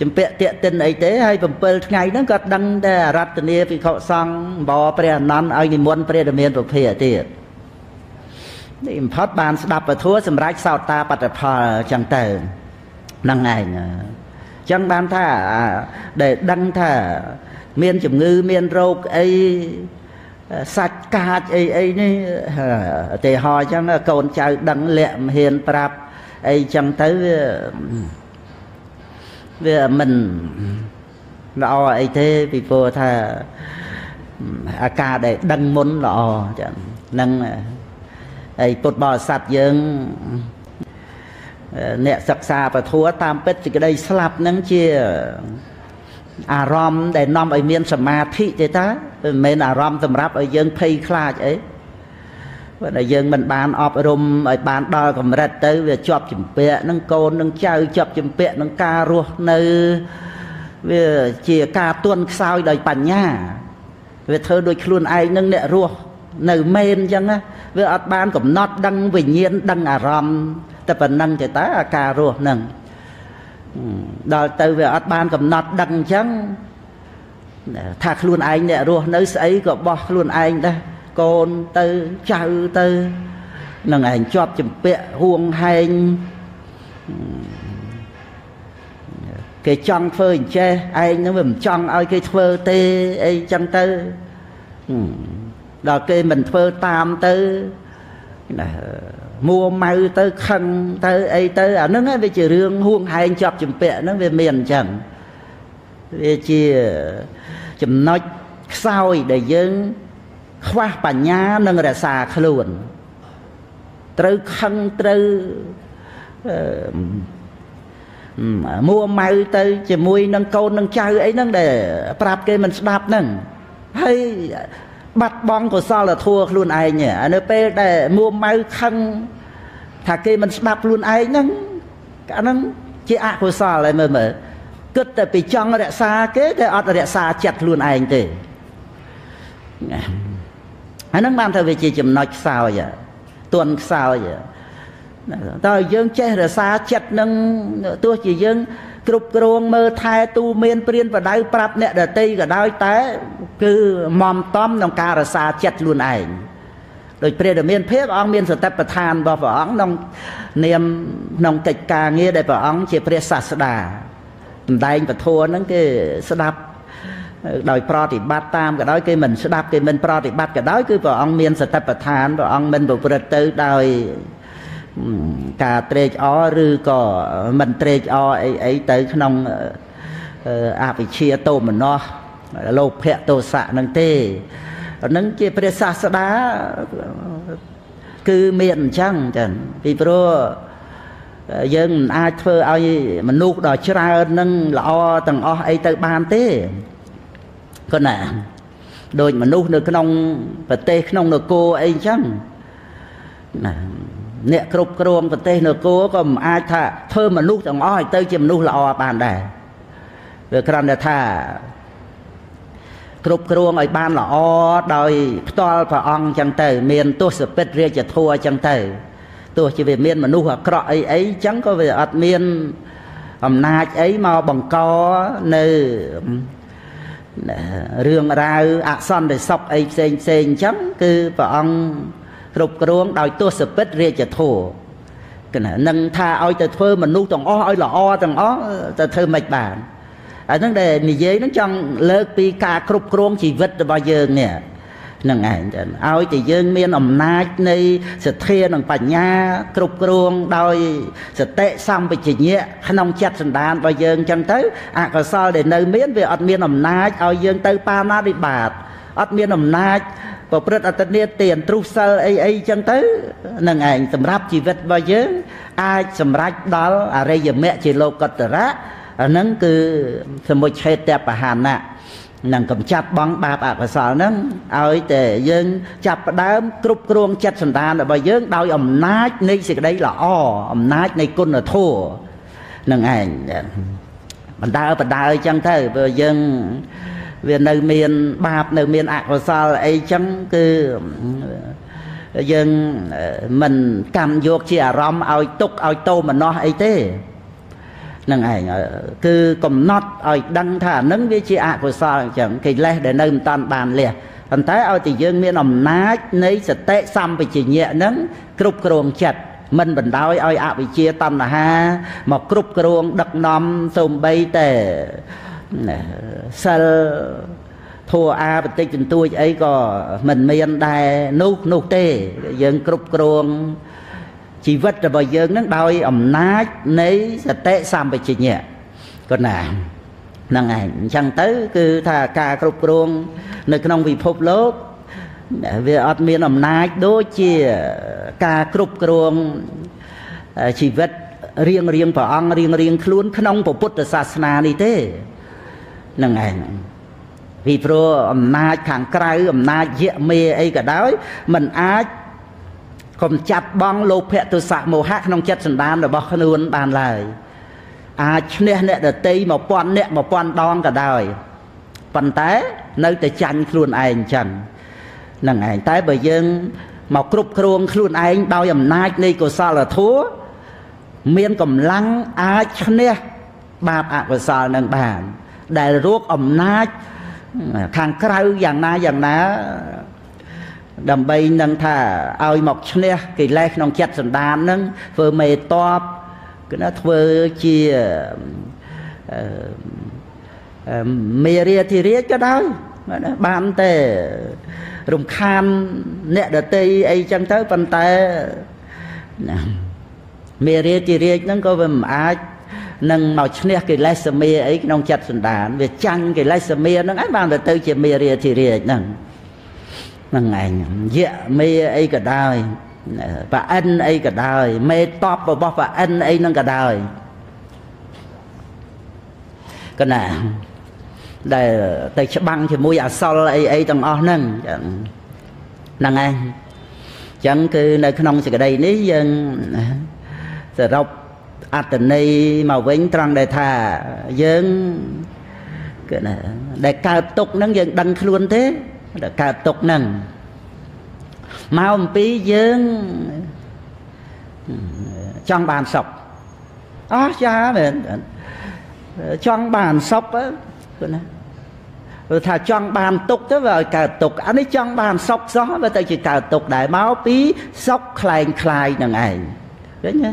ចម្ពាក់តាកតិនអីទេហើយ7ថ្ងៃហ្នឹងគាត់ដឹងតែរតនាភិក្ខុសង្ឃបរព្រះអនន្តឲ្យនិមន្តព្រះរាមាប្រភេទទៀត នេះបំផុតបានស្ដាប់ពធសម្រាប់សោតាបត្តផលអញ្ចឹងទៅហ្នឹងឯងអញ្ចឹងបានថាដែលដឹងថាមានជំងឺមានរោគអីសាច់កាចអីអីនេះឧទាហរណ៍អញ្ចឹងកូនចៅដឹងលាក់មិនហ៊ានប្រាប់អីអញ្ចឹងទៅវាវាមិនល្អអីទេពីព្រោះថាអាការដែលដឹងមុនល្អចឹងនឹង ហើយពុទ្ធបរិស័ទយើងអ្នកសិក្សាពធតាមពិតសេចក្តីស្លាប់នឹងជាអារម្មណ៍ដែលនាំឲ្យមានសមាធិទេតាមិនមែនអារម្មណ៍សម្រាប់ឲ្យយើងភ័យខ្លាចអីបើតែយើងមិនបានអប់រំឲ្យបានដល់កម្រិតទៅវាជាប់ជំពាក់នឹងកូននឹងចៅជាប់ជំពាក់នឹងការរស់នៅវាជាការទន់ខ្សោយដោយបញ្ញាវាធ្វើដោយខ្លួនឯងនឹងអ្នករស់នៅមែនអញ្ចឹងណា វាអត់បានកំណត់ដឹងវិញ្ញាណដឹងអារម្មណ៍តែប៉ុណ្្នឹងទេតើអាការរស់ហ្នឹងដល់ទៅវាអត់បានកំណត់ដឹងអញ្ចឹងថាខ្លួនឯងអ្នករស់នៅស្អីក៏បោះខ្លួនឯងដែរកូនទៅចៅទៅនឹងឯងជាប់ចម្ពាក់ហួងហែងគេចង់ធ្វើអញ្ចេះឯងនឹងវាមិនចង់ឲ្យគេធ្វើទេអីចឹងទៅ ដល់គេមិនធ្វើតាមទៅណាមួម៉ៅទៅខឹងទៅអីទៅអាហ្នឹងវាជារឿងហួងហែងជាប់ចម្ពាក់ហ្នឹងវាមានអញ្ចឹងវាជាចំណុចខ្សោយដែលយើង ខ្វះបញ្ញានិងរក្សាខ្លួន ត្រូវខឹងត្រូវមួម៉ៅទៅជាមួយនឹងកូននឹងចៅអីហ្នឹងដែលប្រាប់គេមិនស្ដាប់ហ្នឹងហើយ បាត់បង់កុសលធម៌ខ្លួនឯងអានៅពេលដែលមួម៉ៅខឹងថាគេមិនស្ដាប់ខ្លួនឯងហ្នឹងអាហ្នឹងជាអកុសលហើយមើលមើលគិតតែពីចង់រក្សាគេតែអត់រក្សាចិត្តខ្លួនឯងទេអាហ្នឹងបានថាវាជាចំណុចខ្សោយទន់ខ្សោយតើយើងចេះរក្សាចិត្តនឹងទោះជាយើង គ្រប់គ្រងមើលថែទូមានព្រានបដៅប្រាប់អ្នកដតីក៏ដោយតែ គឺមមតំក្នុងការរក្សាចិត្តខ្លួនឯងដោយព្រះរាមាភិបអង្គមានសតិប្បដ្ឋានរបស់ព្រះអង្គក្នុងនាមក្នុងកិច្ចការងារដែលព្រះអង្គជាព្រះសាស្តាសម្ដែងពធហ្នឹងគេស្ដាប់ដោយប្រតិបត្តិតាមក៏ដោយគេមិនស្ដាប់គេមិនប្រតិបត្តិក៏ដោយគឺព្រះអង្គមានសតិប្បដ្ឋានព្រះអង្គមិនប្រព្រឹត្តទៅដោយ ការត្រេកអរឬក៏មិនត្រេកអរអីអីទៅក្នុងអវិជ្ជាតោមនស្សលោភៈទោសៈនឹងទេហ្នឹងជាព្រះសាស្តាគឺមានអញ្ចឹងចឹងពីព្រោះយើងមិនអាចធ្វើឲ្យមនុស្សដ៏ច្រើននឹងល្អទាំងអស់អីទៅបានទេគាត់ណាដូចមនុស្សនៅក្នុងប្រទេសក្នុងនគរអីអញ្ចឹងណា អ្នកគ្រប់គ្រងប្រទេសនគរក៏មិនអាចថាធ្វើមនុស្សទាំងអស់ឲ្យទៅជាមនុស្សល្អបានដែរវាគ្រាន់តែថាគ្រប់គ្រងឲ្យបានល្អដោយផ្ទាល់ព្រះអង្គចឹងទៅ មានទស្សពិតរាជធัวចឹងទៅទោះជាវាមានមនុស្សអាក្រក់អីអីចឹងក៏វាអត់មានអំណាចអីមកបង្កនៅរឿងរ៉ាវអសន្តិសុខអីផ្សេងផ្សេងអញ្ចឹងគឺព្រះអង្គ គ្រប់គ្រងដោយទស្សពិតរាជធម៌គណៈនឹងថាឲ្យទៅធ្វើមនុស្សទាំងអស់ឲ្យល្អទាំងអស់ទៅធ្វើមិនបានអាហ្នឹងដែលនិយាយហ្នឹងចង់លើកពីការគ្រប់គ្រងជីវិតរបស់យើងនេះនឹងឯងចឹងឲ្យតែយើងមានអំណាចនៃសទ្ធានិងបញ្ញាគ្រប់គ្រងដោយសតិសម្បជញ្ញៈក្នុងចិត្តសន្តានរបស់យើងចឹងទៅអកុសលដែលនៅមានវាអត់មានអំណាចឲ្យយើងទៅបាណាតិបាតអត់មានអំណាច ប្រព្រឹត្តអត្តនេទានទ្រុសិលអីអីចឹងទៅនឹងឯងសម្រាប់ជីវិតរបស់យើងអាចសម្រេចដល់អរិយមគ្គជាលោកតរៈអាហ្នឹងគឺសមុឆេតបហានៈនឹងកំចាត់បងបាបអកុសលហ្នឹងឲ្យតែយើងចាប់ផ្ដើមគ្រប់គ្រងចិត្តសន្តានរបស់យើងដោយអំណាចនៃសេចក្តីល្អអំណាចនៃគុណធម៌នឹងឯងបណ្ដើបណ្ដើអញ្ចឹងទៅព្រោះយើង វានៅមានបាបនៅមានអកុសលអីចឹងគឺយើងមិនកម្មយកជាអារម្មណ៍ឲ្យទុកឲ្យតោមនោះអីទេនឹងឯងគឺកំណត់ឲ្យដឹងថាអានឹងវាជាអកុសលអញ្ចឹងកិលេសដែលនៅមិនតាន់បានលះប៉ុន្តែឲ្យតែយើងមានអំណាចនៃសតិសម្បជញ្ញៈហ្នឹងគ្រប់គ្រងចិត្តមិនបណ្ដោយឲ្យអវិជ្ជាតណ្ហាមកគ្រប់គ្រងដឹកនាំសូម្បីតែ សិលធัวអាបន្តិចបន្តួចអីក៏មិនមានដែរនោះនោះទេយើងគ្រប់គ្រងជីវិតរបស់យើងនឹងដោយអំណាចនៃសតិសម្បជញ្ញៈក៏ណាហ្នឹងឯងអញ្ចឹងទៅ គឺថាការគ្រប់គ្រង នៅក្នុងពិភពលោកវាអត់មានអំណាចដូចជាការគ្រប់គ្រងជីវិតរៀងរៀងព្រះអង្គរៀងរៀងខ្លួនក្នុងពុទ្ធសាសនានេះទេ នឹងឯងពីព្រោះអំណាចខាងក្រៅអំណាចយៈមេអីក៏ដោយมันអាចកុំចាប់បងលោភៈទុសៈមោហៈក្នុងចិត្តសន្តានរបស់ខ្លួនបានឡើយអាចឈ្នះអ្នកដតី1000អ្នក1000ដងក៏ដោយប៉ុន្តែនៅតែចាញ់ខ្លួនឯងអញ្ចឹងនឹងឯងតែបើយើងមកគ្រប់គ្រងខ្លួនឯងដោយអំណាចនៃកុសលធម៌មានកម្លាំងអាចឈ្នះបាបអកុសលនឹងបាន ដែលរោគអំណាចខាងក្រៅយ៉ាងណាយ៉ាងណា ដើម្បីនឹងថាឲ្យមកឈ្នះកិលេសក្នុងចិត្តសន្តាននឹងធ្វើមេតបគឺណាធ្វើជាមេរាធិរាជក៏ដោយបានតែរំខានអ្នកដតីអីចឹងទៅប៉ុន្តែមេរាធិរាជហ្នឹងក៏វាមិនអាច នឹងមកឈ្នះកិលេសសមាអីក្នុងចិត្តសន្តានវាចាញ់កិលេសសមាហ្នឹងឯងបានទៅជាមេរាធិរាជហ្នឹងហ្នឹងឯងយៈមេអីក៏ដោយប្រអិនអីក៏ដោយមេតបរបស់ប្រអិនអីហ្នឹងក៏ដោយកណាដែលទៅច្បាំងជាមួយអសលអីអីទាំងអស់ហ្នឹងហ្នឹងឯងចឹងគឺនៅក្នុងសេចក្តីនេះយើងសរុប អត្តន័យមកវិញត្រង់ដែលថាយើងគឺណាដែលកើតទុកហ្នឹងយើងដឹងខ្លួនទេដែលកើតទុកហ្នឹងមកអំពីយើងចង់បានសុខអស់ចាមែនចង់បានសុខគឺណាព្រោះថាចង់បានទុកទៅវាឲ្យកើតទុកអានេះចង់បានសុខសោះវាទៅជាកើតទុកដែរមកពីសុខคล้ายคล้ายនឹងឯងឃើញទេ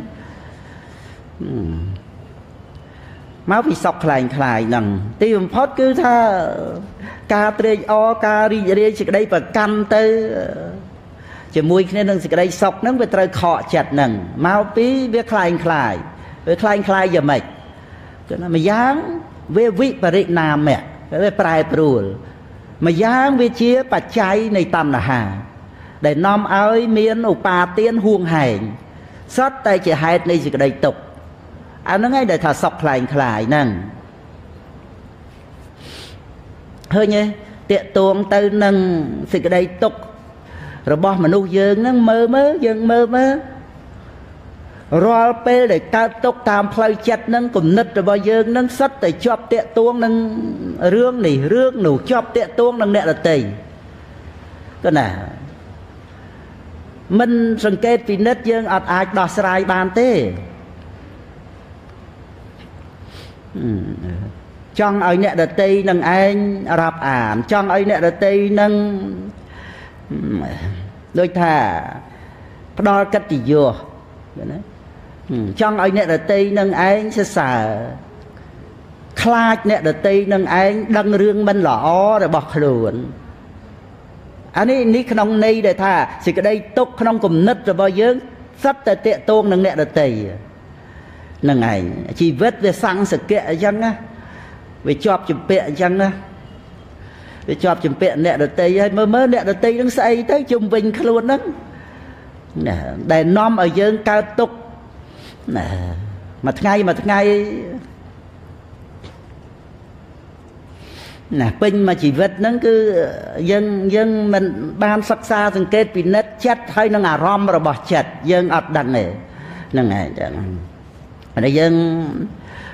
មកពីសក់ខ្លែងខ្លាយហ្នឹងទីបំផុតគឺថាការត្រេកអរការរីករាយសេចក្តីប្រកាន់ទៅជាមួយគ្នានឹងសេចក្តីសុខហ្នឹងវាត្រូវខកចិត្តហ្នឹងមកពីវាខ្លែងខ្លាយវាខ្លែងខ្លាយយ៉ាងម៉េចគឺថាម្យ៉ាងវាវិបរិណាមៈវាប្រែប្រួលម្យ៉ាងវាជាបច្ច័យនៃតណ្ហា ដែលនាំឲ្យមានឧបាទានហួងហែងសត្វតែជាហេតុនៃសេចក្តីទុក្ខ អាហ្នឹងឯងដែលថាសក់ខ្លែងខ្លាយហ្នឹងឃើញទេតេតួងទៅនឹងសេចក្តីទុក្ខរបស់មនុស្សយើងហ្នឹងមើលមើលយើងមើលមើលរាល់ពេលដែលកើតទុកតាមផ្លូវចិត្តនឹងគំនិតរបស់យើងនឹងសិតតែជាប់តាក់ទួងនឹងរឿងនេះរឿងនោះជាប់តាក់ទួងនឹងអ្នកដតីក៏ណាមិនសង្កេតពិនិត្យយើងអត់អាចដោះស្រាយបានទេ ចង់ឲ្យអ្នកដតីនឹងឯងរាប់អាន ចង់ឲ្យអ្នកដតីនឹងដូចថាផ្ដល់កិត្តិយសណាចង់ឲ្យអ្នកដតីនឹងឯងសរសើរខ្លាចអ្នកដតីនឹងឯងដឹងរឿងមិនល្អរបស់ខ្លួនអានេះនេះក្នុងន័យដែលថាសេចក្តីទុកក្នុងគំនិតរបស់យើងសិតតែតេតងនឹងអ្នកដតី នឹងឯងជីវិតវាសង្សកៈអញ្ចឹងណាវាជាប់ជំពាក់អញ្ចឹងណាវាជាប់ជំពាក់អ្នកដតីហើយមើលមើលអ្នកដតីនឹងស្អីទៅជុំវិញខ្លួនហ្នឹងណាដែលនាំឲ្យយើងកើតទុក្ខណាមួយថ្ងៃមួយថ្ងៃណាពេញមួយជីវិតហ្នឹងគឺយើងយើងមិនបានសិក្សាសង្កេតពិនិត្យចិត្តហើយនឹងអារម្មណ៍របស់ចិត្តយើងអត់ដឹងទេហ្នឹងឯងចឹង ហើយយើង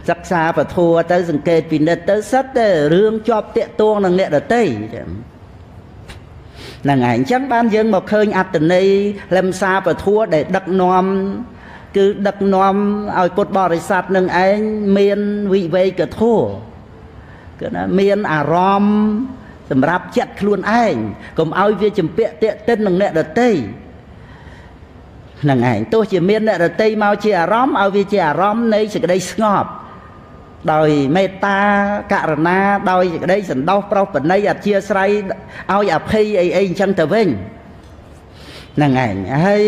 សិក្សាពធัวទៅសង្កេតពិនិត្យទៅសិតតែរឿងជាប់តាក់ទងនឹងអ្នកដតីចឹងហ្នឹងហើយអញ្ចឹងបានយើងមកឃើញអត្តន័យលំសាពធัวដែលដឹកនាំគឺដឹកនាំឲ្យពុទ្ធបរិស័ទនឹងឯងមានវិវេកធัวគឺណាមានអារម្មណ៍សម្រាប់ចិត្តខ្លួនឯងកុំឲ្យវាចម្ពាក់តាក់ទិននឹងអ្នកដតីហ្ នឹងឯងទោះជាមានអ្នកដតីមកជាអារម្មណ៍ឲ្យវាជាអារម្មណ៍នៃសេចក្តីស្ងប់ដោយមេត្តាករណាដោយសេចក្តីសន្តោសប្រោសបណីអធិស្រ័យឲ្យអភ័យអីអីអញ្ចឹងទៅវិញហ្នឹងឯងហើយ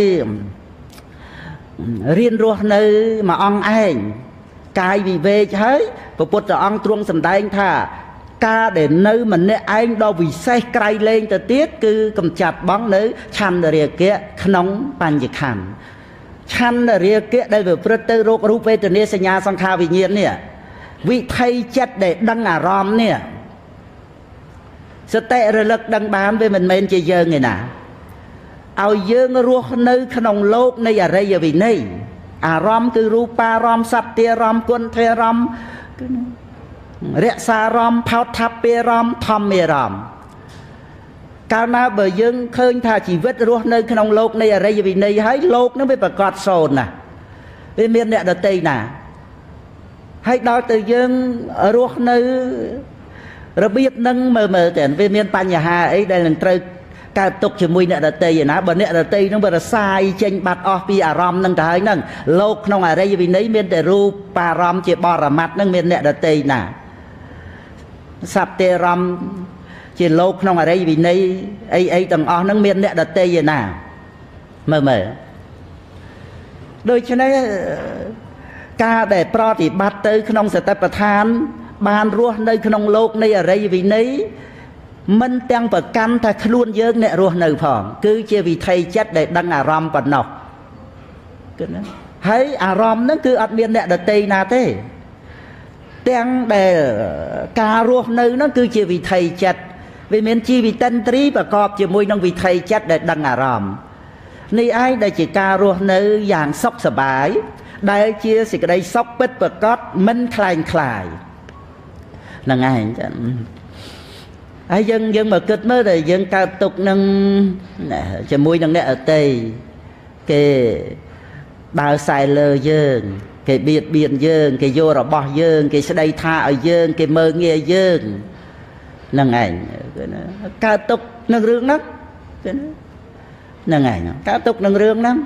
រៀនរស់នៅមួយអង្គឯងកាយវិវេកហើយព្រះពុទ្ធអង្គទ្រង់សម្ដែងថា ការដែលនៅម្នាក់ឯងដ៏វិសេសក្រៃលែងទៅទៀតគឺកំចាត់បងនៅឆន្ទរាគៈក្នុងបញ្ញខណ្ឌឆន្ទរាគៈដែលប្រព្រឹត្តទៅរោគរូបវេទនាសញ្ញាសង្ខារវិញ្ញាណនេះវិថីចិត្តដែលដឹងអារម្មណ៍នេះសតិរលឹកដឹងបានវាមិនមែនជាយើងឯណាឲ្យយើងរស់នៅក្នុងលោកនៃអរិយវិន័យអារម្មណ៍គឺរូបារម្មណ៍សត្យារម្មណ៍គុណធារម្មណ៍គឺ រសារម្មណ៍ផោតថាពេរម្មណ៍ធម្មេរម្មណ៍កាលណាបើយើងឃើញថាជីវិតរស់នៅក្នុងโลกនៃអរិយវិន័យហើយโลกនឹងវាប្រកបសូន្យណាវាមានអ្នកដតីណាហើយដល់ទៅយើងរស់នៅរបៀបនឹងមើលមើលទៅវាមានបញ្ហាអីដែលនឹងត្រូវកើតទុកជាមួយអ្នកដតីណាបើអ្នកដតីនឹងវារសាយចេញបាត់អស់ពីអារម្មណ៍នឹងទៅហើយហ្នឹងលោកក្នុងអរិយវិន័យមានតែរូបអារម្មណ៍ជាបរមត្តនឹងមានអ្នកដតីណា សັບទេរំជាលោកក្នុងអរិយវិន័យអីអីទាំងអស់ហ្នឹងមានអ្នកដតីឯណាមើលមើលដូច្នេះការដែលប្រតិបត្តិទៅ ក្នុងសតិប្បដ្ឋាន បានរស់នៅ ក្នុងលោកនៃអរិយវិន័យមិនទាំងប្រកាន់ថាខ្លួនយើងអ្នករស់នៅផង គឺជាវិថីចិត្តដែលដឹងអារម្មណ៍ប៉ុណ្ណោះគឺណាហើយអារម្មណ៍ហ្នឹងគឺអត់មានអ្នកដតីណាទេ ទាំងដែលការរស់នៅហ្នឹងគឺជាវិថីចិត្តវាមានជីវិតិន្ទ្រីប្រកបជាមួយនឹងវិថីចិត្តដែលដឹងអារម្មណ៍នេះឯងដែលជាការរស់នៅយ៉ាងសុខសบายដែលជាសេចក្តីសុខពិតប្រកបមិនคล้ายคลายហ្នឹងឯងចាហើយយើងយើងមកគិតមើលតែយើងកើតទុកនឹងជាមួយនឹងអ្នកអតីគេដើរខ្សែលើយើង គេបៀតបៀនយើង គេយករបស់យើង គេស្ដីថាឲ្យយើង គេមើងងាយយើងហ្នឹងឯងកើតទុកនឹងរឿងហ្នឹងហ្នឹងឯងកើតទុកនឹងរឿងហ្នឹង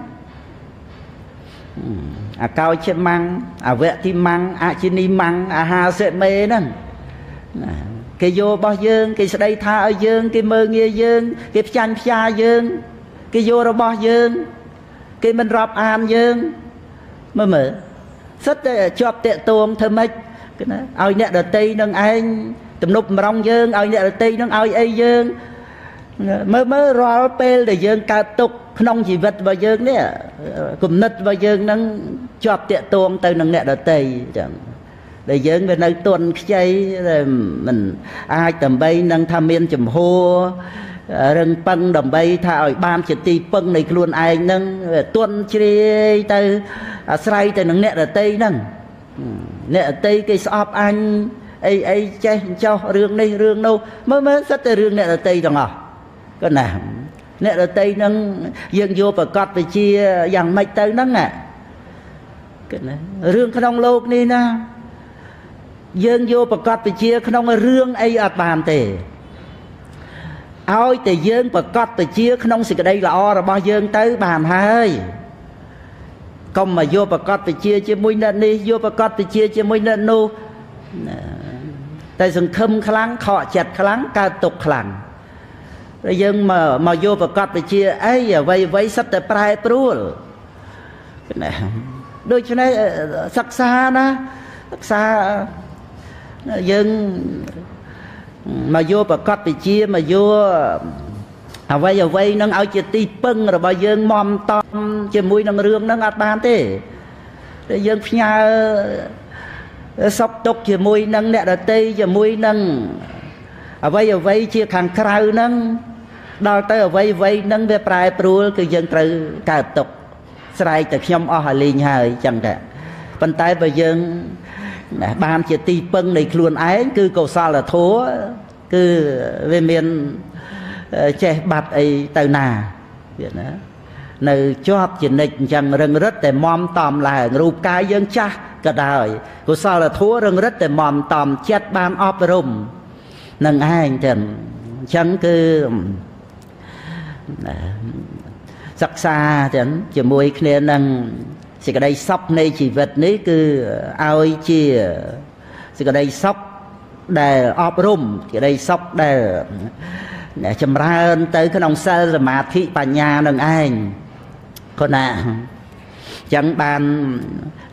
អកោចិម៉ាំងអវៈទីម៉ាំងអជិនីម៉ាំងអាហាសិមេហ្នឹងណាគេយករបស់យើង គេស្ដីថាឲ្យយើង គេមើងងាយយើង គេផ្ចាញ់ផ្សាយើង គេយករបស់យើង គេមិនរាប់អានយើងមើលមើល សិតតែជាប់តាក់ទងធ្វើម៉េចគេណាឲ្យអ្នកដតីនឹងឯងទំនប់ម្រងយើងឲ្យអ្នកដតីនឹងឲ្យអីយើងមើលមើលរាល់ពេលដែលយើងកើតទុកក្នុងជីវិតរបស់យើងនេះគំនិតរបស់យើងនឹងជាប់តាក់ទងទៅនឹងអ្នកដតីចឹងដែលយើងវានៅទន់ខ្ចីមិនអាចដើម្បីនឹងថាមានចំហររឹងពឹងដើម្បីថាឲ្យបានជាទីពឹងនៃខ្លួនឯងនឹងទន់ជ្រាយទៅ អាស្រ័យទៅនឹងអ្នកដតីហ្នឹងអ្នកដតីគេស្អប់អញអីអីចេះចោះរឿងនេះរឿងនោះមើលមើលសិតតែរឿងអ្នកដតីទាំងអស់ក៏ណាអ្នកដតីនឹងយើងយកប្រកាសវិជាយ៉ាងម៉េចទៅហ្នឹងណាគឺណារឿងក្នុងโลกនេះណាយើងយកប្រកាសវិជាក្នុងរឿងអីអត់បានទេឲ្យតែយើងប្រកាសវិជាក្នុងសេចក្តីល្អរបស់យើងទៅបានហើយ កុំមកយកប្រកាសវិជាជាមួយអ្នកនេះយកប្រកាសវិជាជាមួយអ្នកនោះតែសង្ឃឹមខ្លាំងខកចិត្តខ្លាំងកើតទុកខ្លាំងហើយយើងមកមកយកប្រកាសវិជាអីអ្វីអ្វីសិតតែប្រែប្រួលណាដូច្នេះសិក្សាណាសិក្សាយើងមកយកប្រកបវិជាមកយក អ្វីអ្វីនឹងឲ្យជាទីពឹងរបស់យើងមមតំជាមួយនឹងរឿងហ្នឹងអត់បានទេតែយើងផ្ញើសពទុកជាមួយនឹងអ្នកដតីជាមួយនឹងអ្វីអ្វីជាខាងក្រៅហ្នឹងដល់ទៅអ្វីអ្វីហ្នឹងវាប្រែប្រួលគឺយើងត្រូវកើតទុកស្រែកតែខ្ញុំអស់ឲ្យលេងហើយចឹងតែប៉ុន្តែបើយើងបានជាទីពឹងនៃខ្លួនឯងគឺកុសលធម៌គឺវាមាន ចេះបាត់អីទៅណាទៀតណានៅជាប់ជានិច្ចអញ្ចឹងរឹងរិតតែមមតំឡើងរូបកាយយើងចាស់ក៏ដោយកុសលធម៌រឹងរិតតែមមតំចិត្តបានអប់រំនឹងឯងចឹងអញ្ចឹងគឺសិក្សាចឹងជាមួយគ្នានឹងសេចក្តីសុខនៃជីវិតនេះគឺឲ្យជាសេចក្តីសុខដែលអប់រំសេចក្តីសុខដែល ចម្រើនទៅក្នុងសិលសមាធិបញ្ញានឹងឯងគណាចឹងបាន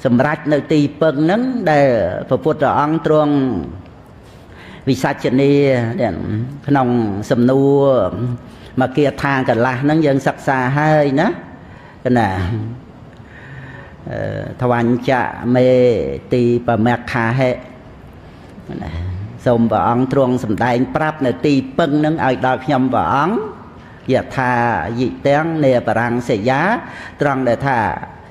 សម្រេចនៅទីពឹងហ្នឹងដែលព្រះពុទ្ធអង្គទ្រង់វិសាចនីក្នុងសំណួរមកគាថាកន្លះហ្នឹងយើងសិក្សាហើយណាកណាថ្វាញ់ចៈមេទីបមក្ខាហេណា សូមព្រះអង្គទ្រង់សម្ដែងប្រាប់នៅទីពឹងនឹងឲ្យដល់ខ្ញុំព្រះអង្គយថាយិទាំងនេបរាំងសយាត្រង់ដែលថា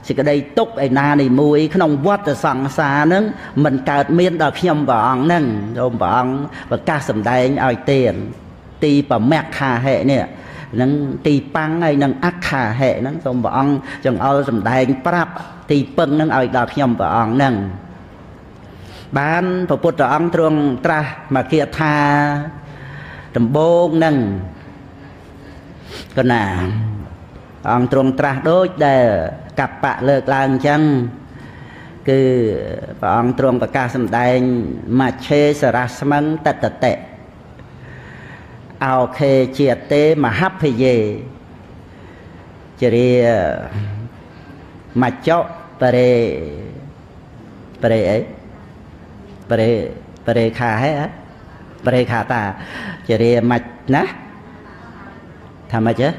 សេចក្តីទុកឯណានីមួយក្នុងវត្តសង្សារនឹងមិនកើតមានដល់ខ្ញុំព្រះអង្គនឹងសូមព្រះអង្គប្រកាសសម្ដែងឲ្យទៀនទីប្រមាក់ខាហេនេះនឹងទីប៉ាំងហើយនឹងអក្ខាហេហ្នឹងសូមព្រះអង្គចង្អុលសម្ដែងប្រាប់ទីពឹងនឹងឲ្យដល់ខ្ញុំព្រះអង្គនឹង បានព្រះពុទ្ធអង្គទ្រង់ត្រាស់មកគាថាដំបងនឹងកណាអង្គទ្រង់ត្រាស់ដូចដែលកបៈលើកឡើងអញ្ចឹងគឺព្រះអង្គទ្រង់ប្រកាសសម្ដែងមច្ឆេសរស្មឹងតតតិអោខេជាតេមហភយេជារាមច្ចៈបរេបរេអី បរេបរេខាហេបរេខាតាជារាមច្ចណាថាម៉េចទេ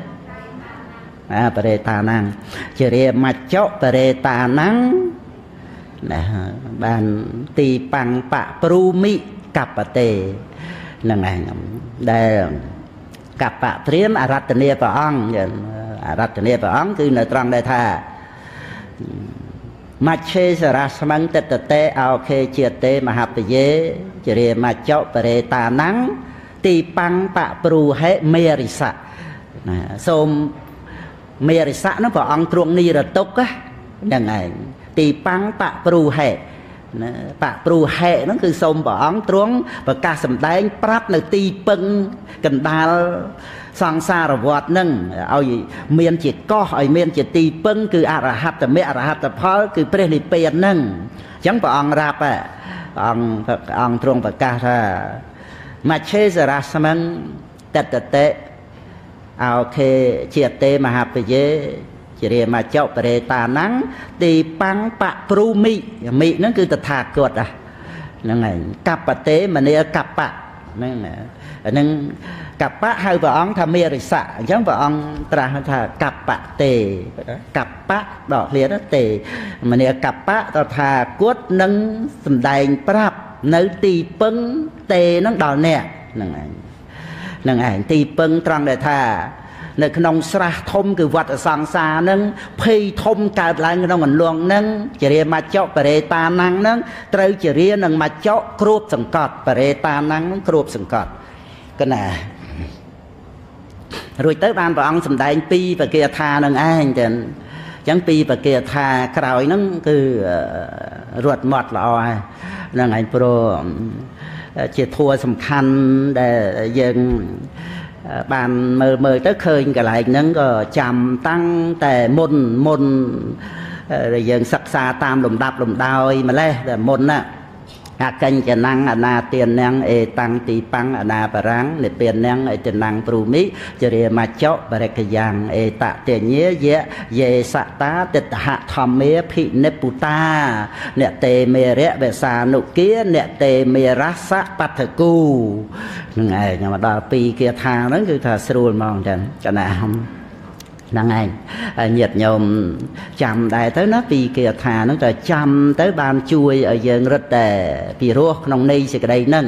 អាបរេតាណាំងជារាមច្ចៈបរេតាណាំងណាបានទីបាំងបព្រូមិកបតេនឹងឯងដែលកបៈព្រាមអរតនីព្រះអង្គអរតនីព្រះអង្គគឺនៅត្រង់ដែលថា មច្ឆេសរស្មੰទិតតេអោខេជាតេមហបយេជរាមច្ចៈបរេតាណੰទីបាំងបព្រូហេមេរិស័កណាសូមមេរិស័កនោះព្រះអង្គទ្រង់និរតុកហ្នឹងឯងទីបាំងបព្រូហេណាបព្រូហេហ្នឹងគឺសូមព្រះអង្គទ្រង់ប្រកាសសម្ដែង ប្រាប់នៅទីពឹងកណ្ដាល សង្សារវត្តនឹងឲ្យមានជាកោះឲ្យមានជាទីពឹងគឺអរហត្តមគ្គអរហត្តផល គឺព្រះនិព្វាននឹងអញ្ចឹងព្រះអង្គរាប់ព្រះអង្គព្រះអង្គទ្រង់ប្រកាសថាមច្ឆេសរស្មੰតតតេអោខេជាតេមហាបយេជារាមចុបរេតាណੰទីបាំងបព្រូមិមិហ្នឹងគឺតថាគតហ្នឹងហើយកបតេមនីកបៈហ្នឹងហ្នឹង កបៈហៅព្រះអង្គថាមេរិស័កអញ្ចឹងព្រះអង្គត្រាស់ថាកបៈទេកបៈដកឃ្លាទេមនីកបៈតថាគតនឹងសំដែងប្រាប់នៅទីពឹងទេនឹងដល់អ្នកហ្នឹងឯងហ្នឹងឯងទីពឹងត្រង់ដែលថា នៅក្នុងស្រះធំគឺវត្តសង្សារនឹងភ័យធំកើតឡើងក្នុងអន្លងនឹងជារាមច្ចៈបរេតាណੰនឹងត្រូវជារានឹងមច្ចៈគ្របសង្កត់បរេតាណੰនឹងគ្របសង្កត់កណា រួចទៅបានព្រះអង្គសម្ដែងពីបកាថានឹងឯងចឹងអញ្ចឹងពីបកាថាក្រោយហ្នឹងគឺរត់មាត់ល្អហើយហ្នឹងឯងព្រោះជាធัวសំខាន់ដែលយើងបានមើលមើលទៅឃើញកន្លែងហ្នឹងក៏ចាំតាំងតែមុនមុនដែលយើងសិក្សាតាមលំដាប់លំដោយម្លេះតែមុនណា អកញ្ចណងអនាទានងអេតាំងទីបាំងអនាបរាំងនិពានងអេតណងព្រូមិចរិមច្ចៈបរិកយ៉ាងអេតតញ្ញាយៈយេសតាទិដ្ឋហធម្មាភិនិពុតាអ្នកតេមេរៈវសានុគាអ្នកតេមេរសៈបដ្ឋគូហ្នឹងឯងមកដល់ពីគាថាហ្នឹងគឺថាស្រួលហ្មងចឹងកណា ហ្នឹងឯងញាតញោមចាំដែរទៅណាពីគេថាហ្នឹងទៅចាំទៅបានជួយឲ្យយើងរឹតតែពីរោះក្នុងន័យសេចក្តីហ្នឹង